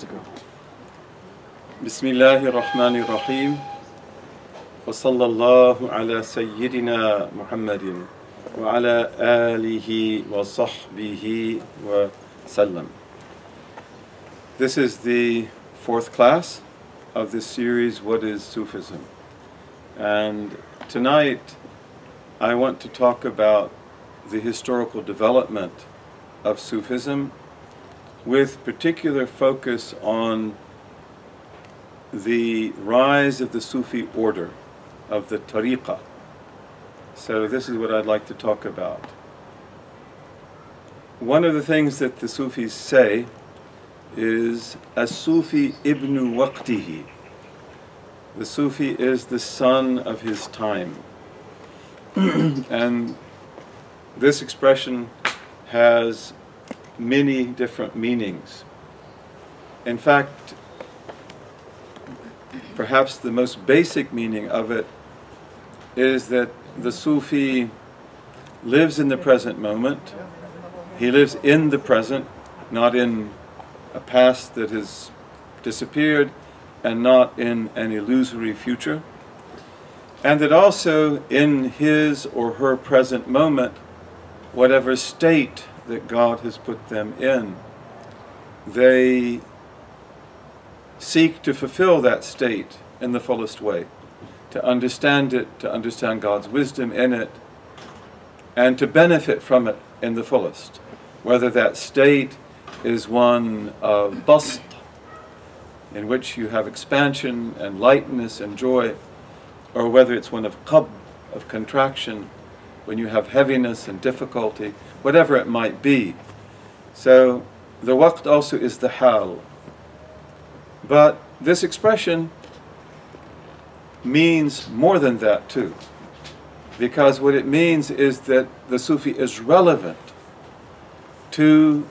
to go. Bismillahir Rahmanir Rahim. Wa sallallahu ala Sayyidina Muhammadin wa ala alihi wa sahbihi wa sallam. This is the fourth class of this series, What is Sufism? And tonight I want to talk about the historical development of Sufism with particular focus on the rise of the Sufi order, of the tariqah. So this is what I'd like to talk about. One of the things that the Sufis say is as-Sufi ibn waqtihi. The Sufi is the son of his time. and this expression has many different meanings. In fact, perhaps the most basic meaning of it is that the Sufi lives in the present moment. He lives in the present, not in a past that has disappeared and not in an illusory future. And that also in his or her present moment, whatever state that God has put them in, they seek to fulfill that state in the fullest way, to understand it, to understand God's wisdom in it, and to benefit from it in the fullest. Whether that state is one of bast, in which you have expansion and lightness and joy, or whether it's one of qab, of contraction, when you have heaviness and difficulty, whatever it might be. So the waqt also is the hal. But this expression means more than that too. Because what it means is that the Sufi is relevant to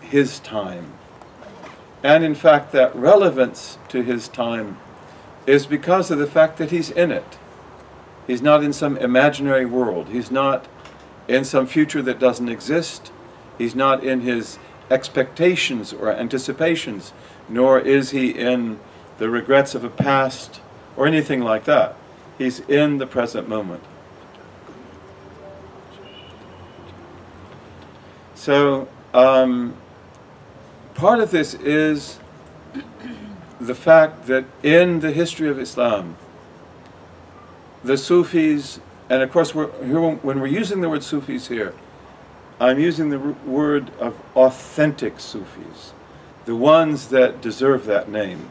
his time. And in fact, that relevance to his time is because of the fact that he's in it. He's not in some imaginary world. He's not in some future that doesn't exist. He's not in his expectations or anticipations, nor is he in the regrets of a past or anything like that. He's in the present moment. So, um, part of this is the fact that in the history of Islam, the Sufis, and of course, we're, when we're using the word Sufis here, I'm using the word of authentic Sufis, the ones that deserve that name.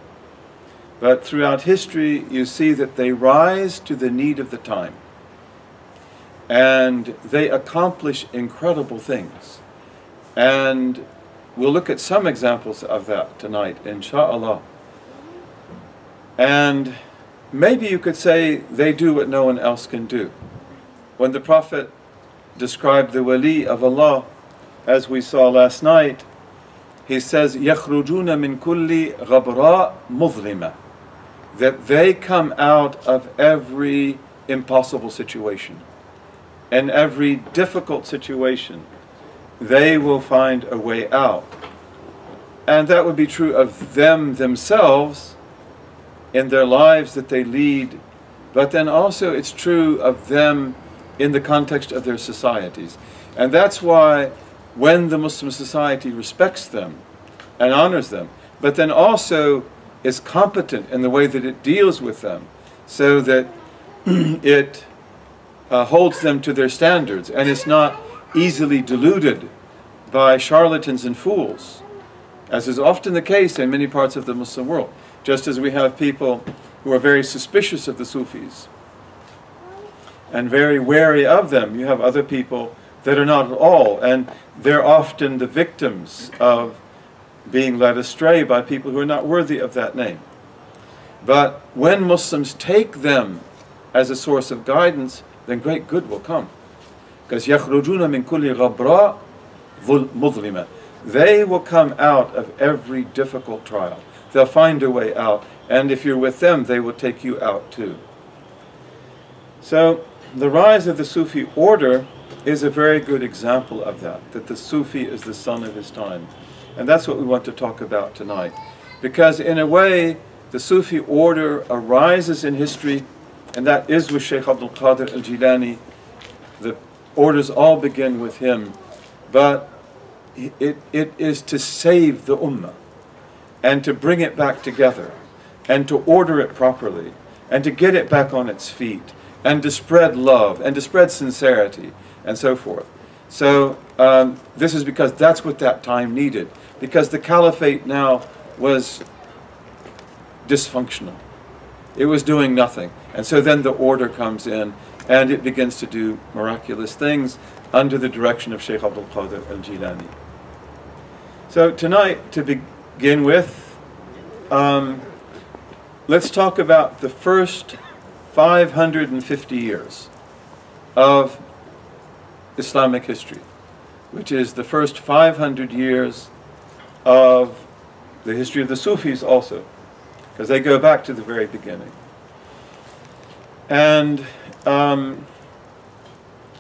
But throughout history, you see that they rise to the need of the time. And they accomplish incredible things. And we'll look at some examples of that tonight, inshallah. And maybe you could say they do what no one else can do. When the Prophet described the wali of Allah, as we saw last night, he says, يَخْرُجُونَ مِنْ كُلِّ غَبْرَاء مُظْلِمَةٍ That they come out of every impossible situation and every difficult situation. They will find a way out. And that would be true of them themselves in their lives that they lead, but then also it's true of them in the context of their societies. And that's why when the Muslim society respects them and honors them, but then also is competent in the way that it deals with them, so that it uh, holds them to their standards and is not easily deluded by charlatans and fools, as is often the case in many parts of the Muslim world just as we have people who are very suspicious of the Sufis and very wary of them. You have other people that are not at all, and they're often the victims of being led astray by people who are not worthy of that name. But when Muslims take them as a source of guidance, then great good will come. Because يَخْرُجُونَ مِنْ كُلِّ غَبْرَاء مُظْلِمَةٍ They will come out of every difficult trial. They'll find a way out. And if you're with them, they will take you out too. So, the rise of the Sufi order is a very good example of that, that the Sufi is the son of his time. And that's what we want to talk about tonight. Because in a way, the Sufi order arises in history, and that is with Sheikh Abdul Qadir al Jilani. The orders all begin with him, but it, it is to save the Ummah and to bring it back together and to order it properly and to get it back on its feet and to spread love and to spread sincerity and so forth. So um, this is because that's what that time needed because the caliphate now was dysfunctional. It was doing nothing. And so then the order comes in and it begins to do miraculous things under the direction of Sheikh Abdul Qadir al Jilani. So tonight, to begin with, um, let's talk about the first 550 years of Islamic history, which is the first 500 years of the history of the Sufis also, because they go back to the very beginning. And um,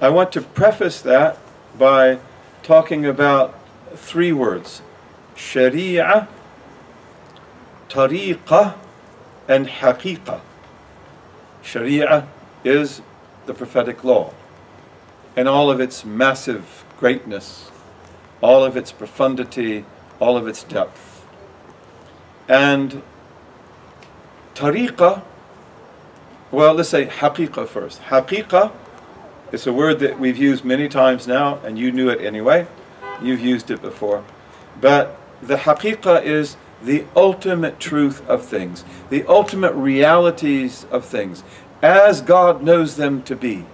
I want to preface that by talking about three words Sharia, Tariqah, and Haqiqah. Sharia is the prophetic law and all of its massive greatness, all of its profundity, all of its depth. And tariqah, well, let's say haqiqah first. Haqiqah is a word that we've used many times now, and you knew it anyway. You've used it before. But the haqiqah is the ultimate truth of things, the ultimate realities of things, as God knows them to be.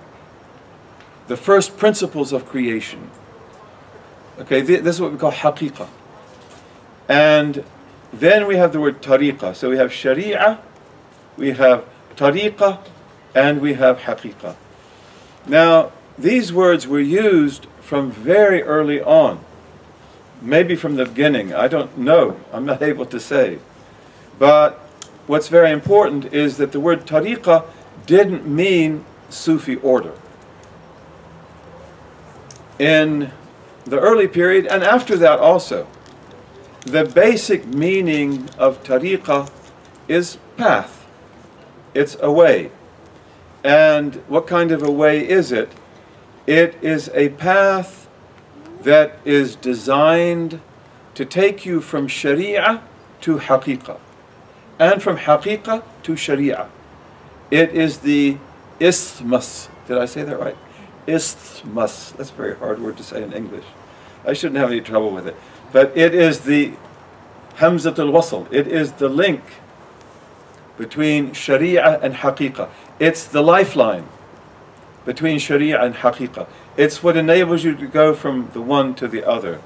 The first principles of creation. Okay, this is what we call haqiqah. And then we have the word tariqah. So we have sharia, we have tariqah, and we have haqiqah. Now, these words were used from very early on maybe from the beginning. I don't know. I'm not able to say. But what's very important is that the word tariqah didn't mean Sufi order. In the early period, and after that also, the basic meaning of tariqah is path. It's a way. And what kind of a way is it? It is a path that is designed to take you from Sharia to Haqiqah and from Haqiqah to Sharia. It is the isthmus. Did I say that right? Isthmus. That's a very hard word to say in English. I shouldn't have any trouble with it. But it is the Hamzat al Wasl. It is the link between Sharia and Haqiqah. It's the lifeline between Sharia and Haqiqah. It's what enables you to go from the one to the other.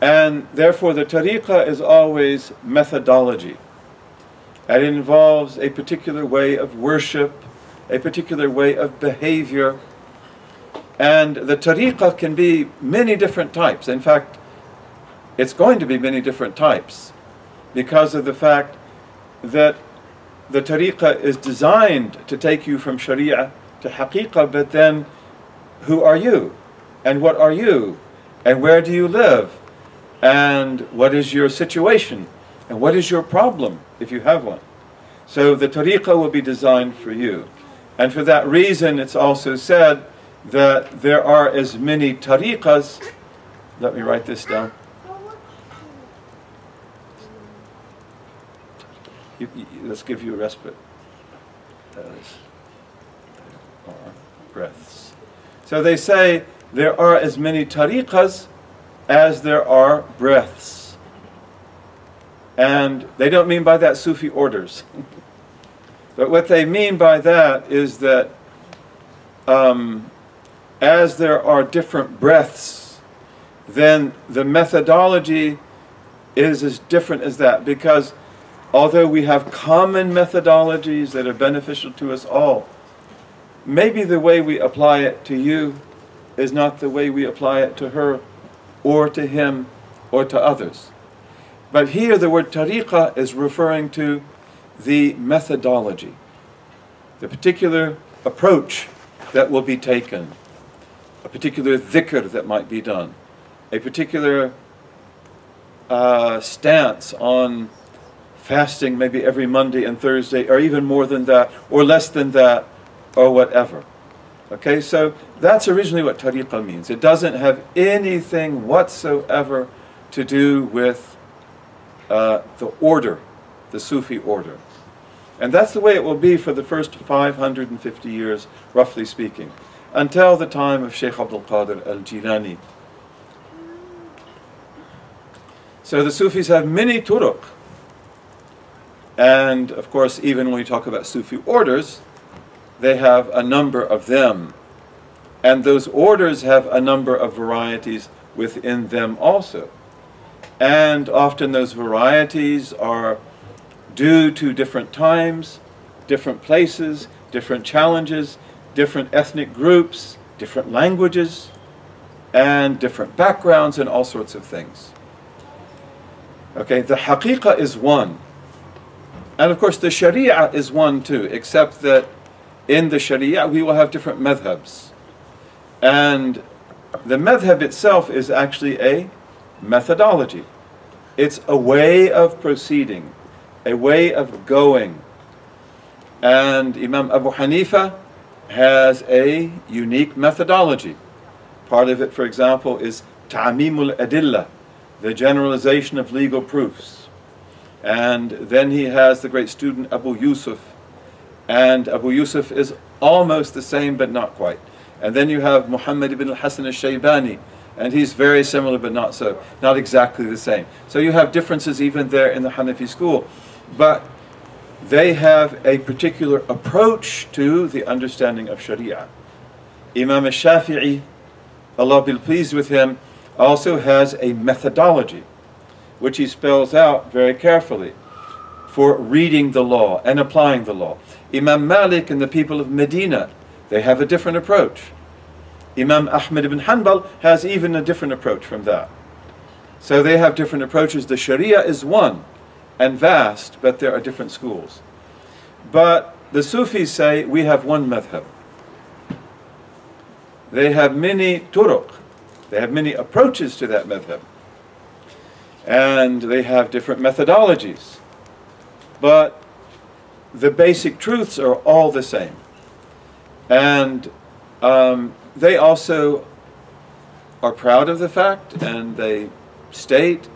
And therefore, the tariqah is always methodology. It involves a particular way of worship, a particular way of behavior. And the tariqah can be many different types. In fact, it's going to be many different types because of the fact that the tariqah is designed to take you from sharia to haqiqah, but then who are you? And what are you? And where do you live? And what is your situation? And what is your problem, if you have one? So the tariqah will be designed for you. And for that reason, it's also said that there are as many tariqas. Let me write this down. You, you, let's give you a respite. That is, there are breaths. So they say there are as many tariqas as there are breaths. And they don't mean by that Sufi orders. but what they mean by that is that um, as there are different breaths, then the methodology is as different as that because although we have common methodologies that are beneficial to us all, maybe the way we apply it to you is not the way we apply it to her or to him or to others. But here the word tariqah is referring to the methodology, the particular approach that will be taken, a particular dhikr that might be done, a particular uh, stance on fasting maybe every Monday and Thursday, or even more than that, or less than that, or whatever. Okay, so that's originally what tariqah means. It doesn't have anything whatsoever to do with uh, the order, the Sufi order. And that's the way it will be for the first 550 years, roughly speaking, until the time of Sheikh Abdul Qadir al Jilani. So the Sufis have many turuq. And of course, even when we talk about Sufi orders, they have a number of them. And those orders have a number of varieties within them also. And often those varieties are due to different times, different places, different challenges, different ethnic groups, different languages, and different backgrounds and all sorts of things. Okay, the haqiqah is one. And of course the sharia is one too, except that in the sharia we will have different madhabs. And the madhab itself is actually a methodology. It's a way of proceeding, a way of going. And Imam Abu Hanifa has a unique methodology. Part of it, for example, is ta'mimul adilla, the generalization of legal proofs. And then he has the great student Abu Yusuf. And Abu Yusuf is almost the same, but not quite. And then you have Muhammad ibn al-Hasan al-Shaybani, and he's very similar but not so, not exactly the same. So you have differences even there in the Hanafi school. But they have a particular approach to the understanding of Sharia. Imam al-Shafi'i, Allah be pleased with him, also has a methodology, which he spells out very carefully for reading the law and applying the law. Imam Malik and the people of Medina, they have a different approach. Imam Ahmed ibn Hanbal has even a different approach from that. So they have different approaches. The Sharia is one and vast, but there are different schools. But the Sufis say we have one madhab. They have many turuq. They have many approaches to that madhab. And they have different methodologies. But the basic truths are all the same. And um, they also are proud of the fact and they state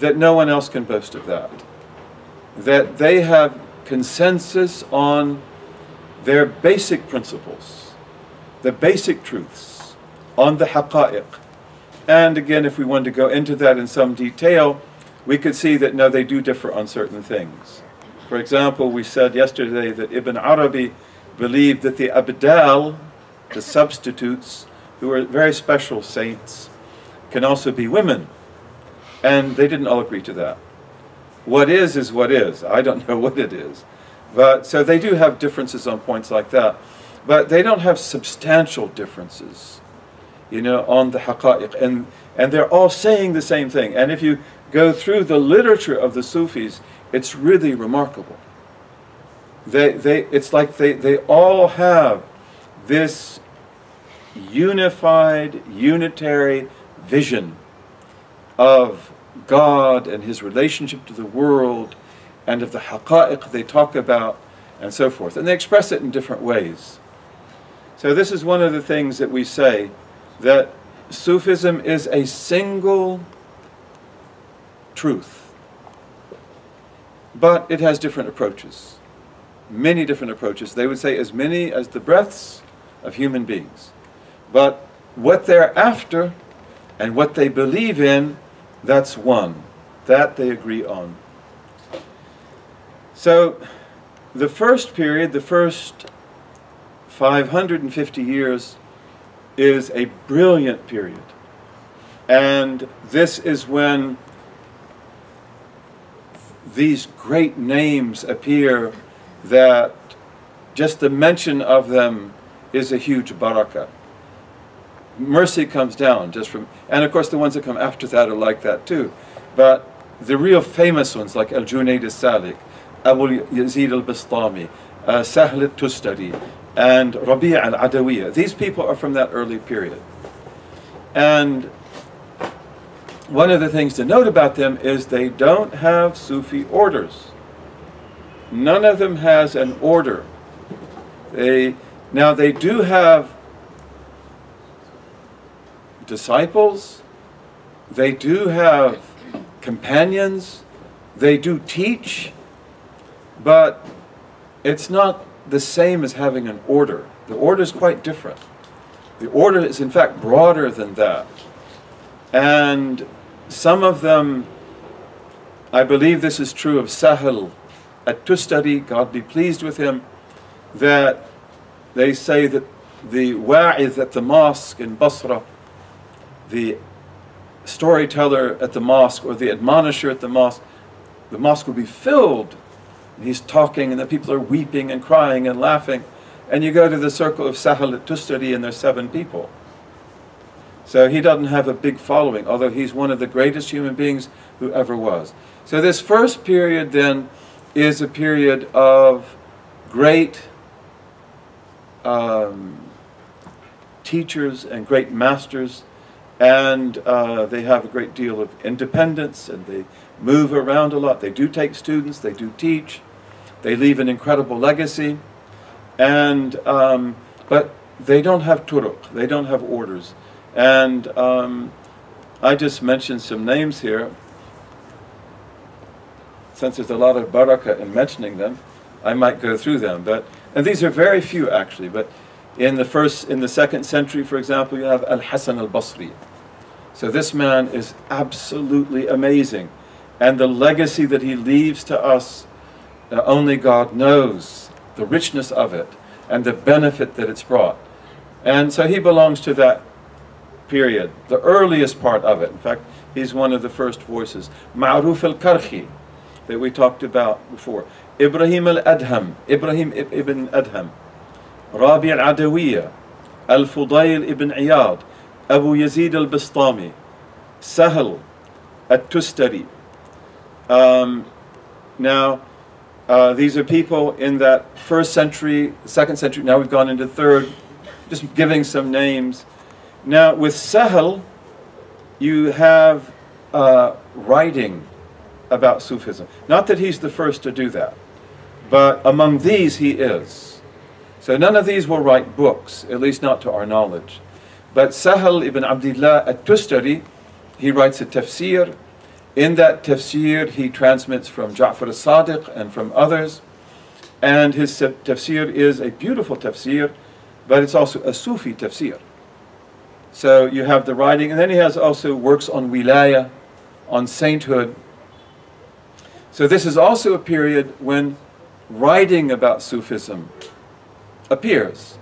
that no one else can boast of that. That they have consensus on their basic principles, the basic truths, on the haqa'iq. And again, if we wanted to go into that in some detail, we could see that no, they do differ on certain things. For example, we said yesterday that Ibn Arabi believed that the abdal, the substitutes, who are very special saints, can also be women. And they didn't all agree to that. What is, is what is. I don't know what it is. But so they do have differences on points like that. But they don't have substantial differences, you know, on the haqa'iq. And, and they're all saying the same thing. And if you go through the literature of the Sufis, it's really remarkable. They, they, it's like they, they all have this unified, unitary vision of God and his relationship to the world and of the haqa'iq they talk about and so forth. And they express it in different ways. So this is one of the things that we say, that Sufism is a single truth. But it has different approaches. Many different approaches. They would say as many as the breaths of human beings. But what they're after and what they believe in, that's one. That they agree on. So, the first period, the first 550 years, is a brilliant period. And this is when these great names appear that just the mention of them is a huge barakah mercy comes down just from, and of course the ones that come after that are like that too. But the real famous ones like Al Junaid al Salik, Abu Yazid al Bistami, uh, Sahl al Tustari, and Rabi' al Adawiya. These people are from that early period. And one of the things to note about them is they don't have Sufi orders. none of them has an order. They now they do have disciples, they do have companions, they do teach, but it's not the same as having an order. The order is quite different. The order is in fact broader than that. And some of them, I believe this is true of Sahel at-Tustari, God be pleased with him, that they say that the wa'idh at the mosque in Basra, the storyteller at the mosque or the admonisher at the mosque, the mosque will be filled. He's talking and the people are weeping and crying and laughing. And you go to the circle of Sahel at-Tustari and there's seven people. So he doesn't have a big following, although he's one of the greatest human beings who ever was. So this first period then is a period of great um, teachers and great masters, and uh, they have a great deal of independence and they move around a lot. They do take students, they do teach, they leave an incredible legacy, and um, but they don't have turuq, they don't have orders. And um, I just mentioned some names here. Since there's a lot of baraka in mentioning them, I might go through them. But and these are very few actually. But in the first, in the second century, for example, you have Al Hasan al Basri. So this man is absolutely amazing, and the legacy that he leaves to us, uh, only God knows the richness of it and the benefit that it's brought. And so he belongs to that period, the earliest part of it. In fact, he's one of the first voices. Ma'ruf al-Karkhi, that we talked about before. Ibrahim al-Adham, Ibrahim ibn Adham. Rabi al-Adawiyya, Al-Fudayl ibn Iyad, Abu Yazid al-Bistami, Sahel al-Tustari. Um, now, uh, these are people in that first century, second century, now we've gone into third, just giving some names. Now, with Sahel, you have uh, writing about Sufism. Not that he's the first to do that, but among these he is. So none of these will write books, at least not to our knowledge. But Sahel ibn Abdullah at-Tustari, he writes a tafsir. In that tafsir, he transmits from Ja'far al-Sadiq and from others. And his tafsir is a beautiful tafsir, but it's also a Sufi tafsir. So you have the writing, and then he has also works on wilaya, on sainthood. So this is also a period when writing about Sufism appears.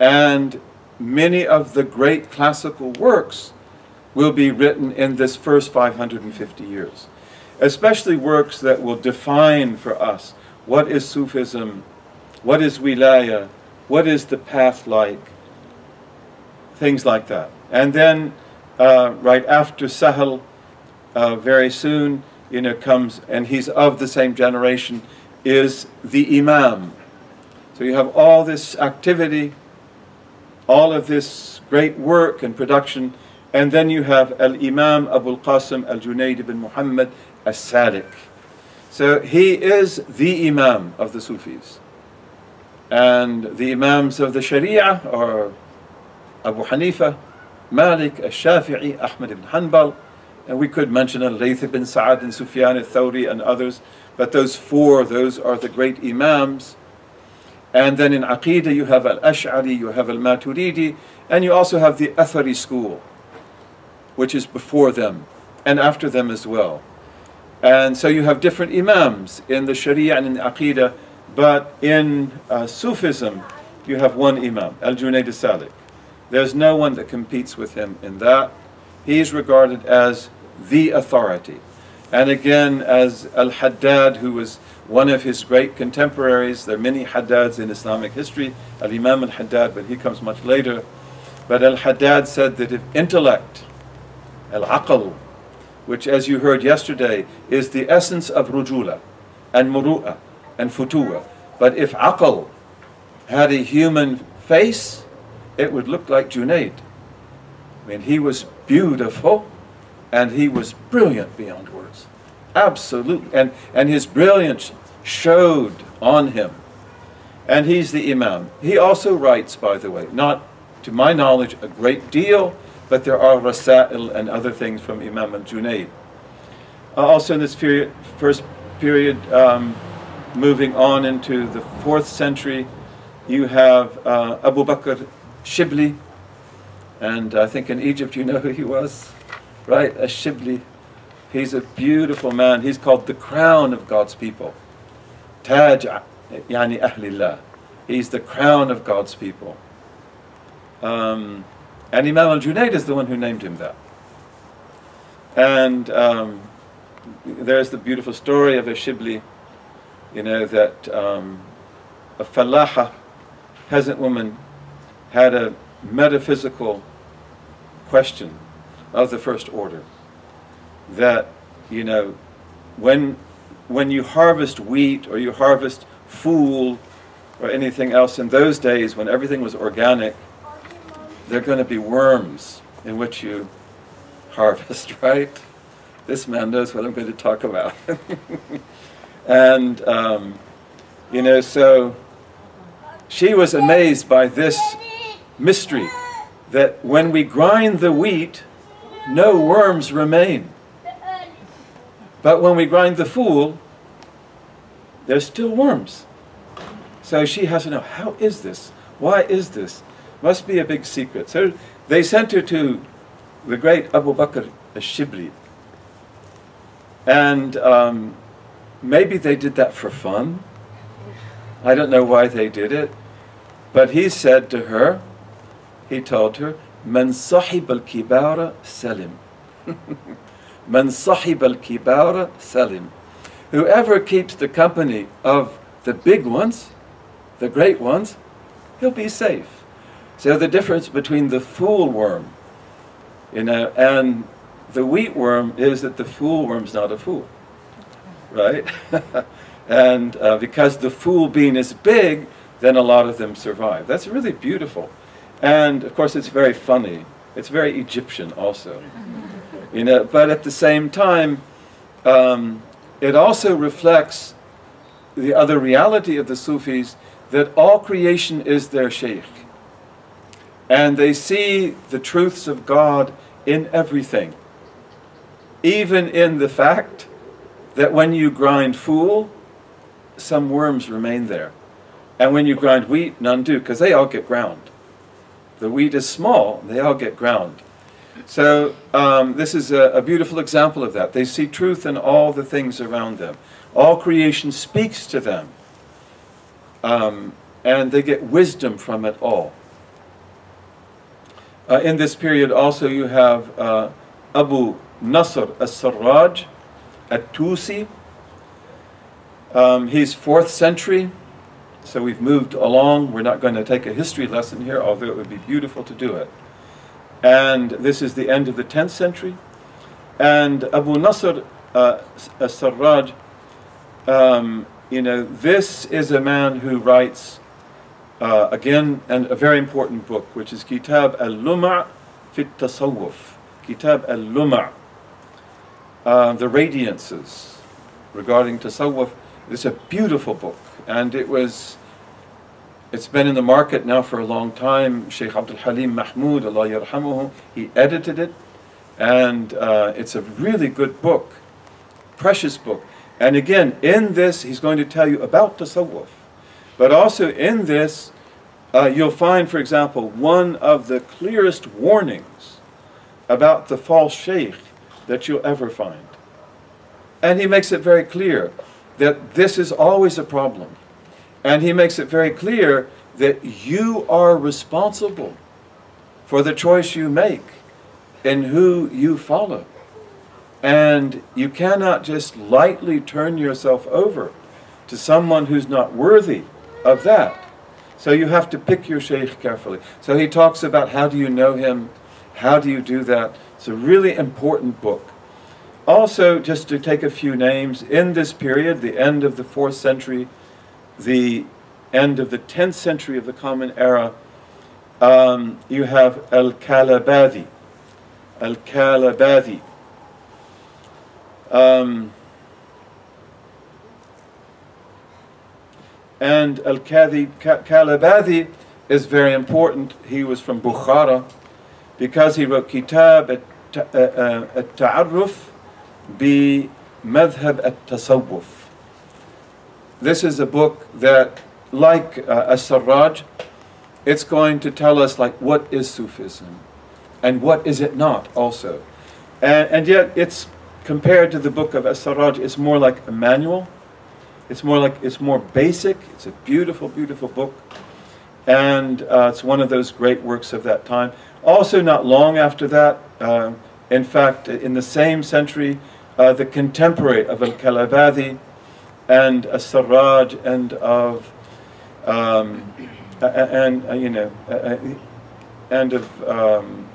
And many of the great classical works will be written in this first 550 years, especially works that will define for us what is Sufism, what is wilaya, what is the path like, things like that. And then uh, right after Sahel, uh, very soon, you know, comes, and he's of the same generation, is the Imam. So you have all this activity, all of this great work and production, and then you have Al-Imam Abu al-Qasim al-Junayd ibn Muhammad al-Sadiq. So he is the Imam of the Sufis. And the Imams of the Sharia are Abu Hanifa, Malik, al-Shafi'i, Ahmad ibn Hanbal, and we could mention al-Layth ibn Sa'ad and Sufyan al-Thawri and others, but those four, those are the great Imams. And then in Aqidah you have al-Ash'ari, you have al-Maturidi, and you also have the Athari school, which is before them, and after them as well. And so you have different Imams in the Sharia and in the Aqidah, but in uh, Sufism you have one Imam, al-Junayd al-Salik. There's no one that competes with him in that. He is regarded as the authority. And again, as Al-Haddad, who was one of his great contemporaries, there are many Haddads in Islamic history, Al-Imam Al-Haddad, but he comes much later. But Al-Haddad said that if intellect, Al-Aql, which as you heard yesterday, is the essence of rujula and muru'a and futuwa. But if aql had a human face, it would look like Junaid. I mean, he was beautiful and he was brilliant beyond words. Absolutely. And, and his brilliance showed on him. And he's the Imam. He also writes, by the way, not to my knowledge a great deal, but there are rasail and other things from Imam al-Junayd. Uh, also in this period, first period, um, moving on into the fourth century, you have uh, Abu Bakr Shibli, and I think in Egypt you know who he was, right? Ash-Shibli. He's a beautiful man. He's called the crown of God's people. Taj yani ahlillah. He's the crown of God's people. Um, and Imam al-Junayd is the one who named him that. And um, there's the beautiful story of ash-Shibli, you know, that um, a Falaha, peasant woman, had a metaphysical question of the first order. That, you know, when, when you harvest wheat or you harvest fool or anything else in those days when everything was organic, there are going to be worms in which you harvest, right? This man knows what I'm going to talk about. and, um, you know, so she was amazed by this mystery that when we grind the wheat, no worms remain. But when we grind the fool, there's still worms. So she has to know, how is this? Why is this? Must be a big secret. So they sent her to the great Abu Bakr al-Shibli. And um, maybe they did that for fun. I don't know why they did it. But he said to her, he told her, Man sahib al-kibara salim. Man sahib al-kibara salim. Whoever keeps the company of the big ones, the great ones, he'll be safe. So the difference between the fool worm, you know, and the wheat worm is that the fool worm's not a fool, right? and uh, because the fool bean is big, then a lot of them survive. That's really beautiful. And of course, it's very funny. It's very Egyptian also. You know, but at the same time, um, it also reflects the other reality of the Sufis that all creation is their sheikh. And they see the truths of God in everything. Even in the fact that when you grind fool, some worms remain there. And when you grind wheat, none do, because they all get ground. The wheat is small, they all get ground. So um, this is a, a, beautiful example of that. They see truth in all the things around them. All creation speaks to them. Um, and they get wisdom from it all. Uh, in this period also you have uh, Abu Nasr as-Sarraj at-Tusi. Um, he's 4th century, so we've moved along. We're not going to take a history lesson here, although it would be beautiful to do it. And this is the end of the 10th century. And Abu Nasr uh, as-Sarraj, um, you know, this is a man who writes uh, again, and a very important book, which is Kitab al-Luma' fit Tasawwuf. Kitab al-Luma' uh, The Radiances regarding Tasawwuf. It's a beautiful book, and it was, it's been in the market now for a long time. Sheikh Abdul Halim Mahmoud, Allah yarhamuhu, he edited it, and uh, it's a really good book, precious book. And again, in this, he's going to tell you about Tasawwuf. But also in this, uh, you'll find, for example, one of the clearest warnings about the false sheikh that you'll ever find. And he makes it very clear that this is always a problem. And he makes it very clear that you are responsible for the choice you make and who you follow. And you cannot just lightly turn yourself over to someone who's not worthy of that. So you have to pick your sheikh carefully. So he talks about how do you know him, how do you do that. It's a really important book. Also, just to take a few names, in this period, the end of the 4th century, the end of the 10th century of the Common Era, um, you have Al-Kalabadi. Al-Kalabadi. Um, And Al-Kalabadi is very important. He was from Bukhara because he wrote Kitab al-Ta'arruf Madhab al-Tasawwuf. This is a book that, like uh, As-Sarraj, it's going to tell us like what is Sufism and what is it not also. And, and yet it's compared to the book of As-Sarraj, it's more like a manual. It's more like, it's more basic. It's a beautiful, beautiful book. And uh, it's one of those great works of that time. Also, not long after that, uh, in fact, in the same century, uh, the contemporary of Al-Kalabadi and As-Sarraj and of, um, and, uh, you know, uh, and of um,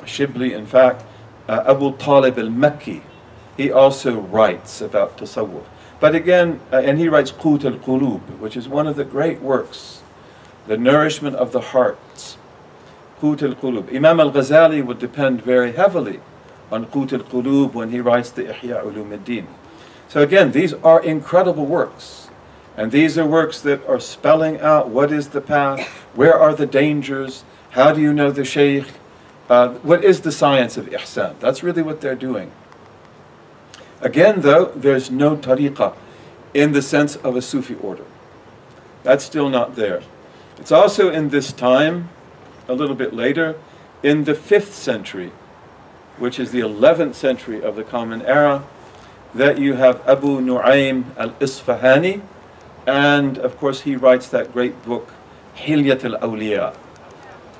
Shibli, in fact, uh, Abu Talib al-Makki, he also writes about tasawwuf. But again, uh, and he writes Qut al-Qulub, which is one of the great works, the nourishment of the hearts. Qut al-Qulub. Imam al-Ghazali would depend very heavily on Qut al-Qulub when he writes the Ihya ulum So again, these are incredible works. And these are works that are spelling out what is the path, where are the dangers, how do you know the shaykh, uh, what is the science of ihsan? That's really what they're doing. Again, though, there's no tariqah in the sense of a Sufi order. That's still not there. It's also in this time, a little bit later, in the 5th century, which is the 11th century of the Common Era, that you have Abu Nu'aym al-Isfahani, and of course he writes that great book, Hilyat al-Awliya,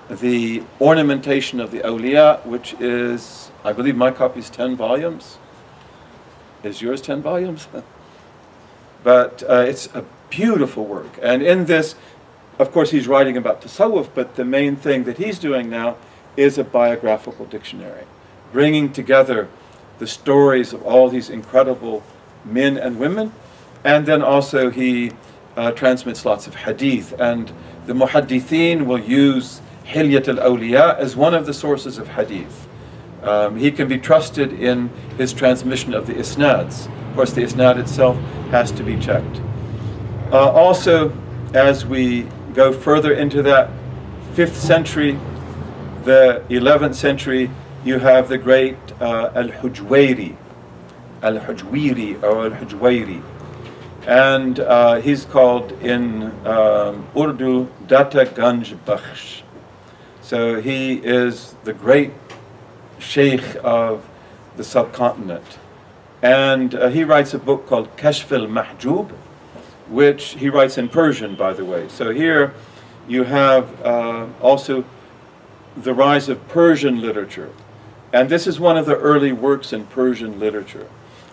the ornamentation of the awliya, which is, I believe my copy is 10 volumes. Is yours 10 volumes? but uh, it's a beautiful work. And in this, of course, he's writing about tasawwuf, but the main thing that he's doing now is a biographical dictionary, bringing together the stories of all these incredible men and women. And then also he uh, transmits lots of hadith. And the muhaddithin will use Hilyat al-Awliya as one of the sources of hadith. Um, he can be trusted in his transmission of the isnads. Of course, the isnad itself has to be checked. Uh, also, as we go further into that 5th century, the 11th century, you have the great uh, Al-Hujwayri, Al-Hujwiri or Al-Hujwayri. And uh, he's called in um, Urdu Data Ganj Bakhsh. So he is the great sheikh of the subcontinent. And uh, he writes a book called Kashf al-Mahjub, which he writes in Persian, by the way. So here you have uh, also the rise of Persian literature. And this is one of the early works in Persian literature.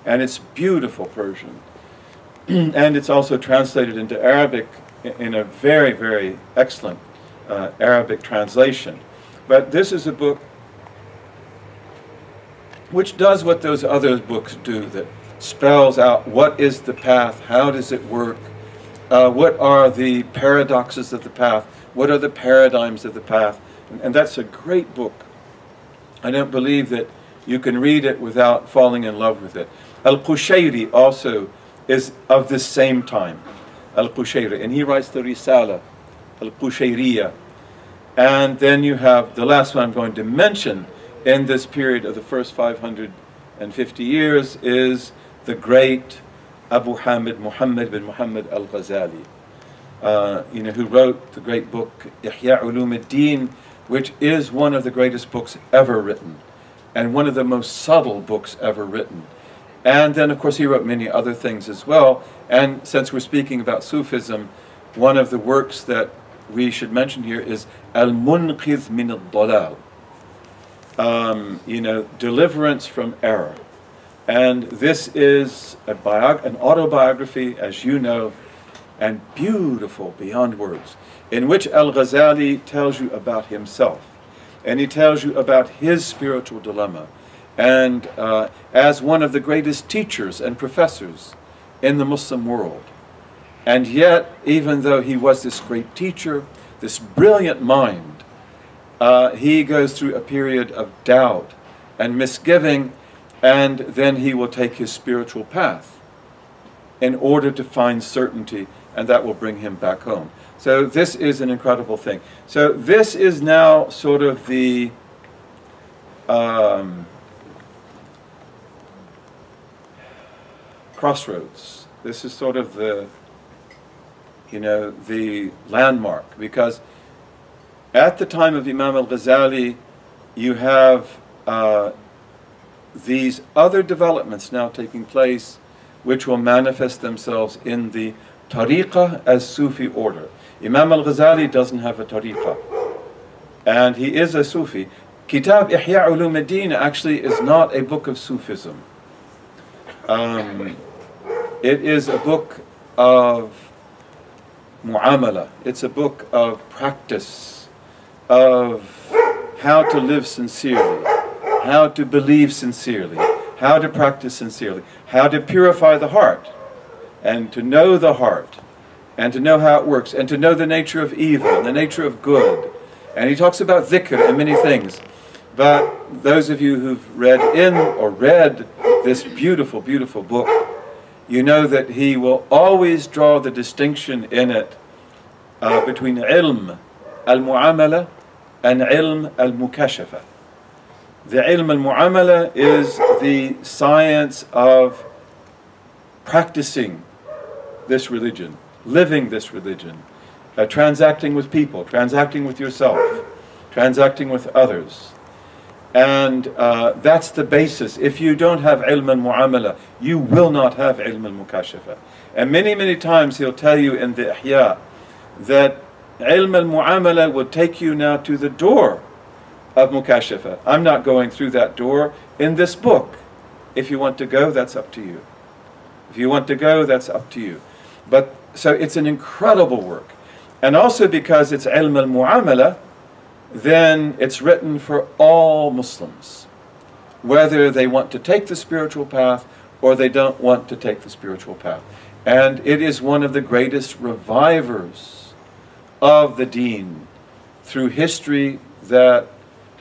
And it's beautiful Persian. and it's also translated into Arabic in a very, very excellent uh, Arabic translation. But this is a book which does what those other books do, that spells out what is the path, how does it work, uh, what are the paradoxes of the path, what are the paradigms of the path. And, and that's a great book. I don't believe that you can read it without falling in love with it. Al-Qushayri also is of this same time. Al-Qushayri, and he writes the Risala, Al-Qushayriya. And then you have the last one I'm going to mention in this period of the first 550 years is the great Abu Hamid Muhammad bin Muhammad al-Ghazali, uh, you know, who wrote the great book Ihya Ulum ad-Din, which is one of the greatest books ever written, and one of the most subtle books ever written. And then, of course, he wrote many other things as well. And since we're speaking about Sufism, one of the works that we should mention here is Al-Munqidh min al-Dalal. Um, you know, deliverance from error. And this is a an autobiography, as you know, and beautiful beyond words, in which Al-Ghazali tells you about himself. And he tells you about his spiritual dilemma. And uh, as one of the greatest teachers and professors in the Muslim world. And yet, even though he was this great teacher, this brilliant mind, uh, he goes through a period of doubt and misgiving, and then he will take his spiritual path. in order to find certainty, and that will bring him back home. So this is an incredible thing. So this is now sort of the um, crossroads. This is sort of the, you know, the landmark because at the time of Imam al-Ghazali, you have uh, these other developments now taking place, which will manifest themselves in the tariqah as Sufi order. Imam al-Ghazali doesn't have a tariqah, and he is a Sufi. Kitab Ihya Ulum ad-Din actually is not a book of Sufism. Um, it is a book of muamala. It's a book of practice, of how to live sincerely, how to believe sincerely, how to practice sincerely, how to purify the heart, and to know the heart, and to know how it works, and to know the nature of evil and the nature of good. And he talks about dhikr and many things. But those of you who've read in or read this beautiful, beautiful book, you know that he will always draw the distinction in it uh, between ilm al-mu'amala and ilm al-mukashafa. The ilm al-mu'amala is the science of practicing this religion, living this religion, uh, transacting with people, transacting with yourself, transacting with others. And uh, that's the basis. If you don't have ilm al-mu'amala, you will not have ilm al mukashafa. And many, many times he'll tell you in the ihya that ilm al-mu'amala will take you now to the door of mukashafa. I'm not going through that door in this book. If you want to go, that's up to you. If you want to go, that's up to you. But so it's an incredible work. And also because it's ilm al-mu'amala, then it's written for all Muslims, whether they want to take the spiritual path or they don't want to take the spiritual path. And it is one of the greatest revivers of the deen through history that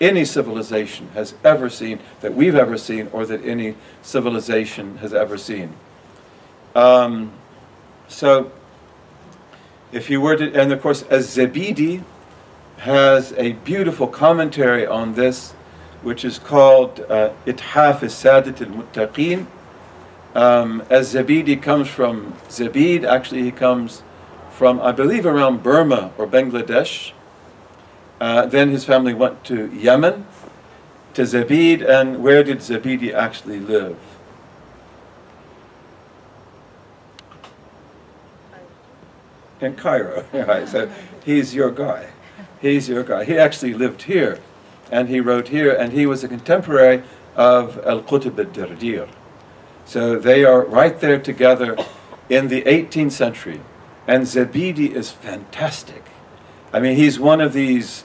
any civilization has ever seen, that we've ever seen, or that any civilization has ever seen. Um, so, if you were to, and of course, Az-Zabidi, has a beautiful commentary on this, which is called uh, Ithaf al-Sadat al-Muttaqeen. Um, comes from Zabid, actually he comes from, I believe, around Burma or Bangladesh. Uh, then his family went to Yemen, to Zabid, and where did Zabidi actually live? In Cairo? So he's your guy. He's your guy. He actually lived here, and he wrote here, and he was a contemporary of Al-Qutb al-Dardir. So they are right there together in the 18th century. And Zabidi is fantastic. I mean, he's one of these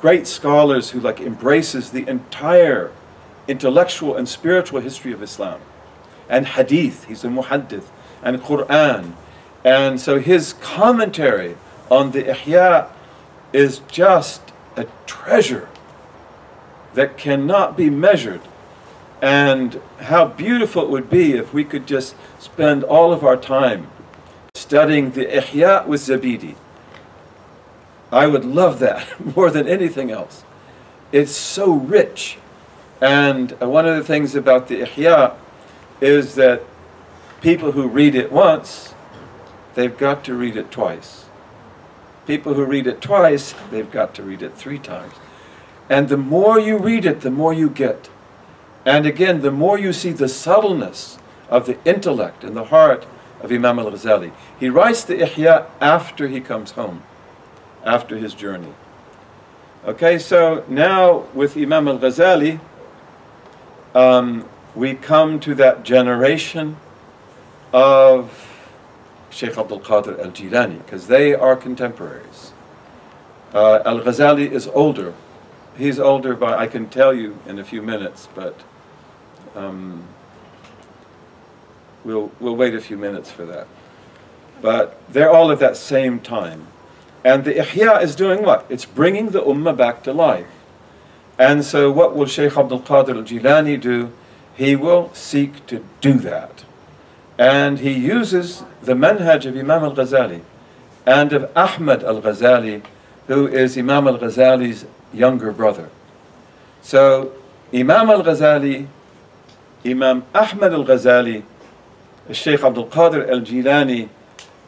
great scholars who like embraces the entire intellectual and spiritual history of Islam. And hadith, he's a muhaddith, and Quran. And so his commentary on the Ihya is just a treasure that cannot be measured. And how beautiful it would be if we could just spend all of our time studying the Ihya with Zabidi. I would love that more than anything else. It's so rich. And one of the things about the Ihya is that people who read it once, they've got to read it twice. People who read it twice, they've got to read it three times. And the more you read it, the more you get. And again, the more you see the subtleness of the intellect and the heart of Imam al-Ghazali. He writes the Ihya after he comes home, after his journey. Okay, so now with Imam al-Ghazali, um, we come to that generation of Sheikh Abdul Qadir al Jilani, because they are contemporaries. Uh, al Ghazali is older. He's older by, I can tell you in a few minutes, but um, we'll, we'll wait a few minutes for that. But they're all at that same time. And the Ihya is doing what? It's bringing the Ummah back to life. And so, what will Sheikh Abdul Qadir al Jilani do? He will seek to do that And he uses the manhaj of Imam al Ghazali and of Ahmad al Ghazali, who is Imam al Ghazali's younger brother. So, Imam al Ghazali, Imam Ahmad al Ghazali, Sheikh Abdul Qadir al Jilani,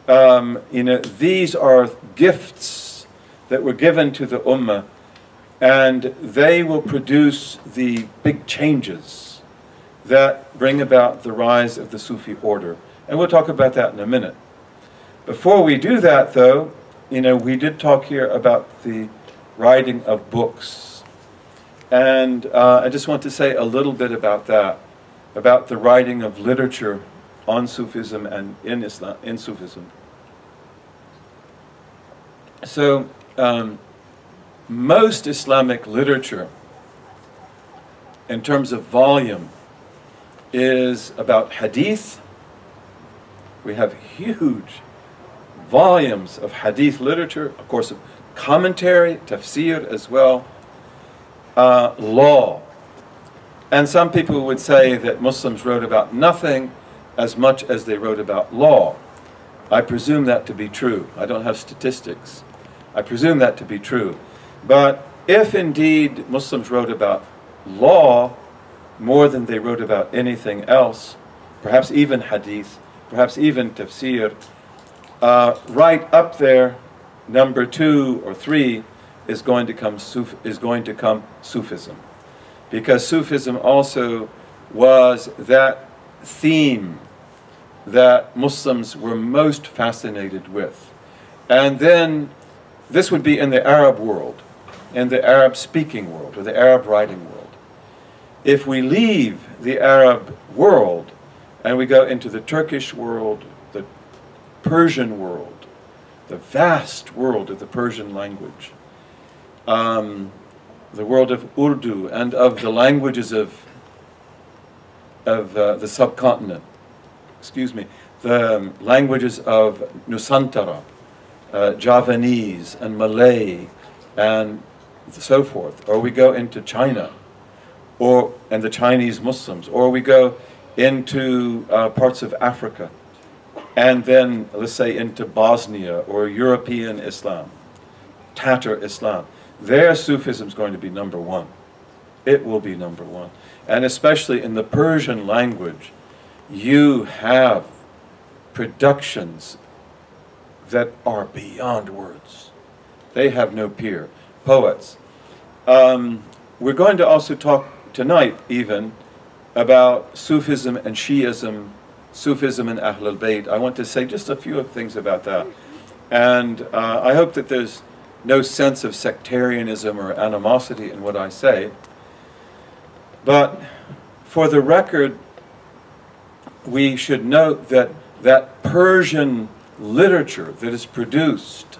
um, you know, these are gifts that were given to the Ummah, and they will produce the big changes that bring about the rise of the Sufi order. And we'll talk about that in a minute. Before we do that, though, you know, we did talk here about the writing of books. And uh, I just want to say a little bit about that, about the writing of literature on Sufism and in Islam, in Sufism. So, um, most Islamic literature, in terms of volume, is about hadith. We have huge volumes of hadith literature, of course, of commentary, tafsir as well, uh, law. And some people would say that Muslims wrote about nothing as much as they wrote about law. I presume that to be true. I don't have statistics. I presume that to be true. But if indeed Muslims wrote about law more than they wrote about anything else, perhaps even hadith, perhaps even tafsir, uh, right up there, number two or three, is going to come Suf- is going to come Sufism, because Sufism also was that theme that Muslims were most fascinated with, and then this would be in the Arab world, in the Arab speaking world or the Arab writing world. If we leave the Arab world and we go into the Turkish world, the Persian world, the vast world of the Persian language, um, the world of Urdu and of the languages of, of uh, the subcontinent, excuse me, the um, languages of Nusantara, uh, Javanese and Malay and so forth, or we go into China, or and the Chinese Muslims, or we go into uh, parts of Africa, and then let's say into Bosnia or European Islam, Tatar Islam. There, Sufism is going to be number one. It will be number one, and especially in the Persian language, you have productions that are beyond words. They have no peer. Poets. Um, we're going to also talk tonight, even, about Sufism and Shiism, Sufism and Ahlul Bayt. I want to say just a few things about that. And uh, I hope that there's no sense of sectarianism or animosity in what I say. But for the record, we should note that that Persian literature that is produced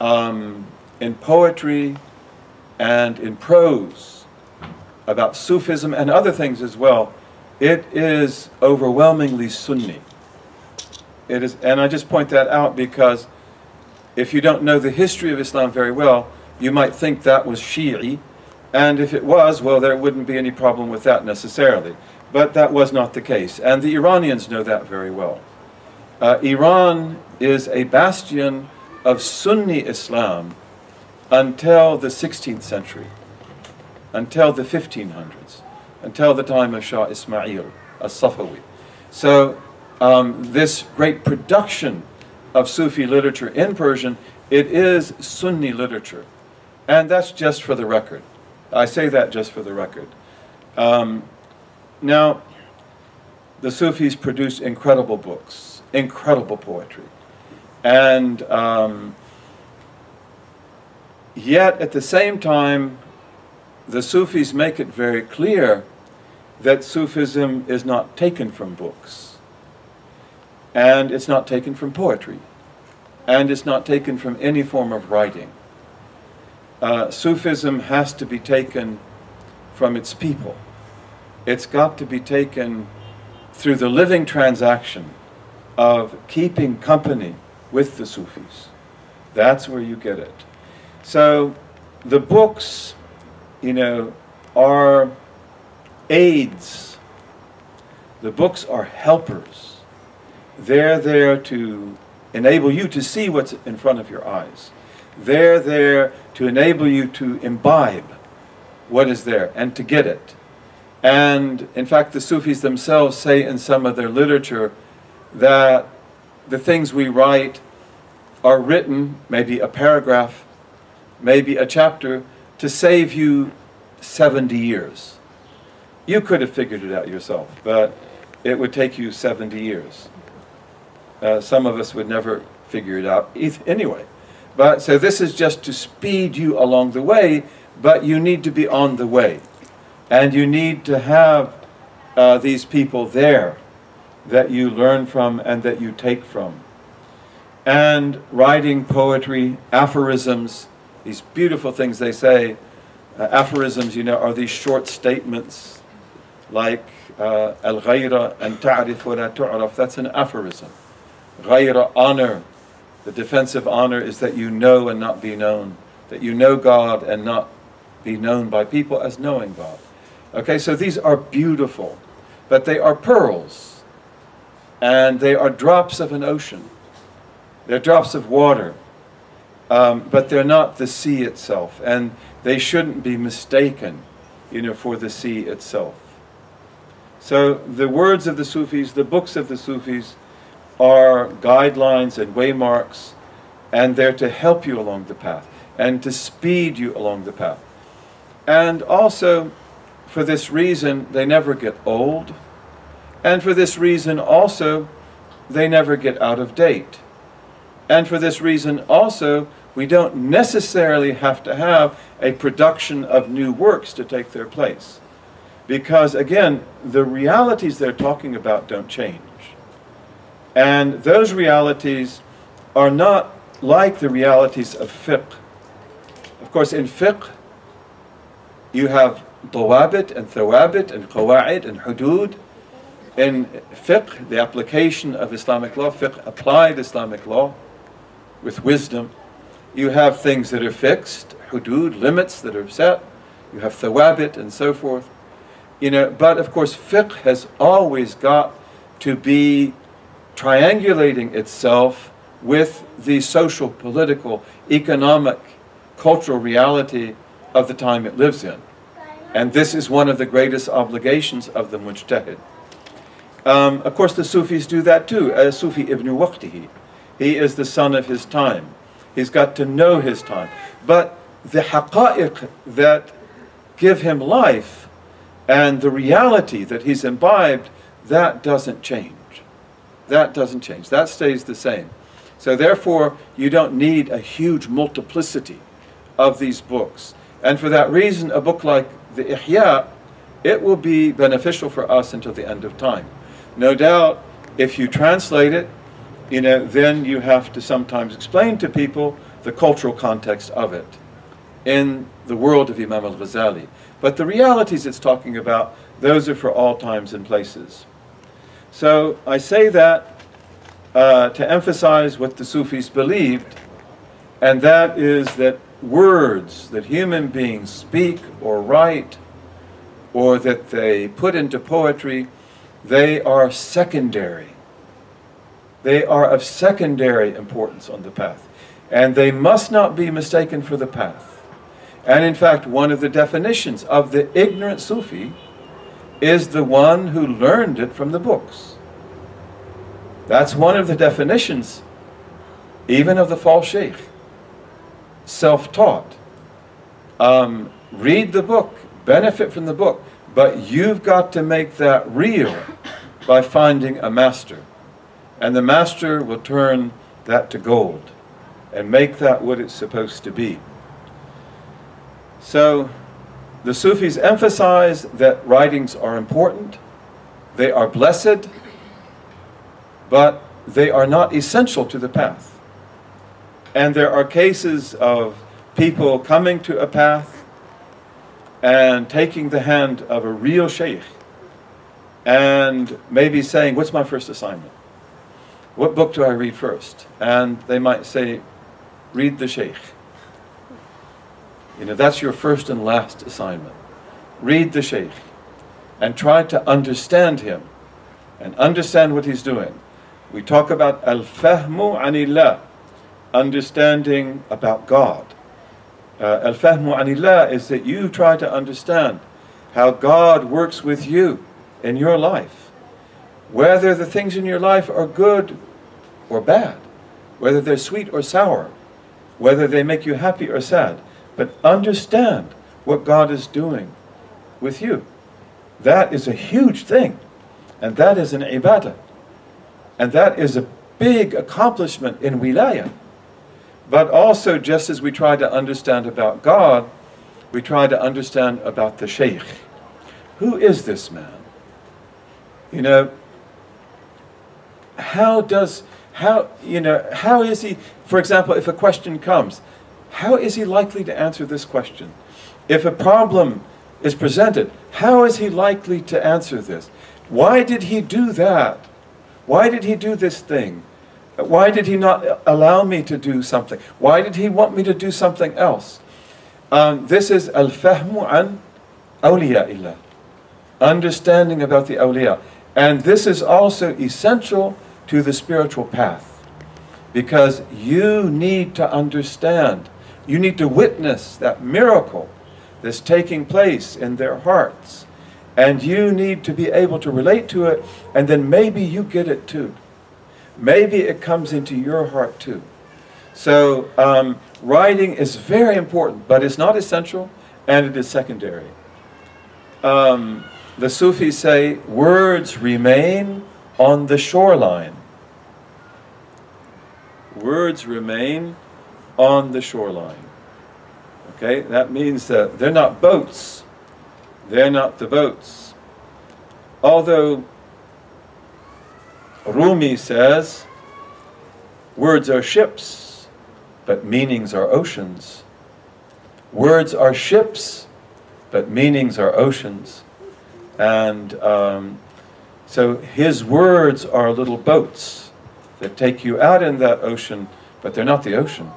um, in poetry and in prose about Sufism and other things as well, it is overwhelmingly Sunni. It is, and I just point that out because if you don't know the history of Islam very well, you might think that was Shi'i, and if it was, well, there wouldn't be any problem with that necessarily. But that was not the case, and the Iranians know that very well. Uh, Iran is a bastion of Sunni Islam until the 16th century, until the 1500s, until the time of Shah Ismail as-Safawi. So um, this great production of Sufi literature in Persian, it is Sunni literature. And that's just for the record. I say that just for the record. Um, now, the Sufis produced incredible books incredible poetry. And um, yet, at the same time, the Sufis make it very clear that Sufism is not taken from books, and it's not taken from poetry, and it's not taken from any form of writing. Uh, Sufism has to be taken from its people. It's got to be taken through the living transaction of keeping company with the Sufis. That's where you get it. So the books, you know, are aids. The books are helpers. They're there to enable you to see what's in front of your eyes. They're there to enable you to imbibe what is there and to get it. And in fact, the Sufis themselves say in some of their literature that the things we write are written, maybe a paragraph, maybe a chapter, to save you 70 years. You could have figured it out yourself, but it would take you 70 years. Uh, some of us would never figure it out anyway. But so this is just to speed you along the way, but you need to be on the way. And you need to have uh, these people there that you learn from and that you take from. And writing poetry, aphorisms, these beautiful things they say. Uh, aphorisms, you know, are these short statements like uh, al-ghayra and ta'rif wa la tu'raf. That's an aphorism. Ghayra, honor. The defensive honor is that you know and not be known. That you know God and not be known by people as knowing God. Okay, so these are beautiful, but they are pearls. And they are drops of an ocean. They're drops of water. Um, but they're not the sea itself. And they shouldn't be mistaken, you know, for the sea itself. So the words of the Sufis, the books of the Sufis, are guidelines and waymarks, and they're to help you along the path and to speed you along the path. And also, for this reason, they never get old, and for this reason also, they never get out of date. And for this reason also, we don't necessarily have to have a production of new works to take their place. Because again, the realities they're talking about don't change. And those realities are not like the realities of fiqh. Of course, in fiqh, you have dawabit and thawabit and qawa'id and hudud. In fiqh, the application of Islamic law, fiqh applied Islamic law with wisdom. You have things that are fixed, hudud, limits that are set. You have thawabit and so forth. You know, but of course, fiqh has always got to be triangulating itself with the social, political, economic, cultural reality of the time it lives in. And this is one of the greatest obligations of the mujtahid. Um, of course, the Sufis do that too. As Sufi ibn Waqtihi, he is the son of his time. He's got to know his time. But the haqa'iq that give him life and the reality that he's imbibed, that doesn't change. That doesn't change. That stays the same. So therefore, you don't need a huge multiplicity of these books. And for that reason, a book like the Ihya, it will be beneficial for us until the end of time. No doubt, if you translate it, you know, then you have to sometimes explain to people the cultural context of it in the world of Imam al-Ghazali. But the realities it's talking about, those are for all times and places. So I say that uh, to emphasize what the Sufis believed, and that is that words that human beings speak or write or that they put into poetry, they are secondary. They are of secondary importance on the path. And they must not be mistaken for the path. And in fact, one of the definitions of the ignorant Sufi is the one who learned it from the books. That's one of the definitions, even of the false sheikh. Self-taught. Um, read the book, benefit from the book, but you've got to make that real by finding a master. And the master will turn that to gold and make that what it's supposed to be. So the Sufis emphasize that writings are important, they are blessed, but they are not essential to the path. And there are cases of people coming to a path and taking the hand of a real sheikh and maybe saying, What's my first assignment? What book do I read first? And they might say, Read the sheikh. You know, that's your first and last assignment. Read the Sheikh and try to understand him and understand what he's doing. We talk about al-fahmu anillah, understanding about God. Uh, al-fahmu anillah is that you try to understand how God works with you in your life. Whether the things in your life are good or bad, whether they're sweet or sour, whether they make you happy or sad, but understand what God is doing with you. That is a huge thing, and that is an ibadah. And that is a big accomplishment in wilayah. But also, just as we try to understand about God, we try to understand about the sheikh. Who is this man? You know, how does, how, you know, how is he, for example, if a question comes, how is he likely to answer this question? If a problem is presented, how is he likely to answer this? Why did he do that? Why did he do this thing? Why did he not allow me to do something? Why did he want me to do something else? Um, this is al-fahmu an awliya illa Understanding about the awliya. And this is also essential to the spiritual path. Because you need to understand, you need to witness that miracle that's taking place in their hearts. And you need to be able to relate to it, and then maybe you get it too. Maybe it comes into your heart too. So, um, writing is very important, but it's not essential, and it is secondary. Um, the Sufis say words remain on the shoreline. Words remain on the shoreline. Okay, that means that they're not boats. They're not the boats. Although Rumi says, words are ships, but meanings are oceans. Words are ships, but meanings are oceans. And um, so his words are little boats that take you out in that ocean, but they're not the ocean.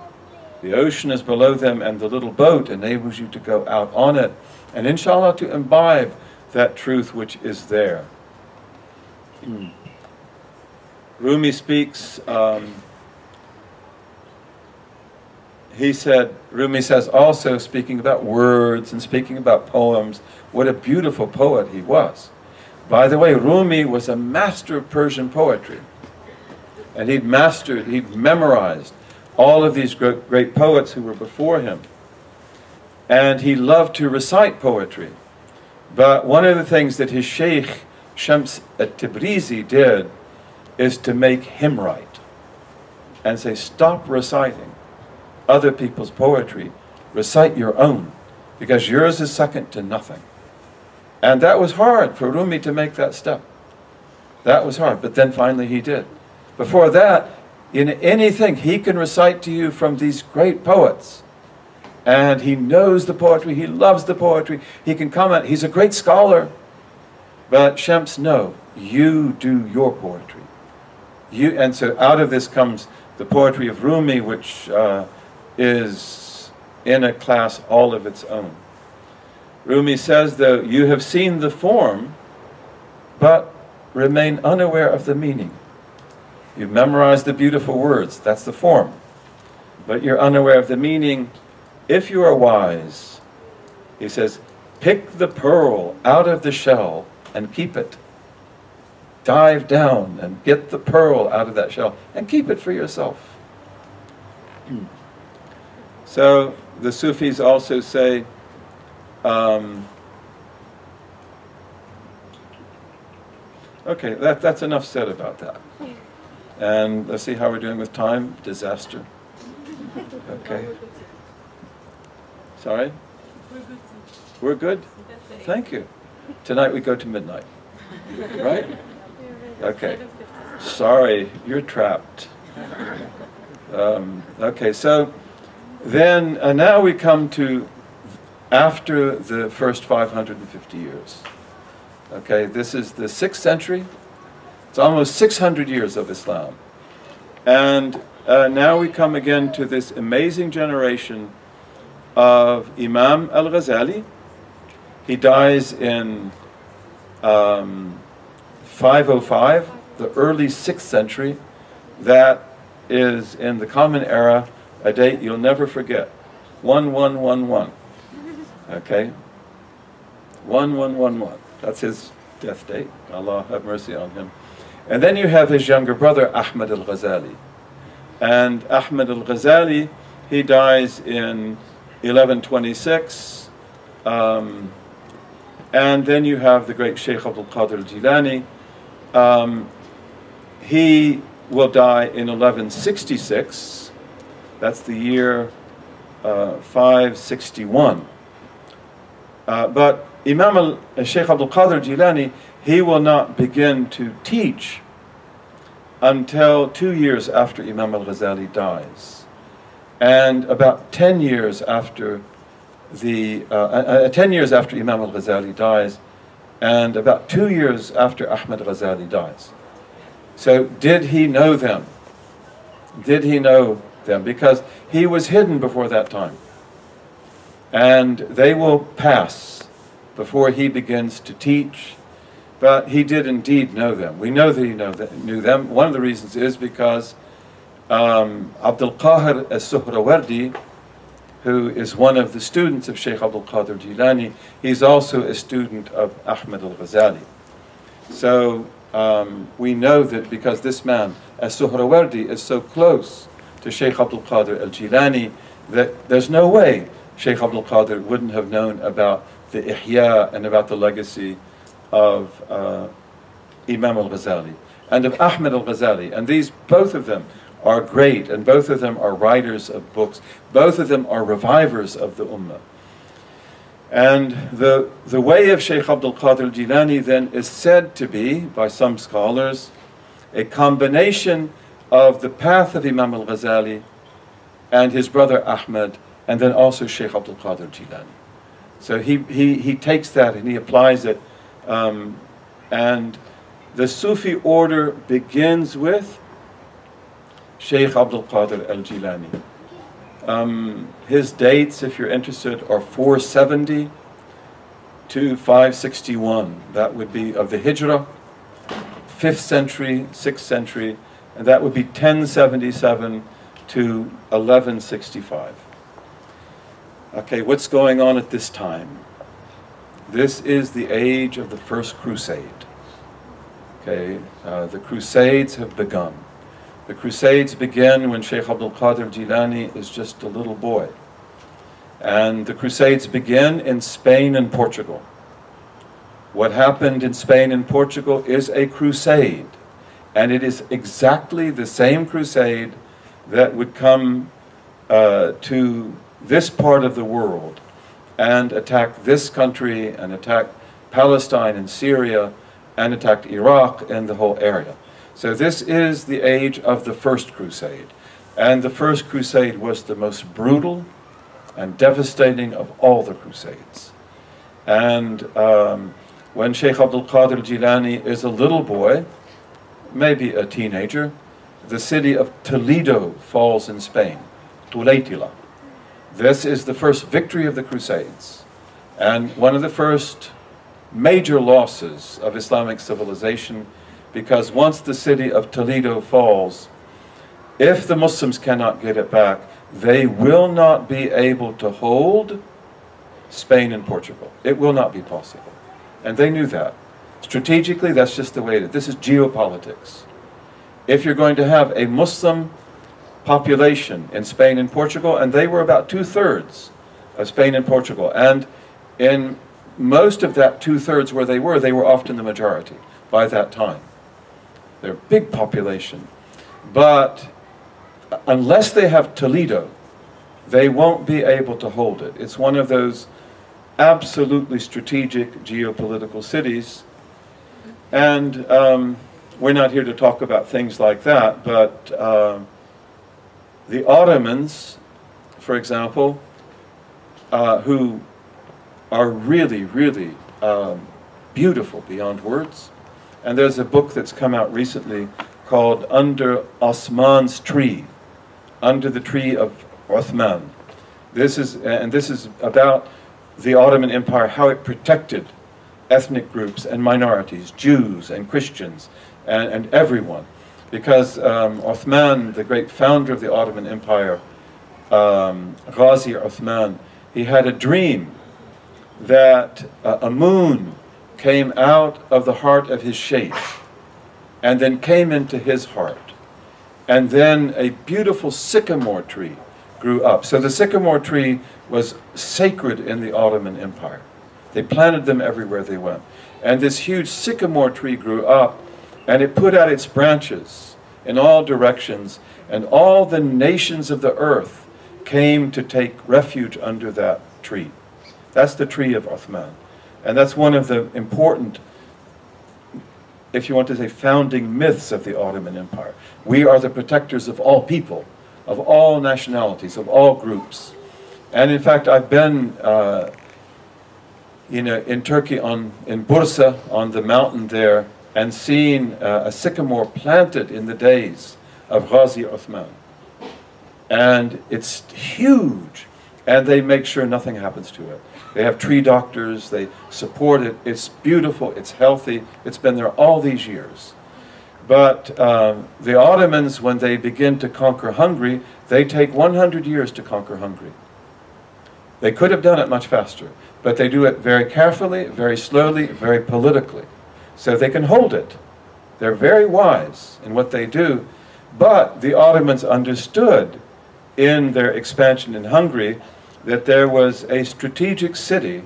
The ocean is below them, and the little boat enables you to go out on it, and inshallah to imbibe that truth which is there. Mm. Rumi speaks, um, he said, Rumi says also, speaking about words and speaking about poems, what a beautiful poet he was. By the way, Rumi was a master of Persian poetry. And he'd mastered, he'd memorized all of these great, great poets who were before him. And he loved to recite poetry. But one of the things that his sheikh, Shams at-Tabrizi, did is to make him write and say, stop reciting other people's poetry, recite your own, because yours is second to nothing. And that was hard for Rumi to make that step. That was hard, but then finally he did. Before that, in anything he can recite to you from these great poets. And he knows the poetry, he loves the poetry, he can comment, he's a great scholar. But Shams, no, you do your poetry. You, and so out of this comes the poetry of Rumi, which uh, is in a class all of its own. Rumi says, though, you have seen the form, but remain unaware of the meaning. You've memorized the beautiful words, that's the form. But you're unaware of the meaning. If you are wise, he says, pick the pearl out of the shell and keep it. Dive down and get the pearl out of that shell and keep it for yourself. so the Sufis also say, um, okay, that, that's enough said about that. And let's see how we're doing with time. Disaster. Okay. Sorry? We're good? Thank you. Tonight we go to midnight. Right? Okay. Sorry, you're trapped. Um, okay, so then uh, now we come to after the first 550 years. Okay, this is the 6th century. It's almost 600 years of Islam. And uh, now we come again to this amazing generation of Imam al-Ghazali. He dies in um, 505 the early 6th century. That is in the Common Era, a date you'll never forget. 1111. Okay? 1111. That's his death date. Allah have mercy on him. And then you have his younger brother, Ahmad al Ghazali. And Ahmad al Ghazali, he dies in 1126. Um, and then you have the great Sheikh Abdul Qadir Jilani. Um, he will die in 1166. That's the year uh, 561. Uh, but Imam al uh, Sheikh Abdul Qadir Jilani, he will not begin to teach until two years after Imam al Ghazali dies. And about 10 years after the, uh, uh, uh 10 years after Imam al Ghazali dies, and about two years after Ahmad Ghazali dies. So, did he know them? Did he know them? Because he was hidden before that time. And they will pass before he begins to teach. But he did indeed know them. We know that he know that, knew them. One of the reasons is because um, Abdul Qahir as-Suhrawardi, who is one of the students of Sheikh Abdul Qadir Jilani, he's also a student of Ahmed al-Ghazali. So um, we know that because this man, as-Suhrawardi, is so close to Sheikh Abdul Qadir al-Jilani, that there's no way Sheikh Abdul Qadir wouldn't have known about the Ihya and about the legacy of uh, Imam al-Ghazali and of Ahmed al-Ghazali. And these, both of them, are great, and both of them are writers of books. Both of them are revivers of the Ummah. And the, the way of Sheikh Abdul Qadir Jilani then is said to be, by some scholars, a combination of the path of Imam al Ghazali and his brother Ahmed, and then also Sheikh Abdul Qadir Jilani. So he, he, he takes that and he applies it. Um, and the Sufi order begins with Sheikh Abdul Qadir al Jilani. Um, his dates, if you're interested, are 470 to 561. That would be of the Hijrah, 5th century, 6th century, and that would be 1077 to 1165. Okay, what's going on at this time? This is the age of the First Crusade. Okay, uh, the Crusades have begun. The Crusades begin when Sheikh Abdul Qadir Jilani is just a little boy. And the Crusades begin in Spain and Portugal. What happened in Spain and Portugal is a crusade. And it is exactly the same crusade that would come uh, to this part of the world and attack this country and attack Palestine and Syria and attack Iraq and the whole area. So this is the age of the First Crusade. And the First Crusade was the most brutal and devastating of all the Crusades. And um, when Sheikh Abdul Qadir Jilani is a little boy, maybe a teenager, the city of Toledo falls in Spain, Tulaytila. This is the first victory of the Crusades and one of the first major losses of Islamic civilization because once the city of Toledo falls, if the Muslims cannot get it back, they will not be able to hold Spain and Portugal. It will not be possible. And they knew that. Strategically, that's just the way it is. This is geopolitics. If you're going to have a Muslim population in Spain and Portugal, and they were about two thirds of Spain and Portugal, and in most of that two thirds where they were, they were often the majority by that time. They're a big population. But unless they have Toledo, they won't be able to hold it. It's one of those absolutely strategic geopolitical cities. And um, we're not here to talk about things like that, but uh, the Ottomans, for example, uh, who are really, really um, beautiful beyond words, and there's a book that's come out recently called Under Osman's Tree, Under the Tree of Uthman. This is, and this is about the Ottoman Empire, how it protected ethnic groups and minorities, Jews and Christians and, and everyone. Because um, Uthman, the great founder of the Ottoman Empire, um, Ghazi Uthman, he had a dream that uh, a moon came out of the heart of his sheikh and then came into his heart. And then a beautiful sycamore tree grew up. So the sycamore tree was sacred in the Ottoman Empire. They planted them everywhere they went. And this huge sycamore tree grew up and it put out its branches in all directions, and all the nations of the earth came to take refuge under that tree. That's the tree of Uthman. And that's one of the important, if you want to say, founding myths of the Ottoman Empire. We are the protectors of all people, of all nationalities, of all groups. And in fact, I've been uh, you know, in Turkey, on, in Bursa, on the mountain there, and seen uh, a sycamore planted in the days of Ghazi Uthman. And it's huge, and they make sure nothing happens to it. They have tree doctors, they support it. It's beautiful, it's healthy, it's been there all these years. But um, the Ottomans, when they begin to conquer Hungary, they take 100 years to conquer Hungary. They could have done it much faster, but they do it very carefully, very slowly, very politically. So they can hold it. They're very wise in what they do. But the Ottomans understood in their expansion in Hungary that there was a strategic city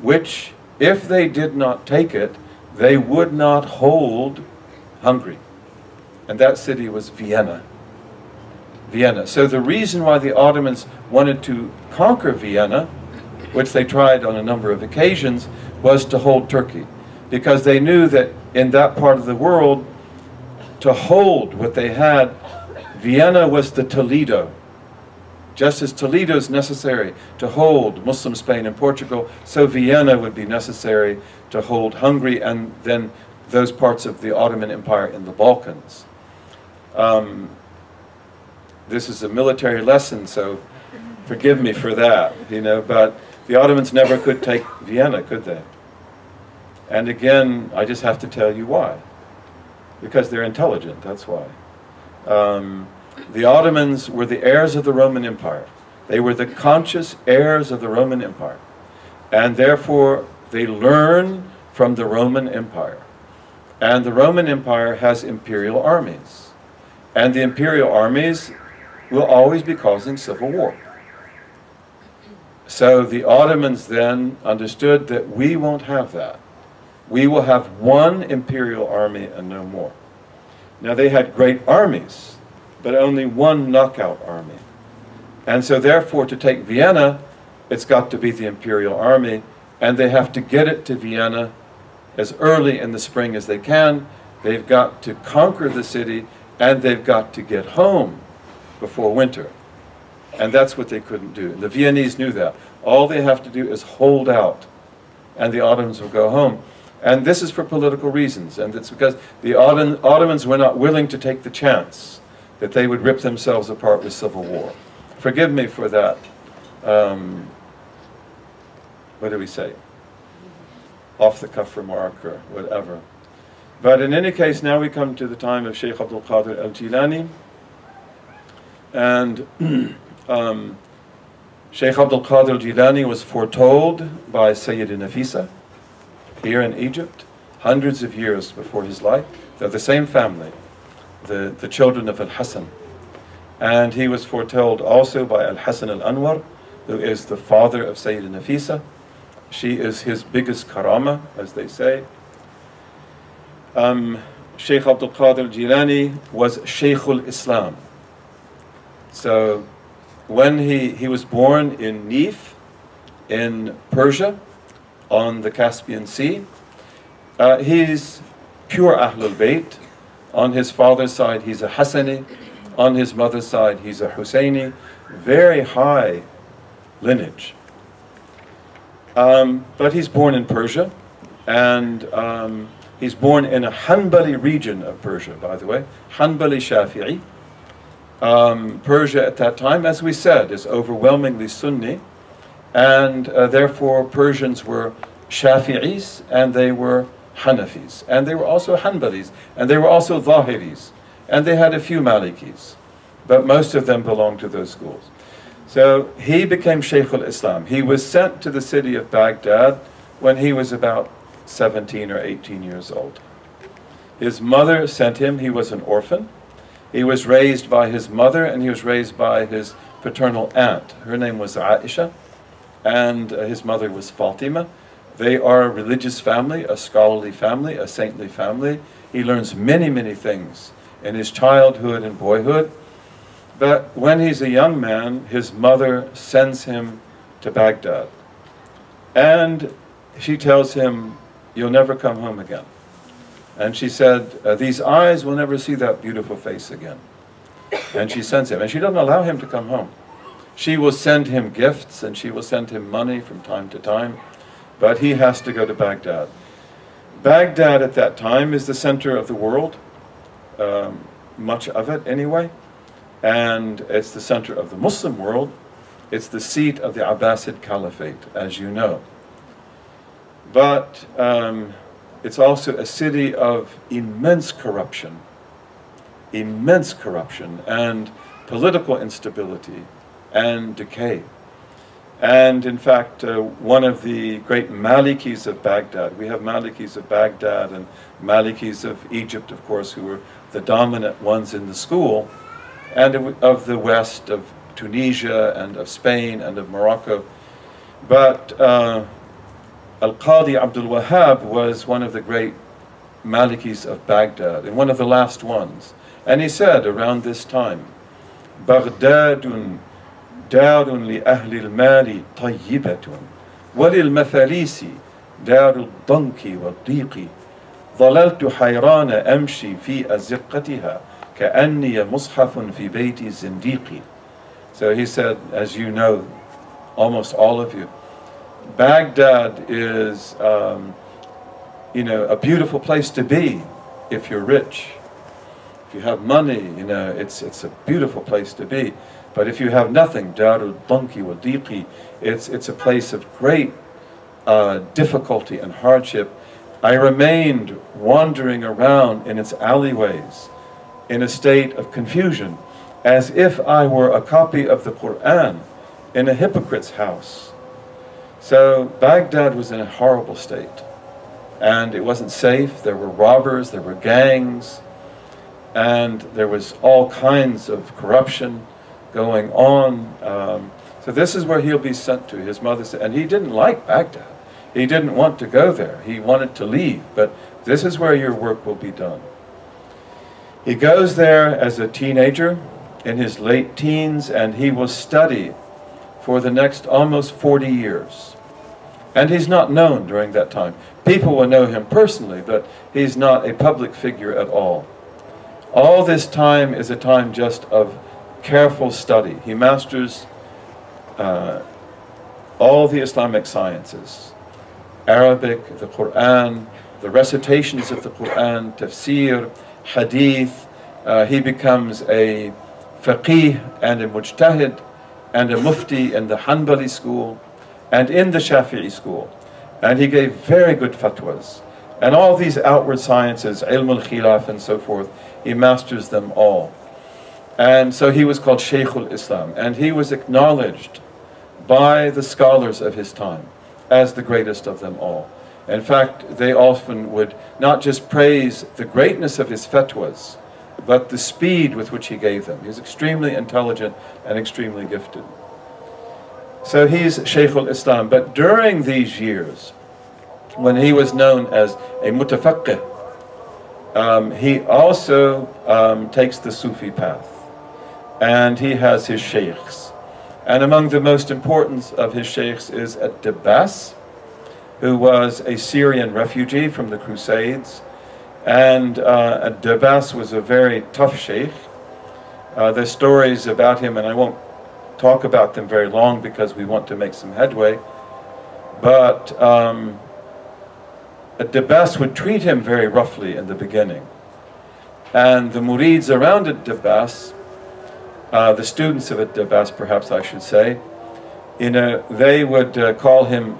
which, if they did not take it, they would not hold Hungary. And that city was Vienna. Vienna. So the reason why the Ottomans wanted to conquer Vienna, which they tried on a number of occasions, was to hold Turkey. Because they knew that in that part of the world, to hold what they had, Vienna was the Toledo. Just as Toledo is necessary to hold Muslim Spain and Portugal, so Vienna would be necessary to hold Hungary and then those parts of the Ottoman Empire in the Balkans. Um, this is a military lesson, so forgive me for that, you know, but the Ottomans never could take Vienna, could they? And again, I just have to tell you why. Because they're intelligent, that's why. Um, the Ottomans were the heirs of the Roman Empire. They were the conscious heirs of the Roman Empire. And therefore, they learn from the Roman Empire. And the Roman Empire has imperial armies. And the imperial armies will always be causing civil war. So the Ottomans then understood that we won't have that. We will have one imperial army and no more. Now they had great armies, but only one knockout army. And so therefore to take Vienna, it's got to be the imperial army, and they have to get it to Vienna as early in the spring as they can. They've got to conquer the city, and they've got to get home before winter. And that's what they couldn't do. The Viennese knew that. All they have to do is hold out, and the Ottomans will go home. And this is for political reasons, and it's because the Ottomans were not willing to take the chance that they would rip themselves apart with civil war. Forgive me for that. Um, what do we say? Off the cuff remark or whatever. But in any case, now we come to the time of Sheikh Abdul Qadir al Jilani. And um, Sheikh Abdul Qadir Jilani was foretold by Sayyidina Nafisa here in Egypt, hundreds of years before his life. They're the same family, the, the children of Al-Hassan. And he was foretold also by Al-Hassan al-Anwar, who is the father of Sayyidina Nafisa. She is his biggest karama, as they say. Um, Sheikh Abdul Qadir Jilani was Sheikhul Islam. So when he, he was born in Nif, in Persia, on the Caspian Sea, uh, he's pure Ahlul Bayt. On his father's side, he's a Hassani. On his mother's side, he's a Husseini. Very high lineage. Um, but he's born in Persia, and um, he's born in a Hanbali region of Persia, by the way, Hanbali Shafi'i. Um, Persia at that time, as we said, is overwhelmingly Sunni, and uh, therefore Persians were Shafi'is and they were Hanafis, and they were also Hanbalis, and they were also Zahiris, and they had a few Malikis, but most of them belonged to those schools. So he became Shaykh al-Islam. He was sent to the city of Baghdad when he was about 17 or 18 years old. His mother sent him, he was an orphan. He was raised by his mother and he was raised by his paternal aunt. Her name was Aisha and uh, his mother was Fatima. They are a religious family, a scholarly family, a saintly family. He learns many, many things in his childhood and boyhood. But when he's a young man, his mother sends him to Baghdad. And she tells him, You'll never come home again. And she said, uh, These eyes will never see that beautiful face again. And she sends him. And she doesn't allow him to come home. She will send him gifts and she will send him money from time to time. But he has to go to Baghdad. Baghdad at that time is the center of the world, um, much of it anyway. And it's the center of the Muslim world. It's the seat of the Abbasid Caliphate, as you know. But um, it's also a city of immense corruption, immense corruption, and political instability and decay. And in fact, uh, one of the great Malikis of Baghdad, we have Malikis of Baghdad and Malikis of Egypt, of course, who were the dominant ones in the school, and of the West, of Tunisia and of Spain and of Morocco. But uh, Al-Qadi Abdul Wahhab was one of the great Malikis of Baghdad, and one of the last ones. And he said around this time, Baghdadun دار لأهل المال طيبة وللمفاليس دار الضنك والضيق ظللت حيران أمشي في أزقتها كأني مصحف في بيت زنديق So he said, as you know, almost all of you, Baghdad is, um, you know, a beautiful place to be if you're rich. If you have money, you know, it's, it's a beautiful place to be. But if you have nothing, Darul Banki wa Diqi, it's, it's a place of great uh, difficulty and hardship. I remained wandering around in its alleyways in a state of confusion, as if I were a copy of the Quran in a hypocrite's house. So Baghdad was in a horrible state. And it wasn't safe. There were robbers, there were gangs, and there was all kinds of corruption going on. Um, so this is where he'll be sent to. His mother said, and he didn't like Baghdad. He didn't want to go there. He wanted to leave, but this is where your work will be done. He goes there as a teenager in his late teens, and he will study for the next almost 40 years. And he's not known during that time. People will know him personally, but he's not a public figure at all. All this time is a time just of careful study. He masters uh, all the Islamic sciences Arabic, the Quran, the recitations of the Quran, tafsir, hadith. Uh, he becomes a faqih and a mujtahid and a mufti in the Hanbali school and in the Shafi'i school. And he gave very good fatwas. And all these outward sciences, ilm al-khilaf and so forth, he masters them all. And so he was called Shaykhul Islam. And he was acknowledged by the scholars of his time as the greatest of them all. In fact, they often would not just praise the greatness of his fatwas, but the speed with which he gave them. He was extremely intelligent and extremely gifted. So he's Shaykhul Islam. But during these years, when he was known as a mutafaqqih, um, he also um, takes the Sufi path and he has his sheikhs. And among the most important of his sheikhs is Ad-Dabbas, who was a Syrian refugee from the Crusades. And uh, Ad-Dabbas was a very tough sheikh. Uh, there's stories about him, and I won't talk about them very long because we want to make some headway. But um, Ad-Dabbas would treat him very roughly in the beginning. And the murids around Ad-Dabbas uh, the students of Ad-Dabbas, perhaps I should say, in a, they would uh, call him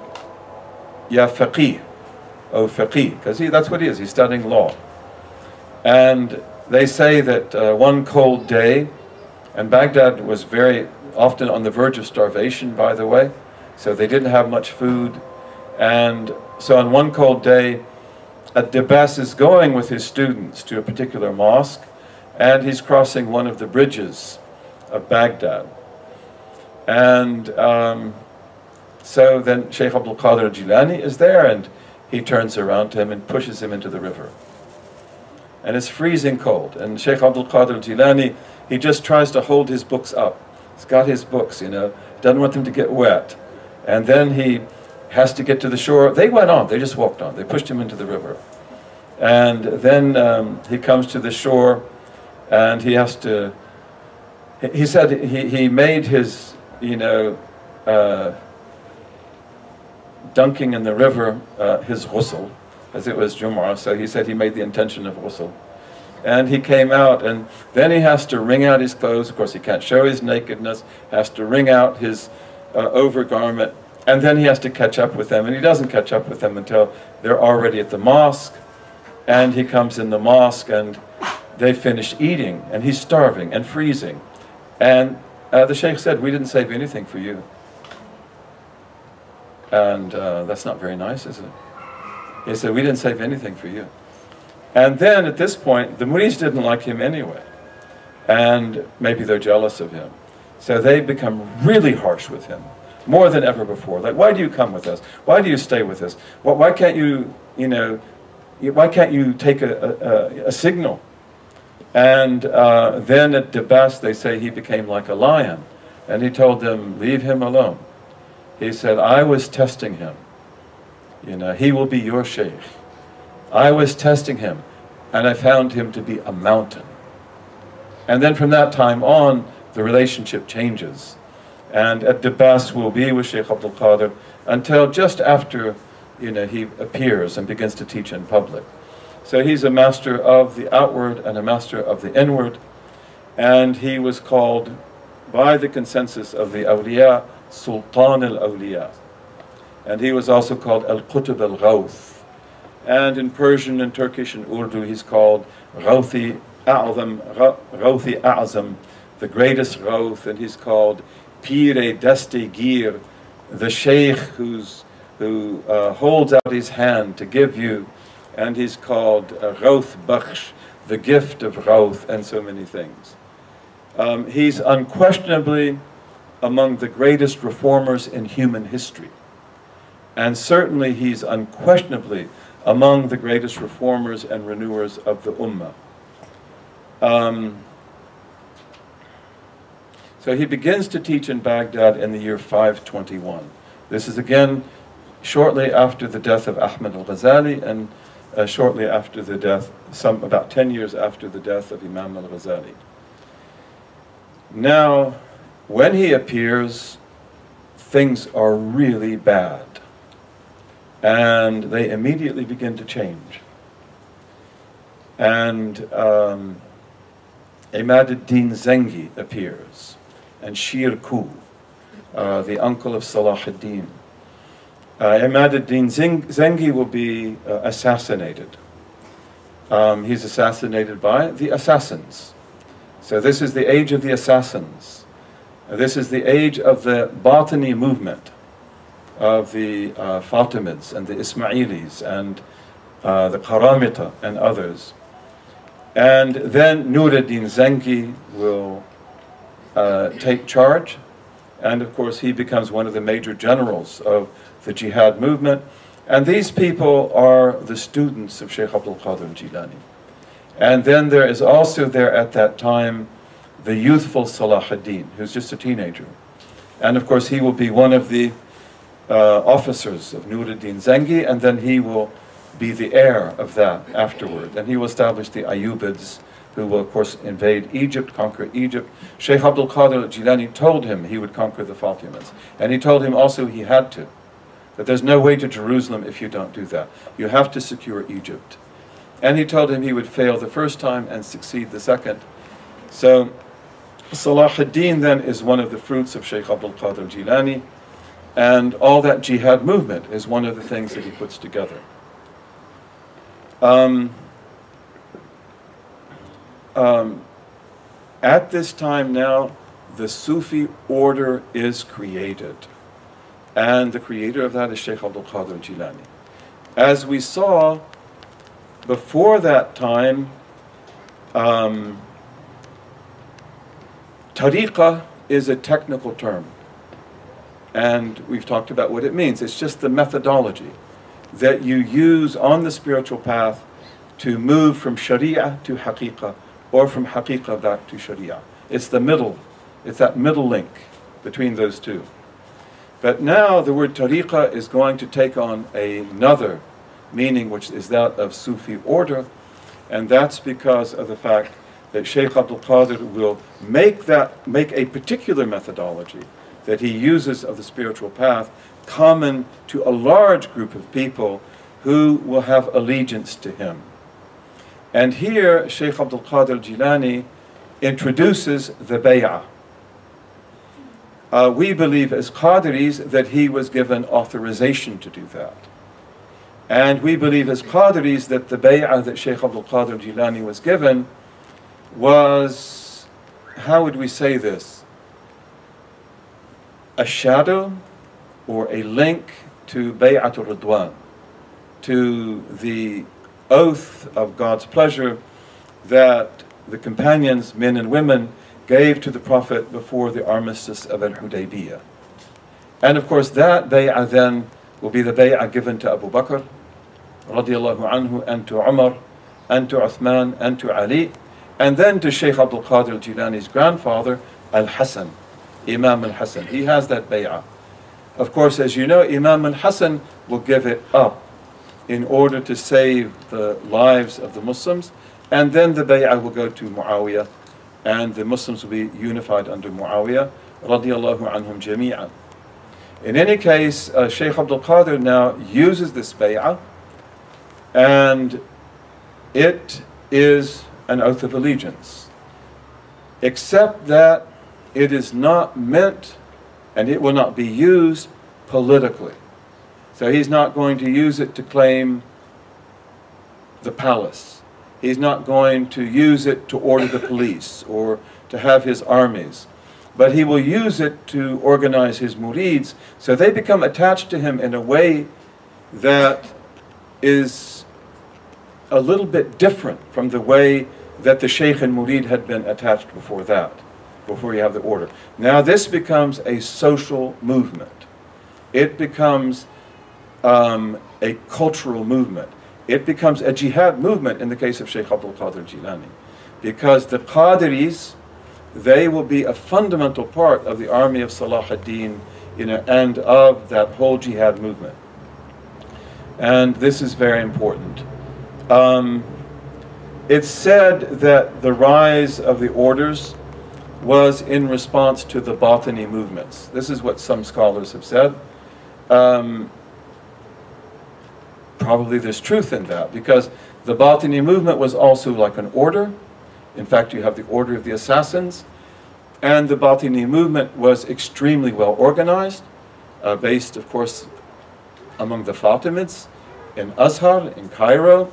Ya Faqih, O faqih, because that's what he is, he's studying law. And they say that uh, one cold day, and Baghdad was very often on the verge of starvation, by the way, so they didn't have much food. And so on one cold day, Ad-Dabbas is going with his students to a particular mosque, and he's crossing one of the bridges of Baghdad. And um, so then Sheikh Abdul Qadir Jilani is there, and he turns around to him and pushes him into the river. And it's freezing cold. And Sheikh Abdul Qadir Jilani, he just tries to hold his books up. He's got his books, you know, doesn't want them to get wet. And then he has to get to the shore. They went on, they just walked on. They pushed him into the river. And then um, he comes to the shore and he has to, he said he, he made his, you know, uh, dunking in the river uh, his ghusl, as it was Jum'ah, so he said he made the intention of ghusl. And he came out, and then he has to wring out his clothes. Of course, he can't show his nakedness, has to wring out his uh, overgarment, and then he has to catch up with them. And he doesn't catch up with them until they're already at the mosque, and he comes in the mosque, and they finish eating, and he's starving and freezing. And uh, the sheikh said, We didn't save anything for you. And uh, that's not very nice, is it? He said, We didn't save anything for you. And then at this point, the Murids didn't like him anyway. And maybe they're jealous of him. So they become really harsh with him, more than ever before. Like, why do you come with us? Why do you stay with us? Why can't you, you know, why can't you take a, a, a signal? And uh, then Ad-Dabbas, they say he became like a lion. And he told them, leave him alone. He said, I was testing him. You know, he will be your sheikh. I was testing him, and I found him to be a mountain. And then from that time on, the relationship changes. And Ad-Dabbas will be with Sheikh Abdul Qadir until just after you know, he appears and begins to teach in public. So he's a master of the outward and a master of the inward. And he was called, by the consensus of the awliya, Sultan al-Awliya. And he was also called Al-Qutb al-Ghawth. And in Persian and Turkish and Urdu, he's called Ghawthi A'zam, Ghawthi A'zam, the greatest Ghawth, and he's called Pire Deste Gir, the Sheikh who's, who uh, holds out his hand to give you, and he's called uh, Bakhsh, the gift of Ghawth, and so many things. Um, he's unquestionably among the greatest reformers in human history. And certainly he's unquestionably among the greatest reformers and renewers of the Ummah. Um, so he begins to teach in Baghdad in the year 521. This is again shortly after the death of Ahmad al-Ghazali and uh, shortly after the death, some about 10 years after the death of Imam al-Ghazali. Now, when he appears, things are really bad. And they immediately begin to change. And um, Imad ad-Din Zengi appears, and Shir Kuh, uh, the uncle of Salah ad-Din. Uh, Imad ad-Din Zengi will be uh, assassinated. Um, he's assassinated by the assassins. So this is the age of the assassins. This is the age of the Batini movement of the uh, Fatimids and the Ismailis and uh, the Karamita and others. And then Nuruddin Zengi will uh, take charge, and of course he becomes one of the major generals of the jihad movement. And these people are the students of Sheikh Abdul Qadir Jilani. And then there is also there at that time the youthful Salah ad-Din, who's just a teenager. And of course, he will be one of the uh, officers of Nuruddin Zengi, and then he will be the heir of that afterward. And he will establish the Ayyubids, who will, of course, invade Egypt, conquer Egypt. Sheikh Abdul Qadir Jilani told him he would conquer the Fatimids. And he told him also he had to, that there's no way to Jerusalem if you don't do that. You have to secure Egypt. And he told him he would fail the first time and succeed the second. So Salah ad-Din then is one of the fruits of Sheikh Abdul Qadir Jilani, and all that jihad movement is one of the things that he puts together. Um, um, at this time now, the Sufi order is created. And the creator of that is Sheikh Abdul Qadir Jilani. As we saw, before that time, um, tariqah is a technical term. And we've talked about what it means. It's just the methodology that you use on the spiritual path to move from sharia to haqiqah or from haqiqah back to sharia. It's the middle, it's that middle link between those two. But now the word tariqah is going to take on another meaning, which is that of Sufi order, and that's because of the fact that Sheikh Abdul Qadir will make that make a particular methodology that he uses of the spiritual path common to a large group of people who will have allegiance to him. And here Sheikh Abdul Qadir Jilani introduces the bay'ah. Uh, we believe as Qadiris that he was given authorization to do that. And we believe as Qadiris that the bay'ah that Shaykh Abdul Qadir Jilani was given was, how would we say this? A shadow or a link to Bay'atul Ridwan, to the oath of God's pleasure that the companions, men and women, gave to the Prophet before the armistice of Al-Hudaybiyah. And of course that bay'ah then will be the bay'ah given to Abu Bakr, radiallahu anhu, and to Umar, and to Uthman, and to Ali, and then to Shaykh Abdul Qadir Jilani's grandfather, Al-Hasan, Imam Al-Hasan. He has that bay'ah. Of course, as you know, Imam Al-Hasan will give it up in order to save the lives of the Muslims, and then the bay'ah will go to Muawiyah and the Muslims will be unified under Muawiyah radiallahu anhum jami'an. In any case, uh, Shaykh Abdul Qadir now uses this bay'ah and it is an oath of allegiance. Except that it is not meant and it will not be used politically. So he's not going to use it to claim the palace He's not going to use it to order the police or to have his armies. But he will use it to organize his murids so they become attached to him in a way that is a little bit different from the way that the sheikh and murid had been attached before that, before you have the order. Now this becomes a social movement. It becomes um, a cultural movement it becomes a jihad movement in the case of Sheikh Abdul Qadir Jilani. Because the Qadiris, they will be a fundamental part of the army of Salah ad-Din you know, and of that whole jihad movement. And this is very important. Um, it's said that the rise of the orders was in response to the Batini movements. This is what some scholars have said. Um, probably there's truth in that because the Batini movement was also like an order. In fact, you have the Order of the Assassins. And the Batini movement was extremely well organized, uh, based, of course, among the Fatimids in Azhar, in Cairo,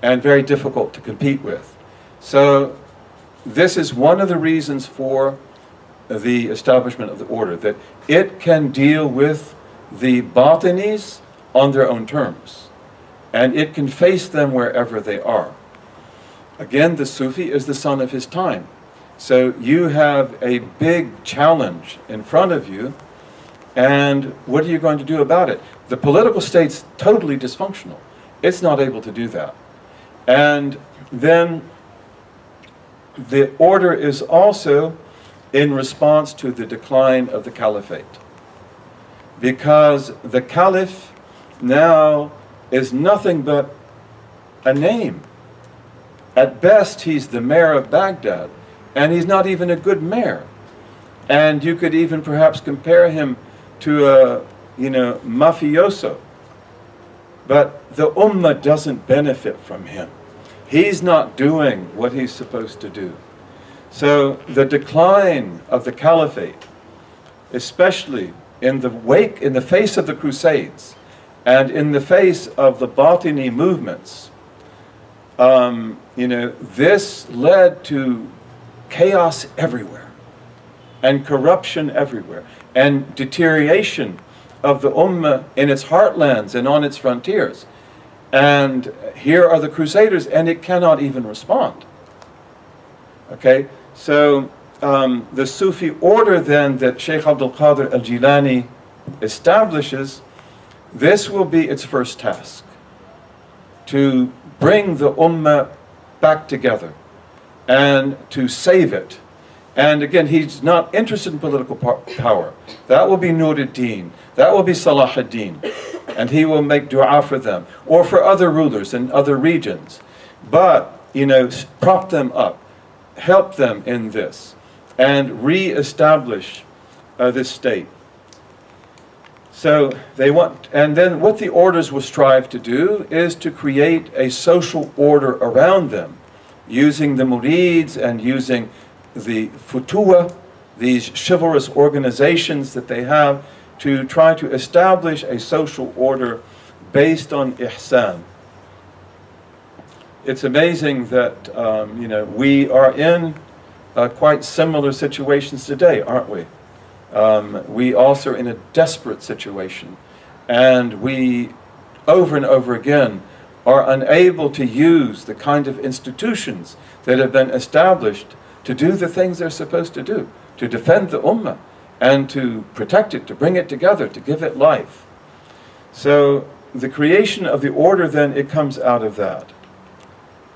and very difficult to compete with. So this is one of the reasons for the establishment of the order, that it can deal with the Batinis on their own terms and it can face them wherever they are. Again, the Sufi is the son of his time. So you have a big challenge in front of you, and what are you going to do about it? The political state's totally dysfunctional. It's not able to do that. And then the order is also in response to the decline of the caliphate. Because the caliph now is nothing but a name. At best, he's the mayor of Baghdad, and he's not even a good mayor. And you could even perhaps compare him to a, you know, mafioso. But the ummah doesn't benefit from him. He's not doing what he's supposed to do. So the decline of the caliphate, especially in the wake, in the face of the Crusades, and in the face of the Batini movements, um, you know, this led to chaos everywhere and corruption everywhere and deterioration of the Ummah in its heartlands and on its frontiers. And here are the Crusaders, and it cannot even respond. Okay, so um, the Sufi order then that Sheikh Abdul Qadir al Jilani establishes, this will be its first task to bring the Ummah back together and to save it. And again, he's not interested in political power. That will be Nur ad-Din. That will be Salah ad-Din. And he will make dua for them or for other rulers in other regions. But, you know, prop them up, help them in this, and re-establish uh, this state. So they want, and then what the orders will strive to do is to create a social order around them using the murids and using the futuwa, these chivalrous organizations that they have, to try to establish a social order based on ihsan. It's amazing that um, you know we are in uh, quite similar situations today, aren't we? Um, we also are in a desperate situation, and we, over and over again, are unable to use the kind of institutions that have been established to do the things they're supposed to do, to defend the ummah and to protect it, to bring it together, to give it life. So the creation of the order then, it comes out of that.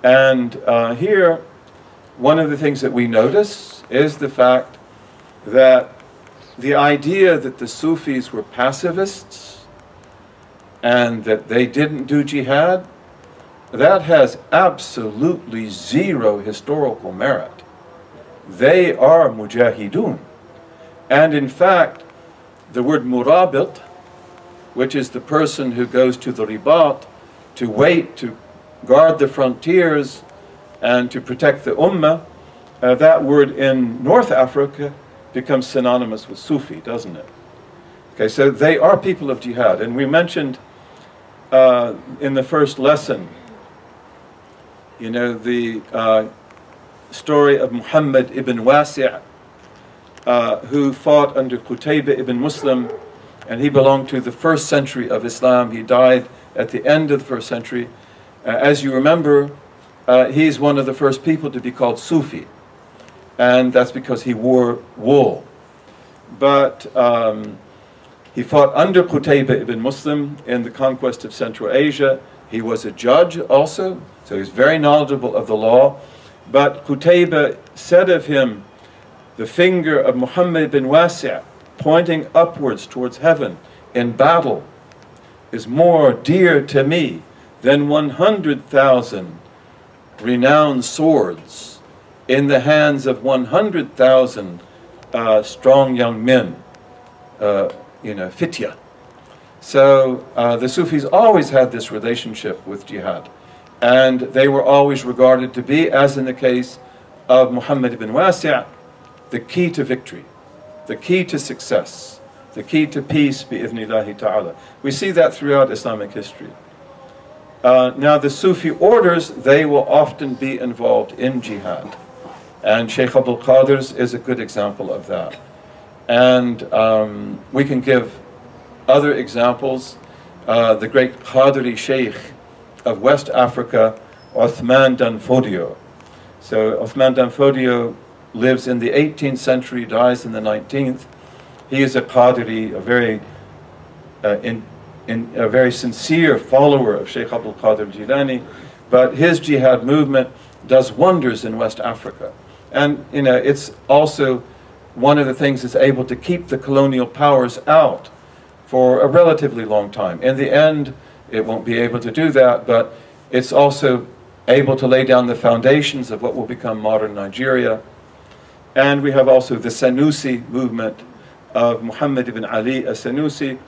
And uh, here, one of the things that we notice is the fact that the idea that the Sufis were pacifists and that they didn't do jihad that has absolutely zero historical merit. They are mujahidun. And in fact, the word murabit, which is the person who goes to the ribat to wait, to guard the frontiers, and to protect the ummah, uh, that word in North Africa becomes synonymous with Sufi, doesn't it? Okay, so they are people of jihad. And we mentioned uh, in the first lesson you know, the uh, story of Muhammad ibn Wasi' uh, who fought under Qutayba ibn Muslim, and he belonged to the first century of Islam. He died at the end of the first century. Uh, as you remember, uh, he's one of the first people to be called Sufi, and that's because he wore wool. But um, he fought under Qutayba ibn Muslim in the conquest of Central Asia. He was a judge also, so he's very knowledgeable of the law. But Qutayba said of him, the finger of Muhammad bin Wasi' pointing upwards towards heaven in battle is more dear to me than 100,000 renowned swords in the hands of 100,000 uh, strong young men, uh, you know, fitya. So uh, the Sufis always had this relationship with jihad and they were always regarded to be, as in the case of Muhammad ibn Wasi', the key to victory, the key to success, the key to peace, bi'ithnillahi ta'ala. We see that throughout Islamic history. Uh, now, the Sufi orders, they will often be involved in jihad. And Sheikh Abdul Qadir's is a good example of that. And um, we can give other examples. Uh, the great Qadiri Sheikh of West Africa, Othman Danfodio. So Othman Danfodio lives in the 18th century, dies in the 19th. He is a Qadiri, a very, uh, in, in, a very sincere follower of Sheikh Abdul Qadir Jilani, but his jihad movement does wonders in West Africa. And you know, it's also one of the things that's able to keep the colonial powers out for a relatively long time. In the end, it won't be able to do that, but it's also able to lay down the foundations of what will become modern Nigeria. And we have also the Sanusi movement of Muhammad ibn Ali as-Sanusi,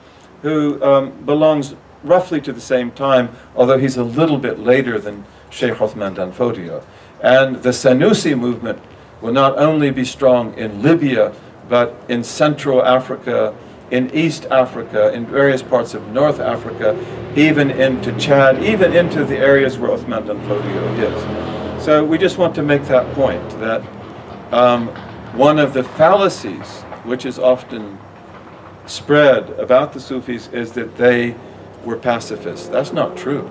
who um, belongs roughly to the same time, although he's a little bit later than Sheikh Othman Danfodio. And the Sanusi movement will not only be strong in Libya, but in Central Africa in East Africa, in various parts of North Africa, even into Chad, even into the areas where Othman dan Fodio is. So we just want to make that point that um, one of the fallacies which is often spread about the Sufis is that they were pacifists. That's not true.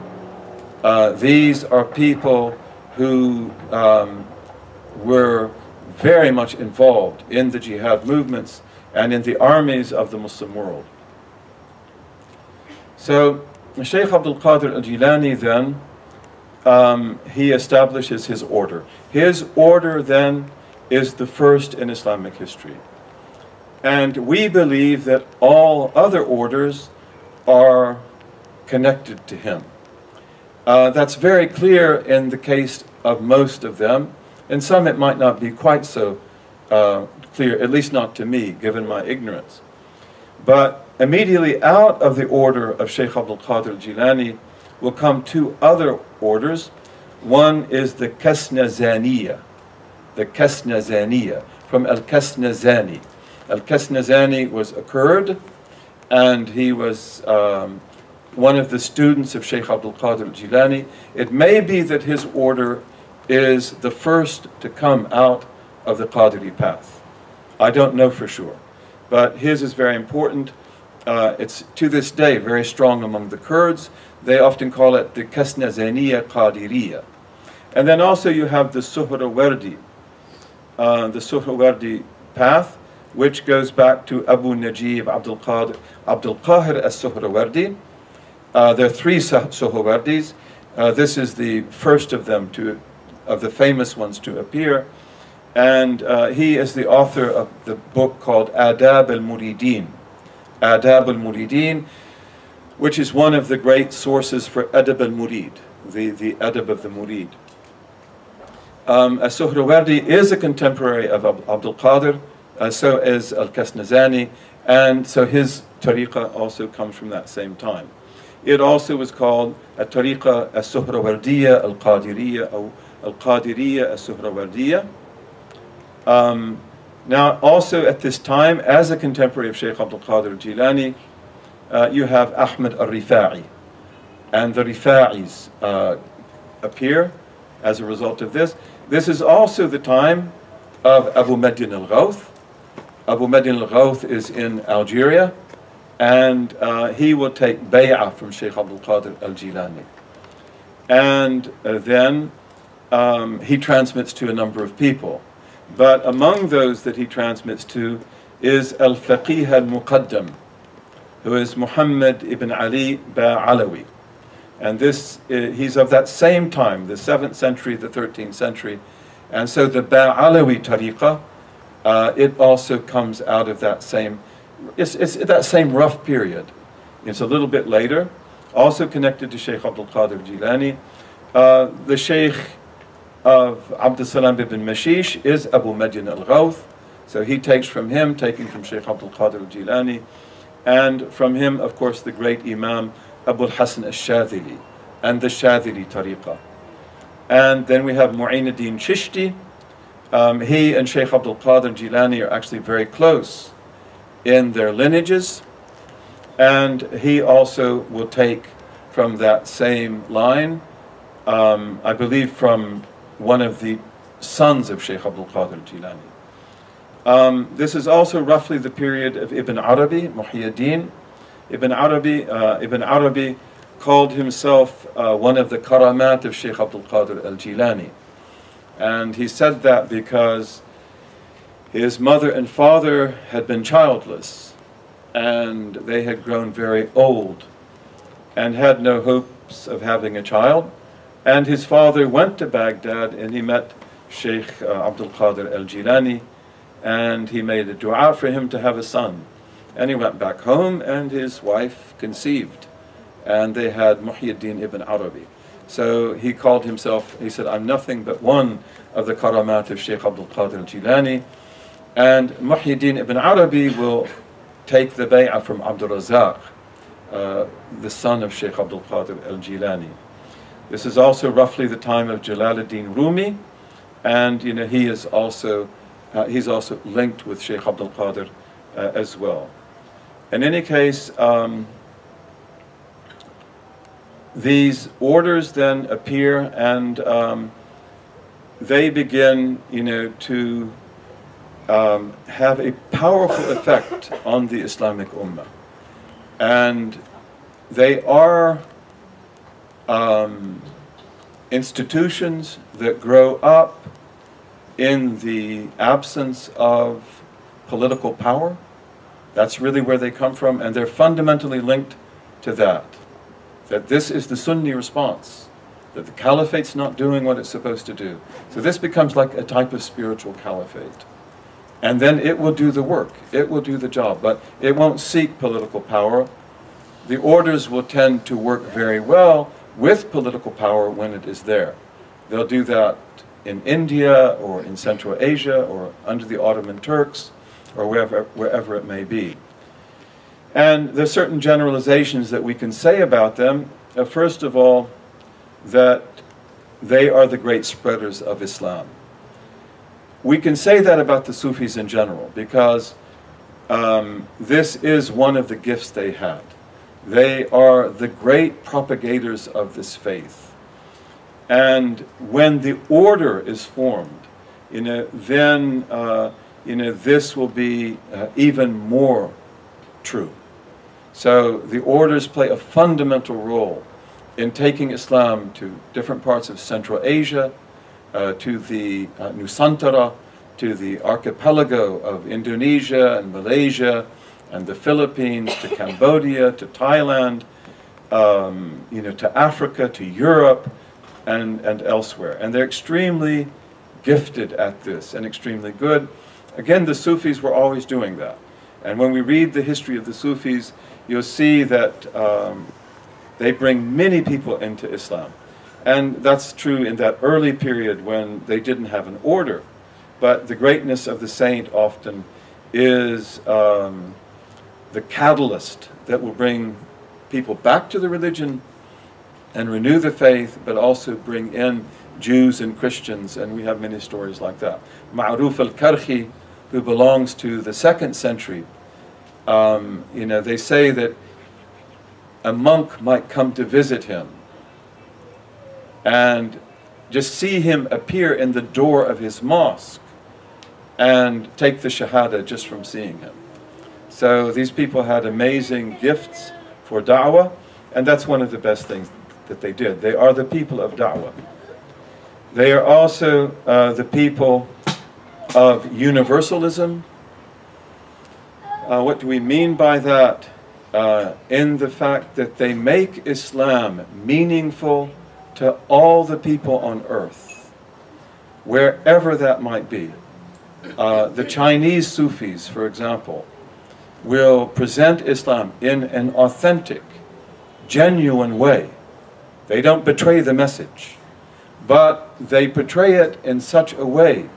Uh, these are people who um, were very much involved in the jihad movements and in the armies of the Muslim world. So Shaykh Abdul Qadir al-Jilani then, um, he establishes his order. His order then is the first in Islamic history. And we believe that all other orders are connected to him. Uh, that's very clear in the case of most of them. In some it might not be quite so uh, clear, at least not to me, given my ignorance. But immediately out of the order of Sheikh Abdul Qadir Jilani will come two other orders. One is the Kasnazaniya, the Kasnazaniya, from Al Kasnazani. Al Kasnazani was a Kurd, and he was um, one of the students of Sheikh Abdul Qadir Jilani. It may be that his order is the first to come out of the Qadiri path. I don't know for sure, but his is very important. Uh, it's to this day very strong among the Kurds. They often call it the Kasnazaniya Qadiriya. And then also you have the Suhrawardi, uh, the Suhrawardi path, which goes back to Abu Najib Abdul Qadir, Abdul Qahir as-Suhrawardi. Uh, there are three Suhrawardis. Uh, this is the first of them to, of the famous ones to appear. And uh, he is the author of the book called Adab al-Muridin. Adab al-Muridin, which is one of the great sources for Adab al-Murid, the, the Adab of the Murid. Um, As-Suhrawardi is a contemporary of Abdul Qadir, uh, so is Al-Kasnazani, and so his tariqah also comes from that same time. It also was called a tariqah As-Suhrawardiya Al-Qadiriyya Al-Qadiriyya As-Suhrawardiya. Um, now, also at this time, as a contemporary of Shaykh Abdul Qadir Jilani, uh, you have Ahmed al Rifa'i. And the Rifa'is uh, appear as a result of this. This is also the time of Abu Madin al Ghawth. Abu Madin al Ghawth is in Algeria, and uh, he will take bay'ah from Shaykh Abdul Qadir al Jilani. And uh, then um, he transmits to a number of people. But among those that he transmits to is Al Faqih al Muqaddam, who is Muhammad ibn Ali Ba'alawi. And this, uh, he's of that same time, the 7th century, the 13th century. And so the Ba'alawi tariqah, uh, it also comes out of that same, it's, it's that same rough period. It's a little bit later, also connected to Shaykh Abdul Qadir Jilani. Uh, the Shaykh of Abdul Salam ibn Mashish is Abu Madin al-Ghawth. So he takes from him, taking from Shaykh Abdul Qadir al-Jilani, and from him, of course, the great Imam Abu al-Hasan al-Shadhili, and the Shadhili tariqah. And then we have Mu'inuddin Chishti. Um, he and Shaykh Abdul Qadir Jilani are actually very close in their lineages, and he also will take from that same line, um, I believe from one of the sons of Shaykh Abdul Qadir Jilani. Um, this is also roughly the period of Ibn Arabi, Muhyiddin. Ibn Arabi, uh, Ibn Arabi called himself uh, one of the karamat of Shaykh Abdul Qadir al Jilani. And he said that because his mother and father had been childless and they had grown very old and had no hopes of having a child. And his father went to Baghdad and he met Sheikh uh, Abdul Qadir al Jilani and he made a dua for him to have a son. And he went back home and his wife conceived. And they had Muhyiddin ibn Arabi. So he called himself, he said, I'm nothing but one of the karamat of Sheikh Abdul Qadir al Jilani. And Muhyiddin ibn Arabi will take the bay'ah from Abdul Razak, uh, the son of Sheikh Abdul Qadir al Jilani. This is also roughly the time of Jalaluddin Rumi, and you know he is also uh, he's also linked with Sheikh Abdul Qadir uh, as well. In any case, um, these orders then appear and um, they begin, you know, to um, have a powerful effect on the Islamic Ummah. And they are um, institutions that grow up in the absence of political power. That's really where they come from, and they're fundamentally linked to that. That this is the Sunni response, that the caliphate's not doing what it's supposed to do. So this becomes like a type of spiritual caliphate. And then it will do the work, it will do the job, but it won't seek political power. The orders will tend to work very well with political power when it is there. They'll do that in India or in Central Asia or under the Ottoman Turks or wherever, wherever it may be. And there's certain generalizations that we can say about them. Uh, first of all, that they are the great spreaders of Islam. We can say that about the Sufis in general because um, this is one of the gifts they had. They are the great propagators of this faith. And when the order is formed, then uh, you know, this will be uh, even more true. So the orders play a fundamental role in taking Islam to different parts of Central Asia, uh, to the uh, Nusantara, to the archipelago of Indonesia and Malaysia and the Philippines, to Cambodia, to Thailand, um, you know, to Africa, to Europe, and, and elsewhere. And they're extremely gifted at this and extremely good. Again, the Sufis were always doing that. And when we read the history of the Sufis, you'll see that um, they bring many people into Islam. And that's true in that early period when they didn't have an order. But the greatness of the saint often is um, the catalyst that will bring people back to the religion and renew the faith, but also bring in Jews and Christians, and we have many stories like that. Ma'ruf al-Karkhi, who belongs to the second century, um, you know, they say that a monk might come to visit him and just see him appear in the door of his mosque and take the Shahada just from seeing him. So these people had amazing gifts for da'wah, and that's one of the best things that they did. They are the people of da'wah. They are also uh, the people of universalism. Uh, what do we mean by that? Uh, in the fact that they make Islam meaningful to all the people on earth, wherever that might be. Uh, the Chinese Sufis, for example, will present Islam in an authentic, genuine way. They don't betray the message, but they portray it in such a way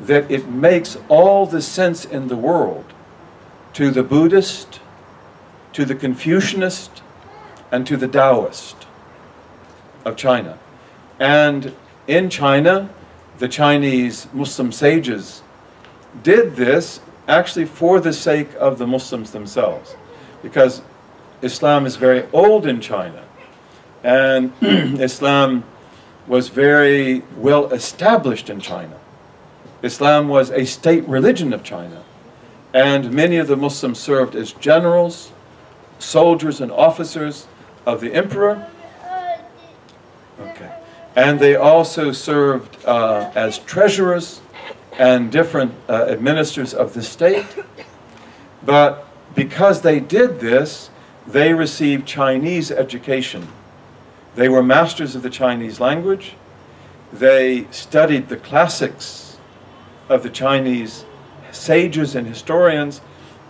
that it makes all the sense in the world to the Buddhist, to the Confucianist, and to the Taoist of China. And in China, the Chinese Muslim sages did this actually for the sake of the Muslims themselves, because Islam is very old in China, and Islam was very well established in China. Islam was a state religion of China, and many of the Muslims served as generals, soldiers, and officers of the emperor. Okay. And they also served uh, as treasurers and different uh, administrators of the state. But because they did this, they received Chinese education. They were masters of the Chinese language. They studied the classics of the Chinese sages and historians.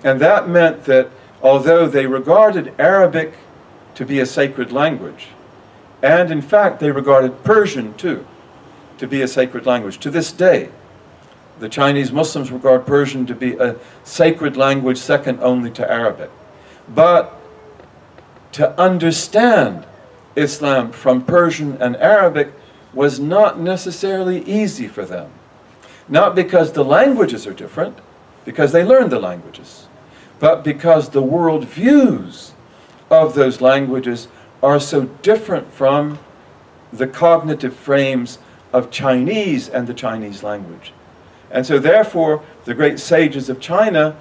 And that meant that although they regarded Arabic to be a sacred language, and in fact they regarded Persian too to be a sacred language, to this day, the Chinese Muslims regard Persian to be a sacred language second only to Arabic. But to understand Islam from Persian and Arabic was not necessarily easy for them. Not because the languages are different, because they learned the languages, but because the world views of those languages are so different from the cognitive frames of Chinese and the Chinese language. And so, therefore, the great sages of China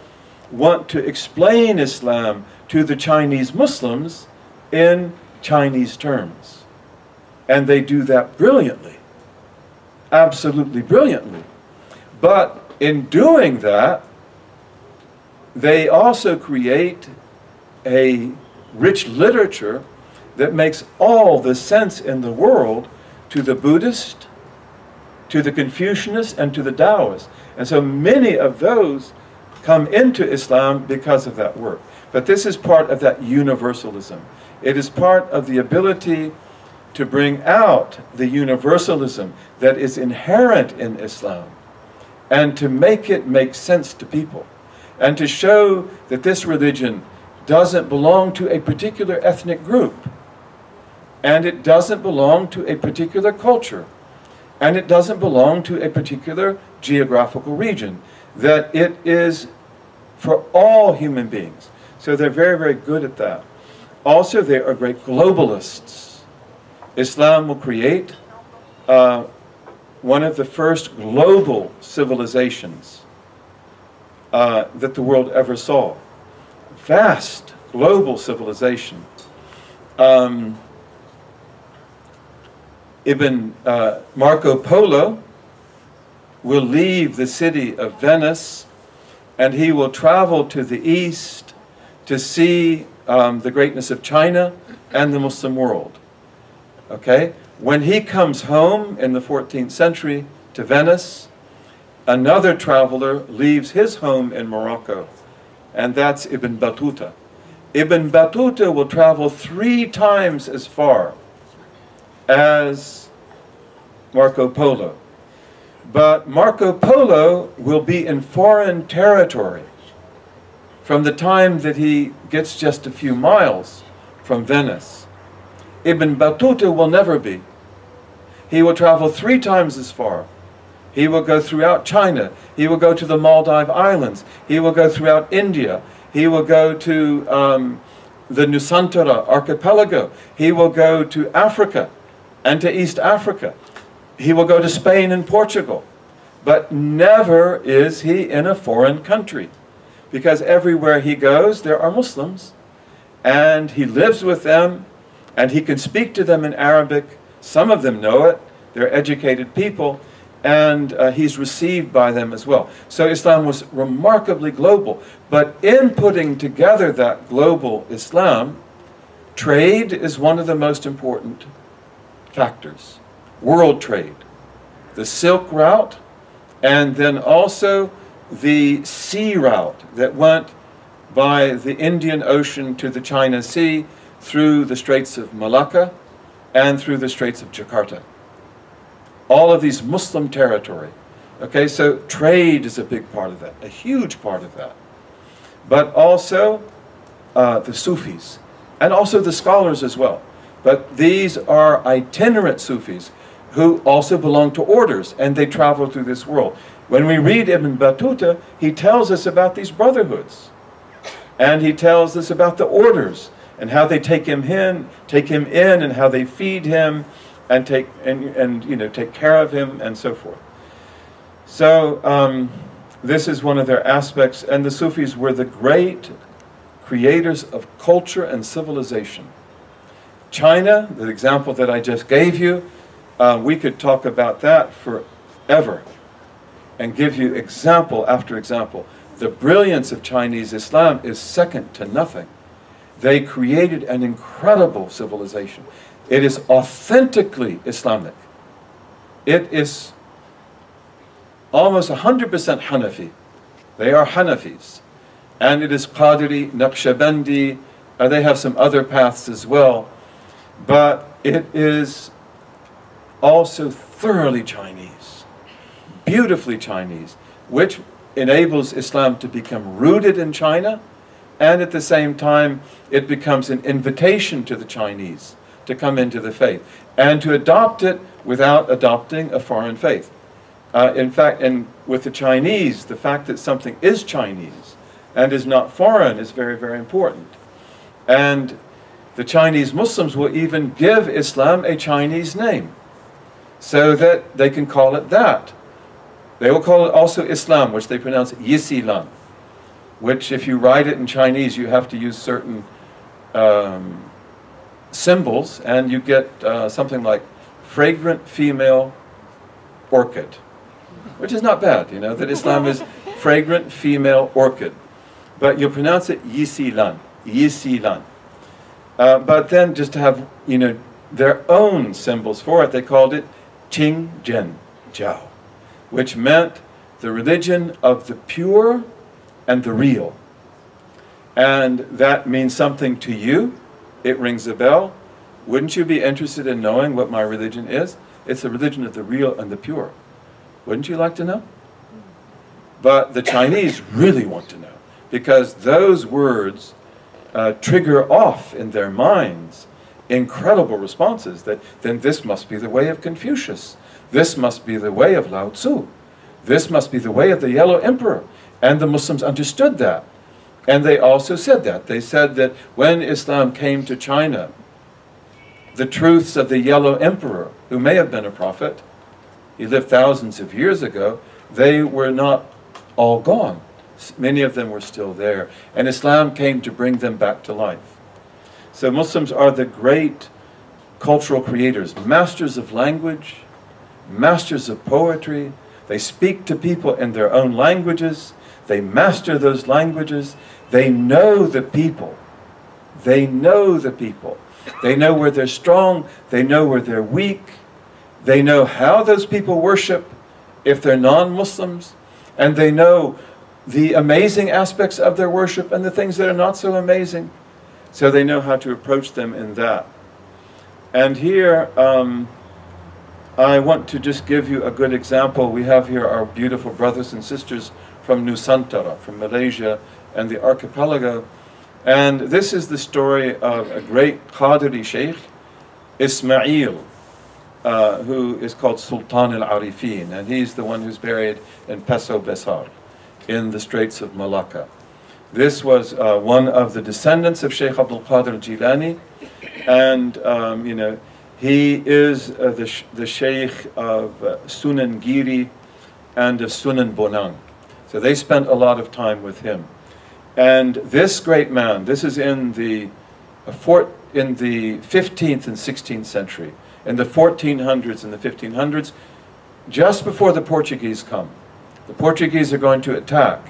want to explain Islam to the Chinese Muslims in Chinese terms. And they do that brilliantly, absolutely brilliantly. But in doing that, they also create a rich literature that makes all the sense in the world to the Buddhist, to the Confucianists and to the Taoists. And so many of those come into Islam because of that work. But this is part of that universalism. It is part of the ability to bring out the universalism that is inherent in Islam and to make it make sense to people and to show that this religion doesn't belong to a particular ethnic group and it doesn't belong to a particular culture and it doesn't belong to a particular geographical region, that it is for all human beings. So they're very, very good at that. Also, they are great globalists. Islam will create uh, one of the first global civilizations uh, that the world ever saw. Vast global civilization. Um, Ibn uh, Marco Polo will leave the city of Venice and he will travel to the east to see um, the greatness of China and the Muslim world. Okay? When he comes home in the 14th century to Venice, another traveler leaves his home in Morocco, and that's Ibn Battuta. Ibn Battuta will travel three times as far as Marco Polo. But Marco Polo will be in foreign territory from the time that he gets just a few miles from Venice. Ibn Battuta will never be. He will travel three times as far. He will go throughout China. He will go to the Maldive Islands. He will go throughout India. He will go to um, the Nusantara archipelago. He will go to Africa and to East Africa. He will go to Spain and Portugal. But never is he in a foreign country. Because everywhere he goes, there are Muslims. And he lives with them, and he can speak to them in Arabic. Some of them know it. They're educated people. And uh, he's received by them as well. So Islam was remarkably global. But in putting together that global Islam, trade is one of the most important factors. World trade, the Silk Route, and then also the sea route that went by the Indian Ocean to the China Sea through the Straits of Malacca and through the Straits of Jakarta. All of these Muslim territory. Okay, so trade is a big part of that, a huge part of that. But also uh, the Sufis, and also the scholars as well. But these are itinerant Sufis who also belong to orders and they travel through this world. When we read Ibn Battuta, he tells us about these brotherhoods. And he tells us about the orders and how they take him in, take him in and how they feed him and take and, and you know take care of him and so forth. So um, this is one of their aspects, and the Sufis were the great creators of culture and civilization. China, the example that I just gave you, uh, we could talk about that forever and give you example after example. The brilliance of Chinese Islam is second to nothing. They created an incredible civilization. It is authentically Islamic. It is almost 100% Hanafi. They are Hanafis. And it is Qadiri, Naqshbandi, uh, they have some other paths as well but it is also thoroughly Chinese, beautifully Chinese, which enables Islam to become rooted in China, and at the same time, it becomes an invitation to the Chinese to come into the faith and to adopt it without adopting a foreign faith. Uh, in fact, and with the Chinese, the fact that something is Chinese and is not foreign is very, very important. And the Chinese Muslims will even give Islam a Chinese name so that they can call it that. They will call it also Islam, which they pronounce Yisilan, which if you write it in Chinese, you have to use certain um, symbols, and you get uh, something like fragrant female orchid, which is not bad, you know, that Islam is fragrant female orchid. But you pronounce it Yisilan, Yisilan. Uh, but then just to have, you know, their own symbols for it, they called it Qing Zhen Jiao, which meant the religion of the pure and the real. And that means something to you. It rings a bell. Wouldn't you be interested in knowing what my religion is? It's the religion of the real and the pure. Wouldn't you like to know? But the Chinese really want to know because those words uh, trigger off in their minds incredible responses that then this must be the way of Confucius. This must be the way of Lao Tzu. This must be the way of the Yellow Emperor. And the Muslims understood that. And they also said that. They said that when Islam came to China, the truths of the Yellow Emperor, who may have been a prophet, he lived thousands of years ago, they were not all gone. Many of them were still there. And Islam came to bring them back to life. So Muslims are the great cultural creators, masters of language, masters of poetry. They speak to people in their own languages. They master those languages. They know the people. They know the people. They know where they're strong. They know where they're weak. They know how those people worship if they're non-Muslims. And they know the amazing aspects of their worship and the things that are not so amazing. So they know how to approach them in that. And here, um, I want to just give you a good example. We have here our beautiful brothers and sisters from Nusantara, from Malaysia and the archipelago. And this is the story of a great Qadiri Sheikh, Ismail, uh, who is called Sultan al-Arifin, and he's the one who's buried in Pulau Besar, in the Straits of Malacca. This was uh, one of the descendants of Sheikh Abdul Qadir Jilani, and um, you know, he is uh, the, sh the Sheikh of uh, Sunan Giri and of Sunan Bonang. So they spent a lot of time with him. And this great man, this is in the, in the 15th and 16th century, in the 1400s and the 1500s, just before the Portuguese come. The Portuguese are going to attack.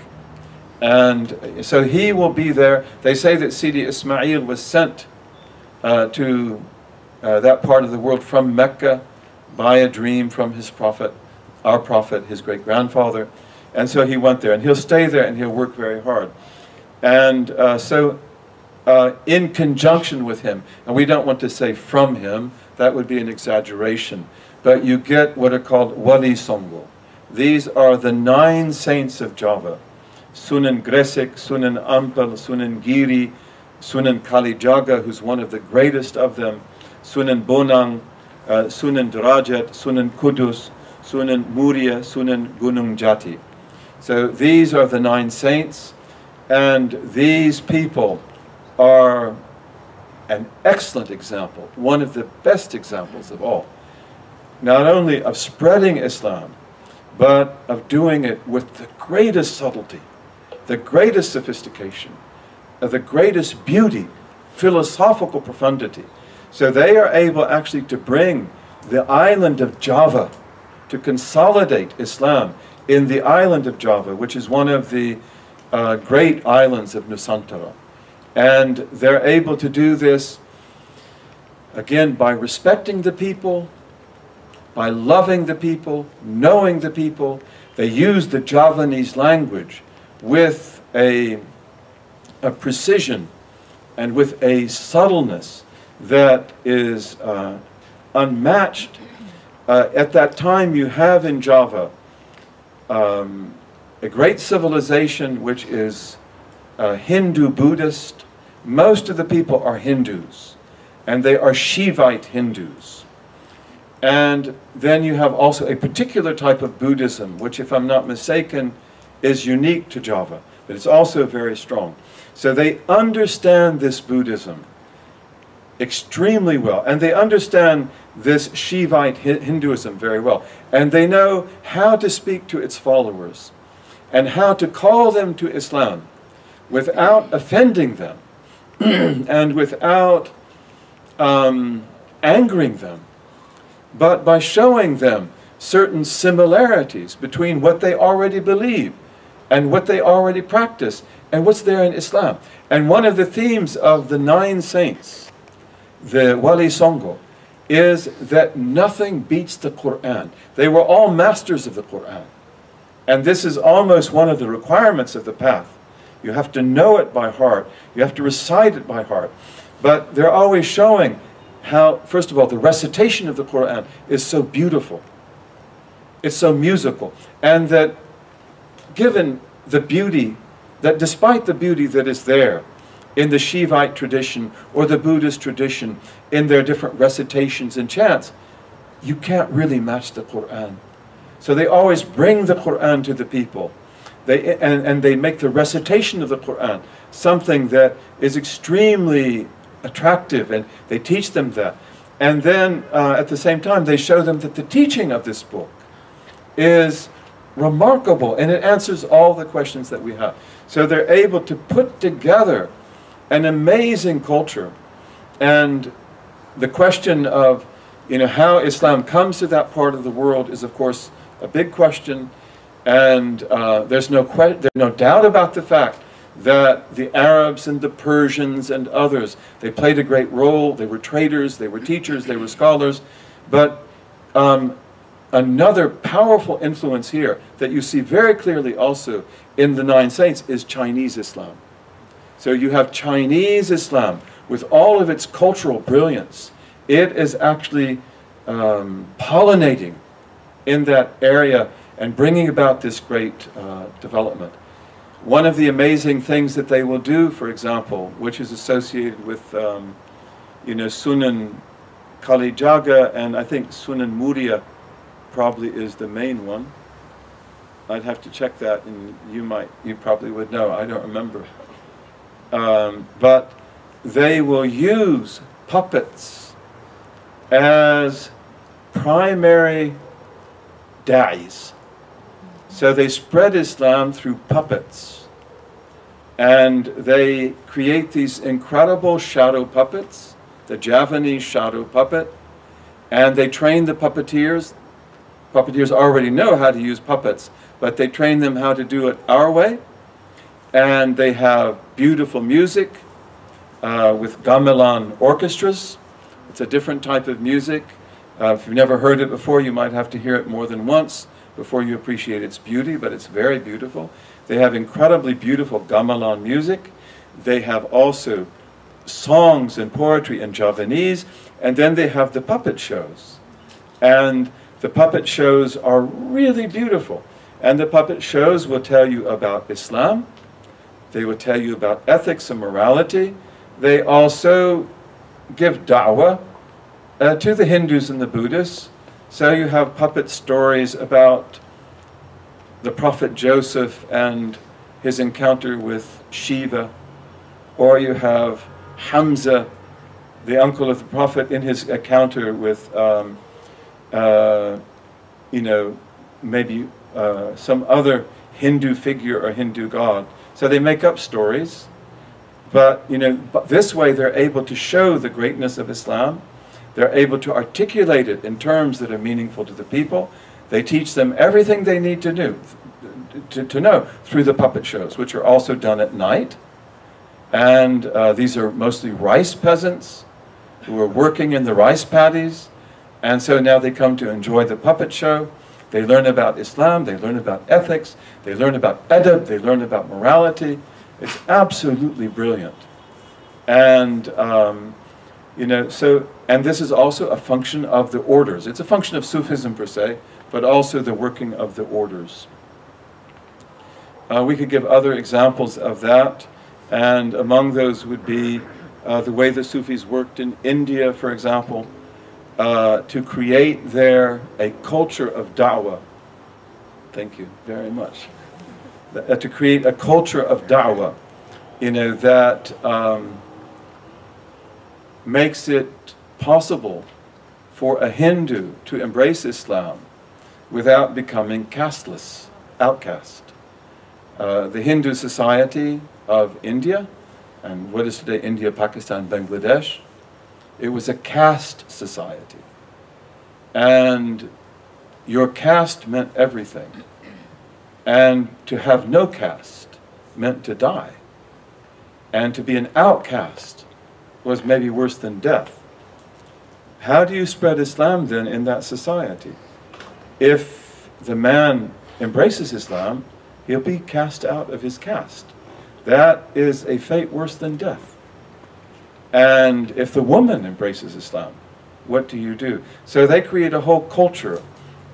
And so he will be there. They say that Sidi Ismail was sent uh, to uh, that part of the world from Mecca by a dream from his prophet, our prophet, his great grandfather. And so he went there, and he'll stay there and he'll work very hard. And uh, so, uh, in conjunction with him, and we don't want to say from him, that would be an exaggeration, but you get what are called Wali Songo. These are the nine saints of Java Sunan Gresik, Sunan Ampel, Sunan Giri, Sunan Kalijaga, who's one of the greatest of them, Sunan Bonang, uh, Sunan Derajat, Sunan Kudus, Sunan Muria, Sunan Gunung Jati. So these are the nine saints, and these people are an excellent example, one of the best examples of all, not only of spreading Islam, but of doing it with the greatest subtlety, the greatest sophistication, of the greatest beauty, philosophical profundity. So they are able actually to bring the island of Java, to consolidate Islam in the island of Java, which is one of the uh, great islands of Nusantara. And they're able to do this, again, by respecting the people, by loving the people, knowing the people. They use the Javanese language with a, a precision and with a subtleness that is uh, unmatched. Uh, at that time, you have in Java um, a great civilization which is uh, Hindu Buddhist. Most of the people are Hindus, and they are Shivite Hindus. And then you have also a particular type of Buddhism, which, if I'm not mistaken, is unique to Java. but it's also very strong. So they understand this Buddhism extremely well, and they understand this Shivite Hinduism very well, and they know how to speak to its followers and how to call them to Islam without offending them and without um, angering them, but by showing them certain similarities between what they already believe and what they already practice and what's there in Islam. And one of the themes of the nine saints, the Wali Songo, is that nothing beats the Quran. They were all masters of the Quran. And this is almost one of the requirements of the path. You have to know it by heart. You have to recite it by heart. But they're always showing how, first of all, the recitation of the Quran is so beautiful. It's so musical. And that given the beauty, that despite the beauty that is there in the Shivite tradition or the Buddhist tradition, in their different recitations and chants, you can't really match the Quran. So they always bring the Quran to the people. They, and, and they make the recitation of the Quran something that is extremely attractive, and they teach them that. And then uh, at the same time, they show them that the teaching of this book is remarkable and it answers all the questions that we have. So they're able to put together an amazing culture. And the question of you know, how Islam comes to that part of the world is, of course, a big question. And uh, there's, no there's no doubt about the fact that the Arabs and the Persians and others, they played a great role. They were traders, they were teachers, they were scholars. But um, another powerful influence here that you see very clearly also in the Nine Saints is Chinese Islam. So you have Chinese Islam with all of its cultural brilliance. It is actually um, pollinating in that area and bringing about this great uh, development. One of the amazing things that they will do, for example, which is associated with, um, you know, Sunan Kalijaga and I think Sunan Muria probably is the main one. I'd have to check that, and you might, you probably would know. I don't remember. Um, but they will use puppets as primary da'is. So they spread Islam through puppets. And they create these incredible shadow puppets, the Javanese shadow puppet, and they train the puppeteers. Puppeteers already know how to use puppets, but they train them how to do it our way. And they have beautiful music uh, with gamelan orchestras. It's a different type of music. Uh, if you've never heard it before, you might have to hear it more than once before you appreciate its beauty, but it's very beautiful. They have incredibly beautiful gamelan music. They have also songs and poetry in Javanese, and then they have the puppet shows. And the puppet shows are really beautiful. And the puppet shows will tell you about Islam, they will tell you about ethics and morality. They also give da'wah uh, to the Hindus and the Buddhists. So you have puppet stories about the prophet Joseph and his encounter with Shiva, or you have Hamza, the uncle of the prophet, in his encounter with, um, uh, you know, maybe uh, some other Hindu figure or Hindu god. So they make up stories, but you know, but this way they're able to show the greatness of Islam they're able to articulate it in terms that are meaningful to the people. They teach them everything they need to do, to, to know through the puppet shows, which are also done at night. And uh, these are mostly rice peasants who are working in the rice paddies. And so now they come to enjoy the puppet show. They learn about Islam, they learn about ethics, they learn about adab, they learn about morality. It's absolutely brilliant. And um, you know, so, and this is also a function of the orders. It's a function of Sufism per se, but also the working of the orders. Uh, we could give other examples of that, and among those would be uh, the way the Sufis worked in India, for example, uh, to create there a culture of da'wah. Thank you very much. uh, to create a culture of da'wah, you know, that um, makes it possible for a Hindu to embrace Islam without becoming casteless, outcast. Uh, the Hindu society of India, and what is today India, Pakistan, Bangladesh, it was a caste society. And your caste meant everything. And to have no caste meant to die. And to be an outcast was maybe worse than death. How do you spread Islam then in that society? If the man embraces Islam, he'll be cast out of his caste. That is a fate worse than death. And if the woman embraces Islam, what do you do? So they create a whole culture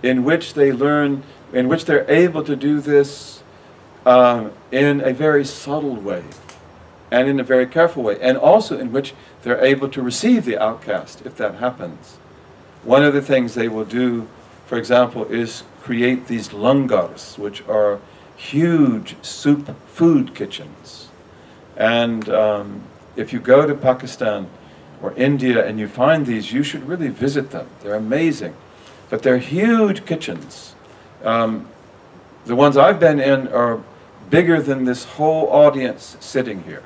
in which they learn, in which they're able to do this um, in a very subtle way and in a very careful way, and also in which they're able to receive the outcast if that happens. One of the things they will do, for example, is create these langars, which are huge soup food kitchens. And um, if you go to Pakistan or India and you find these, you should really visit them. They're amazing. But they're huge kitchens. Um, the ones I've been in are bigger than this whole audience sitting here.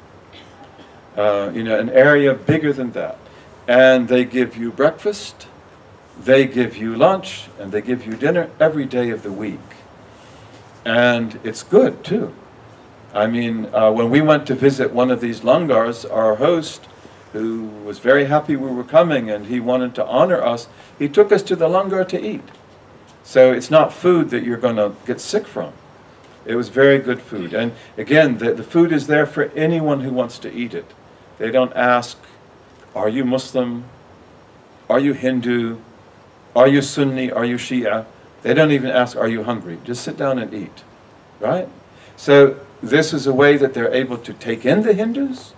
Uh, you know, an area bigger than that. And they give you breakfast, they give you lunch, and they give you dinner every day of the week. And it's good too. I mean, uh, when we went to visit one of these langars, our host, who was very happy we were coming and he wanted to honor us, he took us to the langar to eat. So it's not food that you're going to get sick from. It was very good food. And again, the, the food is there for anyone who wants to eat it. They don't ask, are you Muslim? Are you Hindu? Are you Sunni? Are you Shia? They don't even ask, are you hungry? Just sit down and eat. Right? So this is a way that they're able to take in the Hindus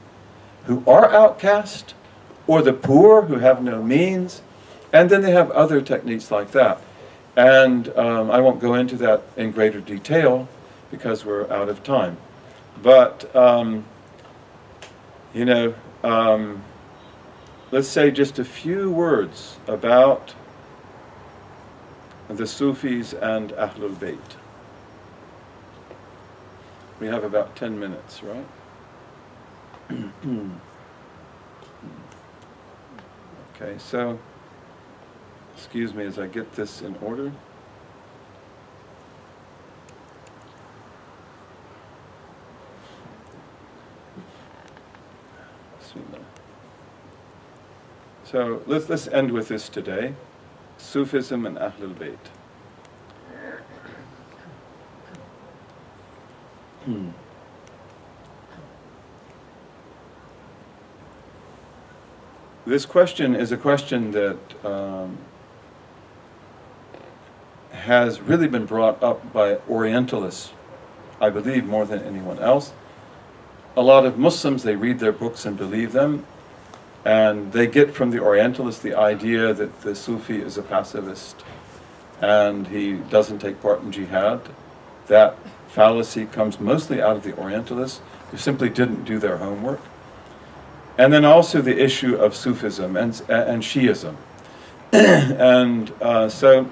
who are outcast or the poor who have no means. And then they have other techniques like that. And um, I won't go into that in greater detail because we're out of time. But um, you know, um, let's say just a few words about the Sufis and Ahlul Bayt. We have about 10 minutes, right? okay, so, excuse me as I get this in order. So let's, let's end with this today. Sufism and Ahlul Bayt. Hmm. This question is a question that um, has really been brought up by Orientalists, I believe, more than anyone else. A lot of Muslims, they read their books and believe them, and they get from the Orientalists the idea that the Sufi is a pacifist and he doesn't take part in jihad. That fallacy comes mostly out of the Orientalists who simply didn't do their homework. And then also the issue of Sufism and, and Shiism. and uh, so,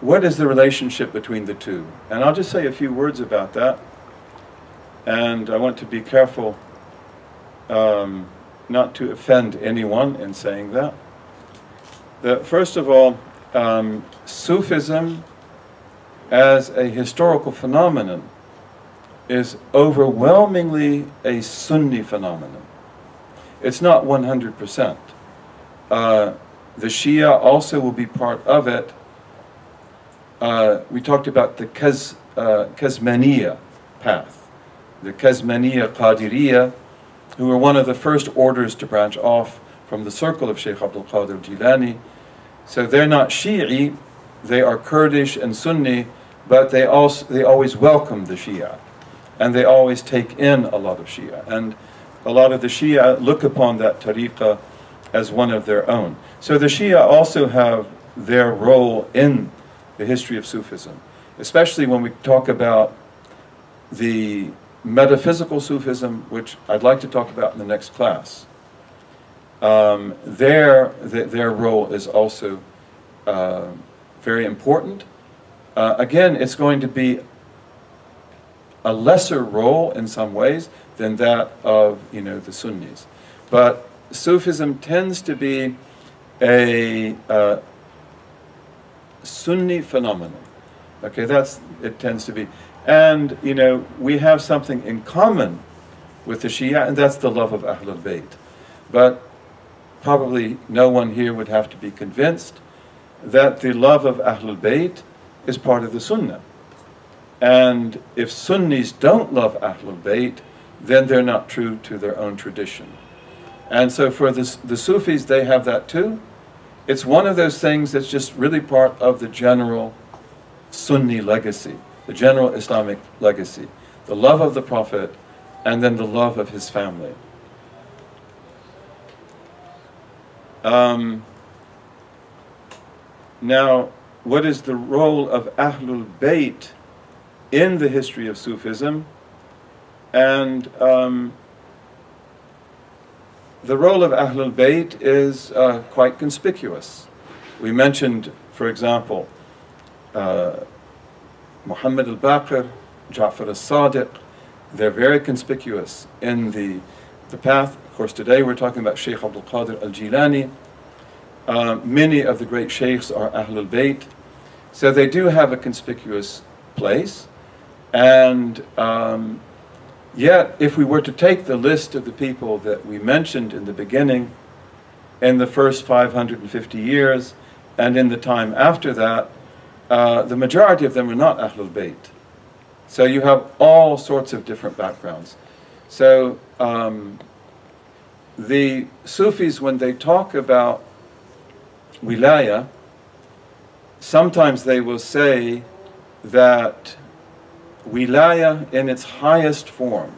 what is the relationship between the two? And I'll just say a few words about that. And I want to be careful. Um, not to offend anyone in saying that. The, first of all, um, Sufism as a historical phenomenon is overwhelmingly a Sunni phenomenon. It's not 100%. Uh, the Shia also will be part of it. Uh, we talked about the Kaz, uh, path, the Kasnazaniya Qadiriyya, who were one of the first orders to branch off from the circle of Sheikh Abdul Qadir Jilani. So they're not Shi'i, they are Kurdish and Sunni, but they, also, they always welcome the Shia. And they always take in a lot of Shia. And a lot of the Shia look upon that tariqah as one of their own. So the Shia also have their role in the history of Sufism, especially when we talk about the metaphysical Sufism, which I'd like to talk about in the next class, um, their, their role is also uh, very important. Uh, again, it's going to be a lesser role in some ways than that of you know the Sunnis, but Sufism tends to be a uh, Sunni phenomenon. Okay, that's it tends to be, and you know we have something in common with the Shia, and that's the love of Ahlul Bayt. But probably no one here would have to be convinced that the love of Ahlul Bayt is part of the Sunnah. And if Sunnis don't love Ahlul Bayt, then they're not true to their own tradition. And so for the, the Sufis, they have that too. It's one of those things that's just really part of the general Sunni legacy, the general Islamic legacy. The love of the Prophet and then the love of his family. Um, now, what is the role of Ahlul Bayt in the history of Sufism? And um, the role of Ahlul Bayt is uh, quite conspicuous. We mentioned, for example, uh, Muhammad al-Baqir, Ja'far al-Sadiq, they're very conspicuous in the, the path. Of course, today we're talking about Sheikh Abdul Qadir al-Jilani. Uh, many of the great sheikhs are Ahlul Bayt. So they do have a conspicuous place. And um, yet, if we were to take the list of the people that we mentioned in the beginning, in the first 550 years, and in the time after that, uh, the majority of them are not Ahlul Bayt. So you have all sorts of different backgrounds. So um, the Sufis, when they talk about wilaya, sometimes they will say that wilaya in its highest form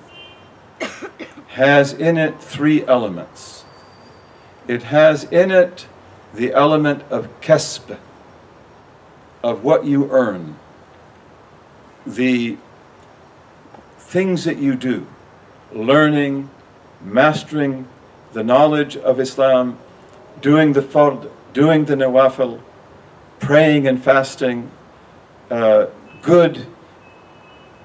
has in it three elements. It has in it the element of kesb, of what you earn, the things that you do, learning, mastering the knowledge of Islam, doing the fard, doing the nawafil, praying and fasting, uh, good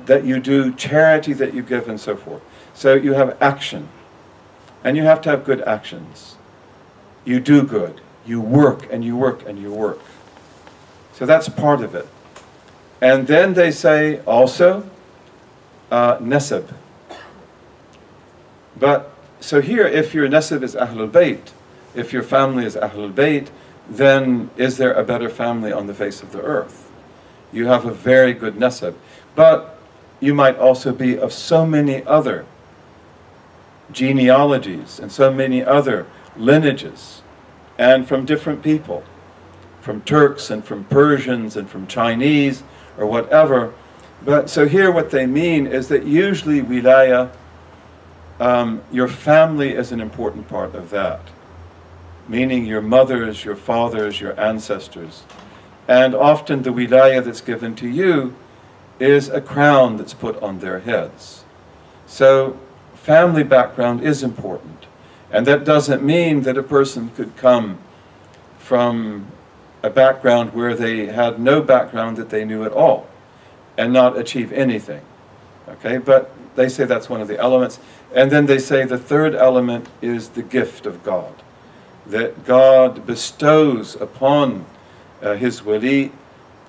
that you do, charity that you give, and so forth. So you have action, and you have to have good actions. You do good, you work, and you work, and you work. So that's part of it. And then they say also, uh. But, so here, if your nasab is Ahlul Bayt, if your family is Ahlul Bayt, then is there a better family on the face of the earth? You have a very good nasab. But you might also be of so many other genealogies and so many other lineages and from different people, from Turks and from Persians and from Chinese or whatever. But so here what they mean is that usually wilaya, um, your family is an important part of that meaning your mothers, your fathers, your ancestors. And often the wilaya that's given to you is a crown that's put on their heads. So family background is important. And that doesn't mean that a person could come from a background where they had no background that they knew at all and not achieve anything. Okay, but they say that's one of the elements. And then they say the third element is the gift of God that God bestows upon uh, His wali,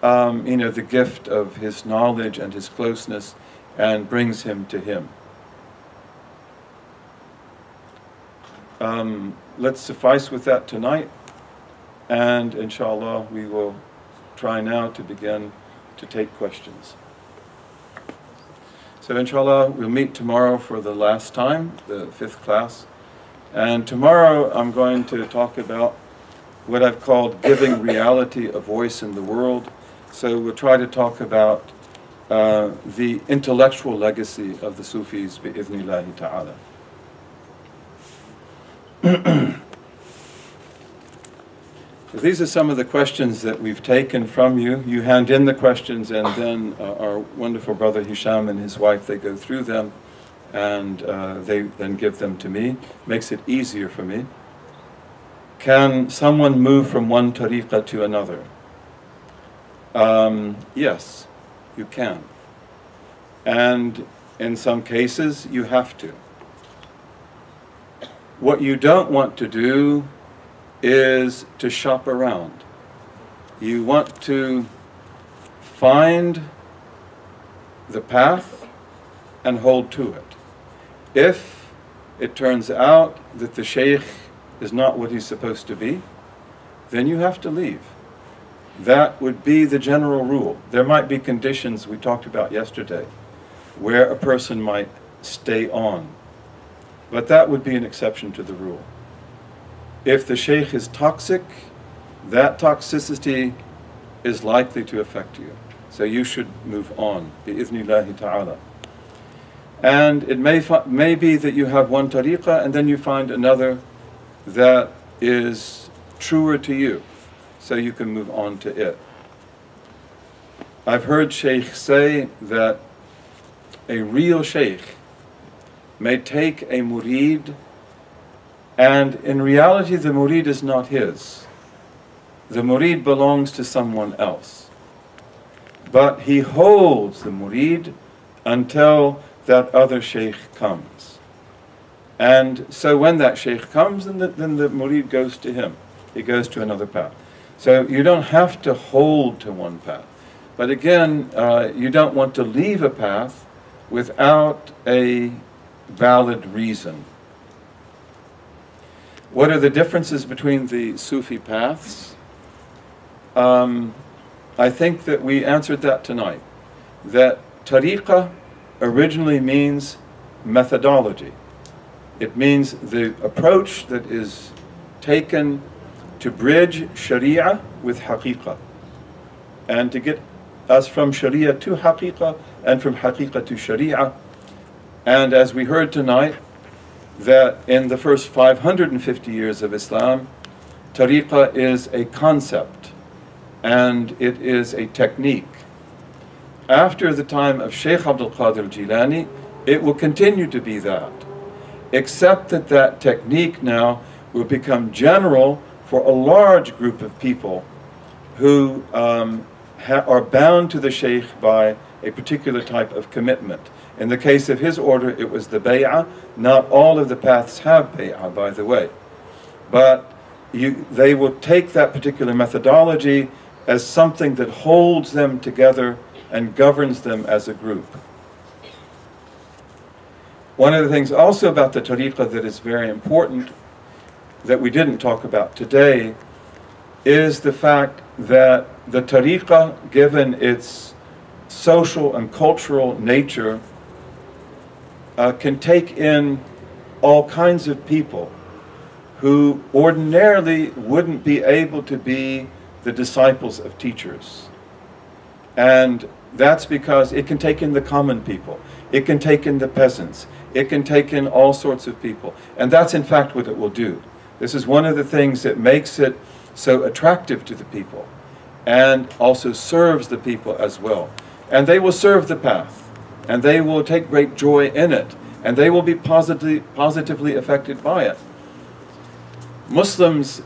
um, you know, the gift of His knowledge and His closeness, and brings him to Him. Um, let's suffice with that tonight, and inshallah, we will try now to begin to take questions. So, inshallah, we'll meet tomorrow for the last time, the fifth class. And tomorrow I'm going to talk about what I've called giving reality a voice in the world. So we'll try to talk about uh, the intellectual legacy of the Sufis, bi'idhnillahi ta'ala. These are some of the questions that we've taken from you. You hand in the questions, and then uh, our wonderful brother Hisham and his wife they go through them, and uh, they then give them to me. Makes it easier for me. Can someone move from one tariqah to another? Um, yes, you can. And in some cases, you have to. What you don't want to do is to shop around. You want to find the path and hold to it. If it turns out that the sheikh is not what he's supposed to be, then you have to leave. That would be the general rule. There might be conditions we talked about yesterday where a person might stay on, but that would be an exception to the rule. If the sheikh is toxic, that toxicity is likely to affect you. So you should move on, bi'idhnillahi ta'ala. And it may, may be that you have one tariqah and then you find another that is truer to you, so you can move on to it. I've heard Sheikh say that a real Sheikh may take a murid, and in reality, the murid is not his. The murid belongs to someone else. But he holds the murid until that other sheikh comes. And so when that sheikh comes, then the, then the murid goes to him. He goes to another path. So you don't have to hold to one path. But again, uh, you don't want to leave a path without a valid reason. What are the differences between the Sufi paths? Um, I think that we answered that tonight. That tariqah originally means methodology. It means the approach that is taken to bridge Sharia with Haqiqah and to get us from Sharia to Haqiqah and from Haqiqah to Sharia. And as we heard tonight, that in the first 550 years of Islam, Tariqah is a concept and it is a technique. After the time of Sheikh Abdul Qadir Jilani, it will continue to be that except that that technique now will become general for a large group of people who um, are bound to the sheikh by a particular type of commitment. In the case of his order, it was the bay'ah. Not all of the paths have bay'ah, by the way. But you, they will take that particular methodology as something that holds them together and governs them as a group. One of the things also about the tariqah that is very important that we didn't talk about today is the fact that the tariqah, given its social and cultural nature, uh, can take in all kinds of people who ordinarily wouldn't be able to be the disciples of teachers. And that's because it can take in the common people, it can take in the peasants, it can take in all sorts of people. And that's in fact what it will do. This is one of the things that makes it so attractive to the people and also serves the people as well. And they will serve the path and they will take great joy in it and they will be positively, positively affected by it. Muslims,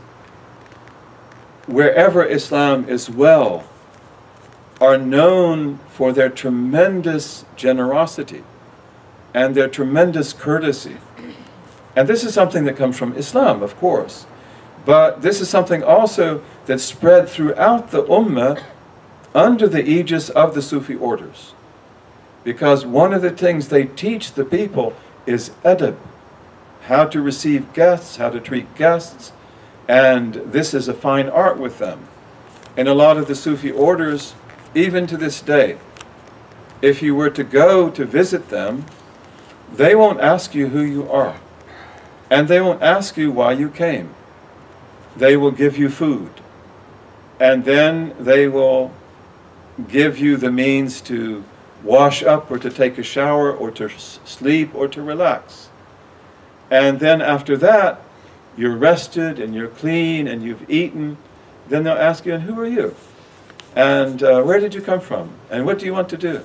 wherever Islam is well, are known for their tremendous generosity and their tremendous courtesy. And this is something that comes from Islam, of course. But this is something also that spread throughout the Ummah under the aegis of the Sufi orders. Because one of the things they teach the people is adab, how to receive guests, how to treat guests, and this is a fine art with them. In a lot of the Sufi orders, even to this day, if you were to go to visit them, they won't ask you who you are. And they won't ask you why you came. They will give you food. And then they will give you the means to wash up or to take a shower or to sleep or to relax. And then after that, you're rested and you're clean and you've eaten. then they'll ask you, and who are you? And uh, where did you come from? And what do you want to do?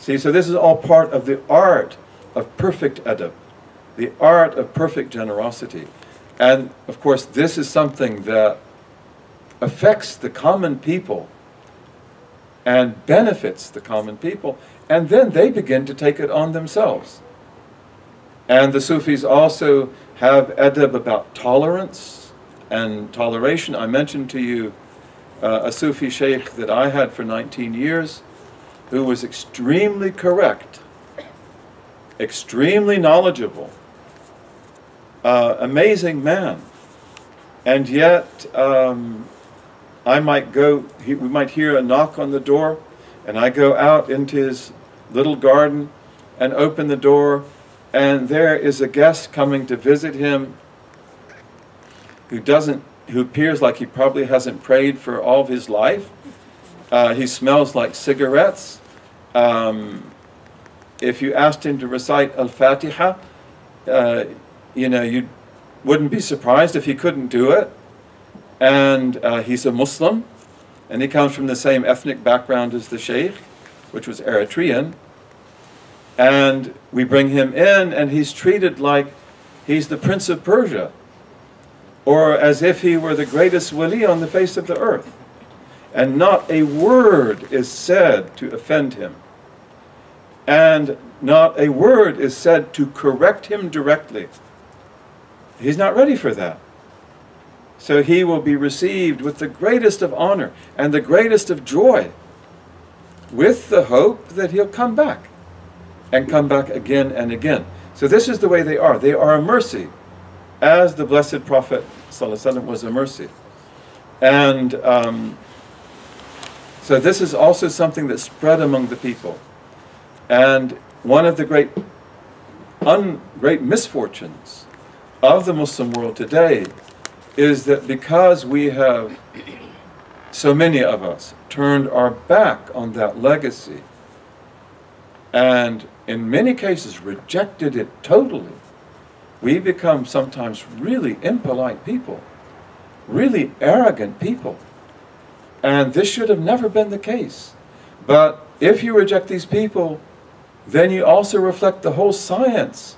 See, so this is all part of the art of perfect adab, the art of perfect generosity. And of course, this is something that affects the common people and benefits the common people, and then they begin to take it on themselves. And the Sufis also have adab about tolerance and toleration. I mentioned to you uh, a Sufi sheikh that I had for 19 years who was extremely correct, extremely knowledgeable, uh, amazing man. And yet, um, I might go, he, we might hear a knock on the door, and I go out into his little garden and open the door, and there is a guest coming to visit him who doesn't, who appears like he probably hasn't prayed for all of his life. Uh, he smells like cigarettes. Um, if you asked him to recite Al-Fatiha, uh, you know, you wouldn't be surprised if he couldn't do it. And uh, he's a Muslim, and he comes from the same ethnic background as the Sheikh, which was Eritrean. And we bring him in, and he's treated like he's the Prince of Persia, or as if he were the greatest wali on the face of the earth. And not a word is said to offend him. And not a word is said to correct him directly. He's not ready for that. So he will be received with the greatest of honor and the greatest of joy, with the hope that he'll come back and come back again and again. So this is the way they are. They are a mercy, as the Blessed Prophet ﷺ was a mercy. And um, so this is also something that spread among the people. And one of the great, un, great misfortunes of the Muslim world today is that because we have, so many of us, turned our back on that legacy and in many cases rejected it totally, we become sometimes really impolite people, really arrogant people. And this should have never been the case. But if you reject these people, then you also reflect the whole science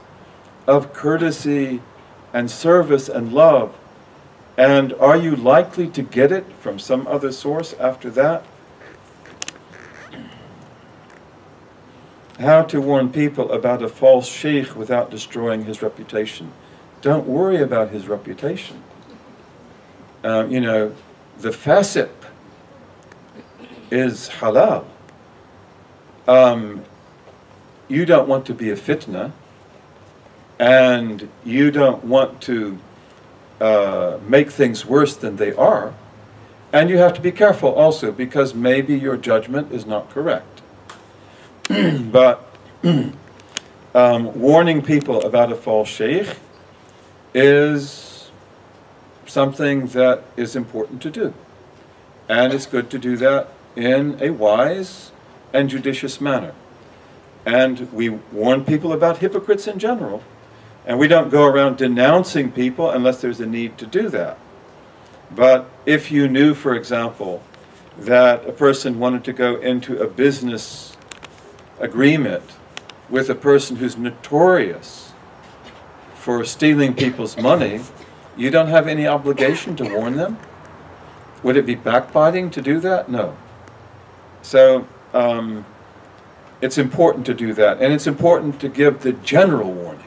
of courtesy and service and love. And are you likely to get it from some other source after that? How to warn people about a false sheikh without destroying his reputation. Don't worry about his reputation. Uh, you know, the fasik is halal. Um, you don't want to be a fitna and you don't want to uh, make things worse than they are. And you have to be careful also because maybe your judgment is not correct. but um, warning people about a false sheikh is something that is important to do. And it's good to do that in a wise and judicious manner. And we warn people about hypocrites in general and we don't go around denouncing people unless there's a need to do that. But if you knew, for example, that a person wanted to go into a business agreement with a person who's notorious for stealing people's money, you don't have any obligation to warn them? Would it be backbiting to do that? No. So um, it's important to do that, and it's important to give the general warning.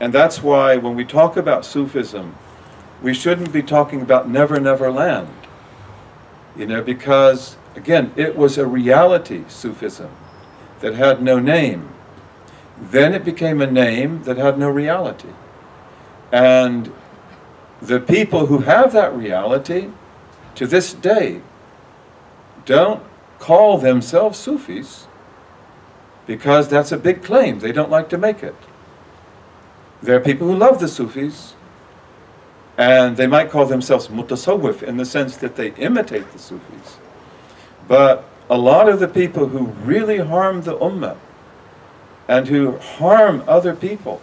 And that's why when we talk about Sufism, we shouldn't be talking about never, never land. You know, because, again, it was a reality, Sufism, that had no name. Then it became a name that had no reality. And the people who have that reality, to this day, don't call themselves Sufis because that's a big claim. They don't like to make it. There are people who love the Sufis, and they might call themselves mutasawwif in the sense that they imitate the Sufis. But a lot of the people who really harm the ummah and who harm other people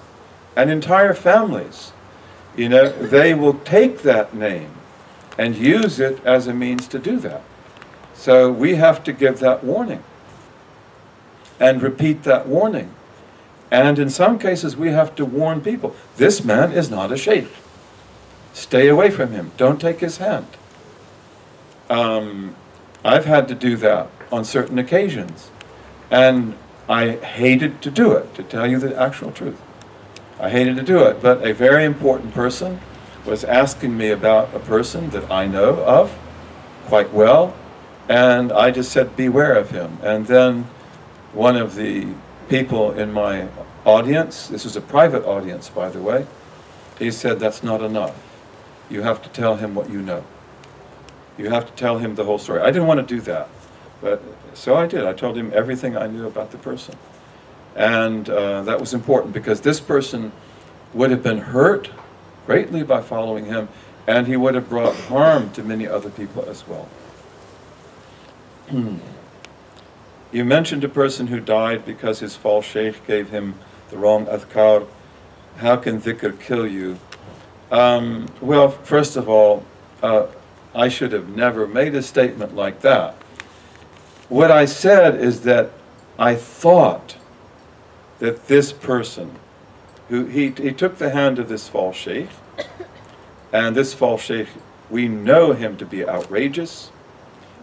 and entire families, you know, they will take that name and use it as a means to do that. So we have to give that warning and repeat that warning. And in some cases, we have to warn people this man is not a sheikh. Stay away from him. Don't take his hand. Um, I've had to do that on certain occasions. And I hated to do it, to tell you the actual truth. I hated to do it, but a very important person was asking me about a person that I know of quite well, and I just said, beware of him. And then one of the people in my audience, this was a private audience, by the way, he said, that's not enough. You have to tell him what you know. You have to tell him the whole story. I didn't want to do that, but so I did. I told him everything I knew about the person. And uh, that was important because this person would have been hurt greatly by following him, and he would have brought harm to many other people as well. you mentioned a person who died because his false sheikh gave him the wrong adhkar. How can dhikr kill you? Um, well, first of all, uh, I should have never made a statement like that. What I said is that I thought that this person, who he, he took the hand of this false sheikh, and this false sheikh, we know him to be outrageous.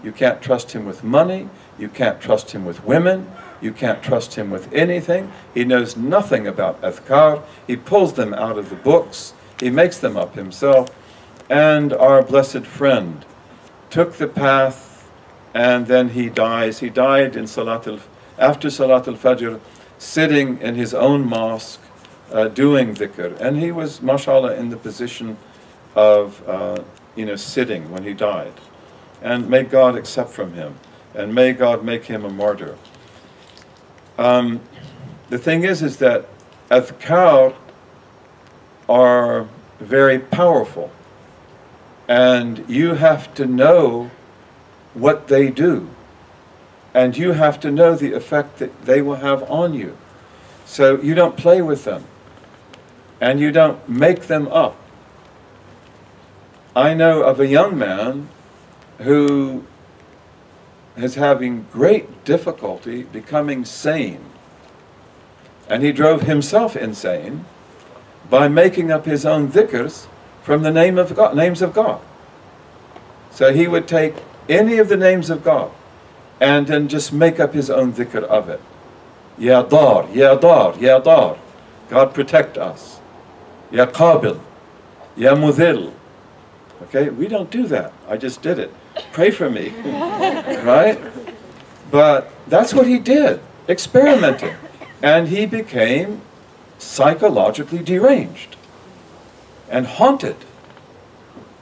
You can't trust him with money. You can't trust him with women. You can't trust him with anything. He knows nothing about adhkar. He pulls them out of the books. He makes them up himself. And our blessed friend took the path and then he dies. He died in Salat al, after Salat al-Fajr, sitting in his own mosque, uh, doing dhikr. And he was, mashallah, in the position of, uh, you know, sitting when he died. And may God accept from him. And may God make him a martyr. Um, the thing is, is that adhkar are very powerful. And you have to know what they do. And you have to know the effect that they will have on you. So you don't play with them. And you don't make them up. I know of a young man who is having great difficulty becoming sane. And he drove himself insane by making up his own dhikrs from the name of God, names of God. So he would take any of the names of God and then just make up his own dhikr of it. Ya Dar, Ya Dar, Ya Dar. God protect us. Ya Qabil, Ya Mudhil. Okay, we don't do that. I just did it. Pray for me. right? But that's what he did, experimenting. And he became psychologically deranged and haunted.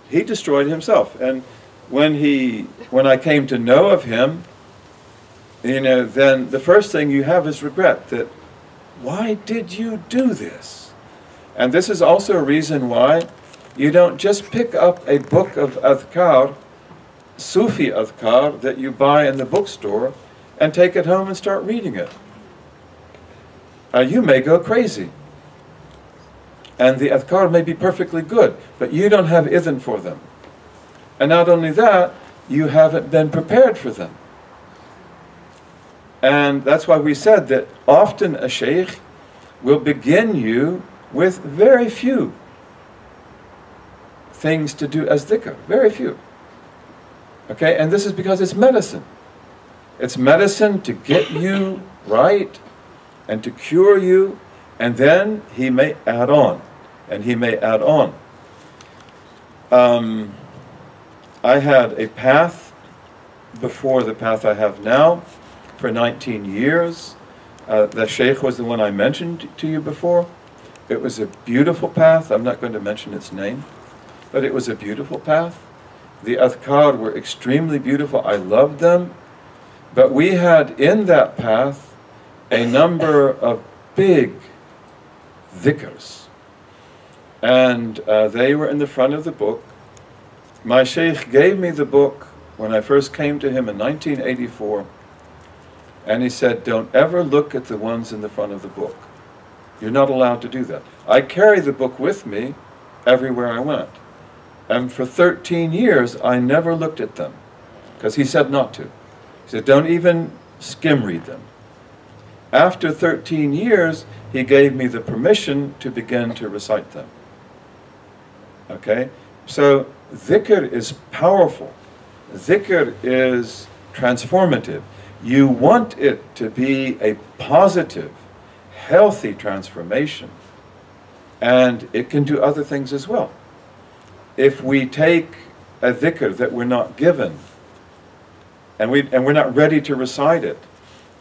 He destroyed himself. And when he when I came to know of him, you know, then the first thing you have is regret that why did you do this? And this is also a reason why you don't just pick up a book of adhkar, Sufi adhkar, that you buy in the bookstore and take it home and start reading it. Uh, you may go crazy and the adhkar may be perfectly good, but you don't have idhn for them. And not only that, you haven't been prepared for them. And that's why we said that often a sheikh will begin you with very few things to do as dhikr, very few. Okay, and this is because it's medicine. It's medicine to get you right and to cure you, and then he may add on and he may add on. Um, I had a path before the path I have now for 19 years. Uh, the Sheikh was the one I mentioned to you before. It was a beautiful path. I'm not going to mention its name, but it was a beautiful path. The adhkar were extremely beautiful. I loved them. But we had in that path a number of big dhikrs and uh, they were in the front of the book. My sheikh gave me the book when I first came to him in 1984, and he said, Don't ever look at the ones in the front of the book. You're not allowed to do that. I carry the book with me everywhere I went. And for 13 years, I never looked at them because he said not to. He said, don't even skim read them. After 13 years, he gave me the permission to begin to recite them. Okay? So, dhikr is powerful. Dhikr is transformative. You want it to be a positive, healthy transformation. And it can do other things as well. If we take a dhikr that we're not given, and, we, and we're not ready to recite it,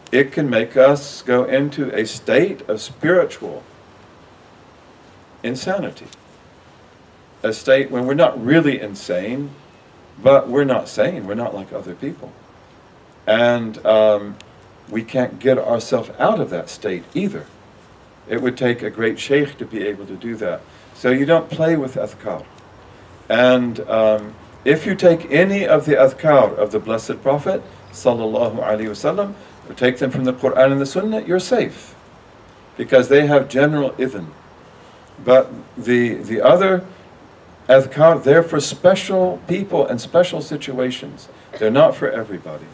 it can make us go into a state of spiritual insanity. A state when we're not really insane, but we're not sane. We're not like other people. And um, we can't get ourselves out of that state either. It would take a great sheikh to be able to do that. So you don't play with adhkar. And um, if you take any of the adhkar of the Blessed Prophet, sallallahu alaihi wasallam, or take them from the Quran and the Sunnah, you're safe. Because they have general idhn. But the, the other adhkar, they're for special people and special situations. They're not for everybody.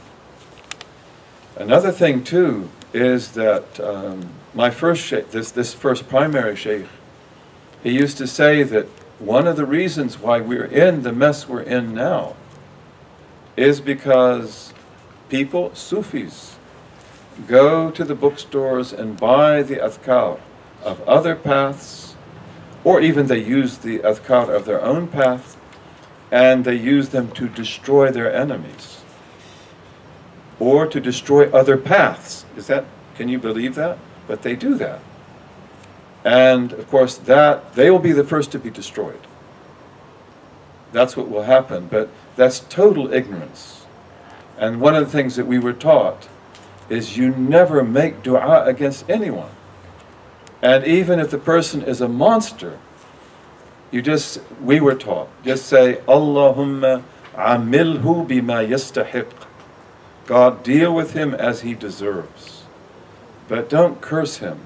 Another thing too is that um, my first sheikh, this, this first primary sheikh, he used to say that one of the reasons why we're in the mess we're in now is because people, Sufis, go to the bookstores and buy the adhkar of other paths, or even they use the adhkar of their own path, and they use them to destroy their enemies, or to destroy other paths. Is that, can you believe that? But they do that. And of course, that they will be the first to be destroyed. That's what will happen. But that's total ignorance. And one of the things that we were taught is you never make dua against anyone. And even if the person is a monster, you just, we were taught, just say, Allahumma amilhu bima yastahiq. God, deal with him as he deserves. But don't curse him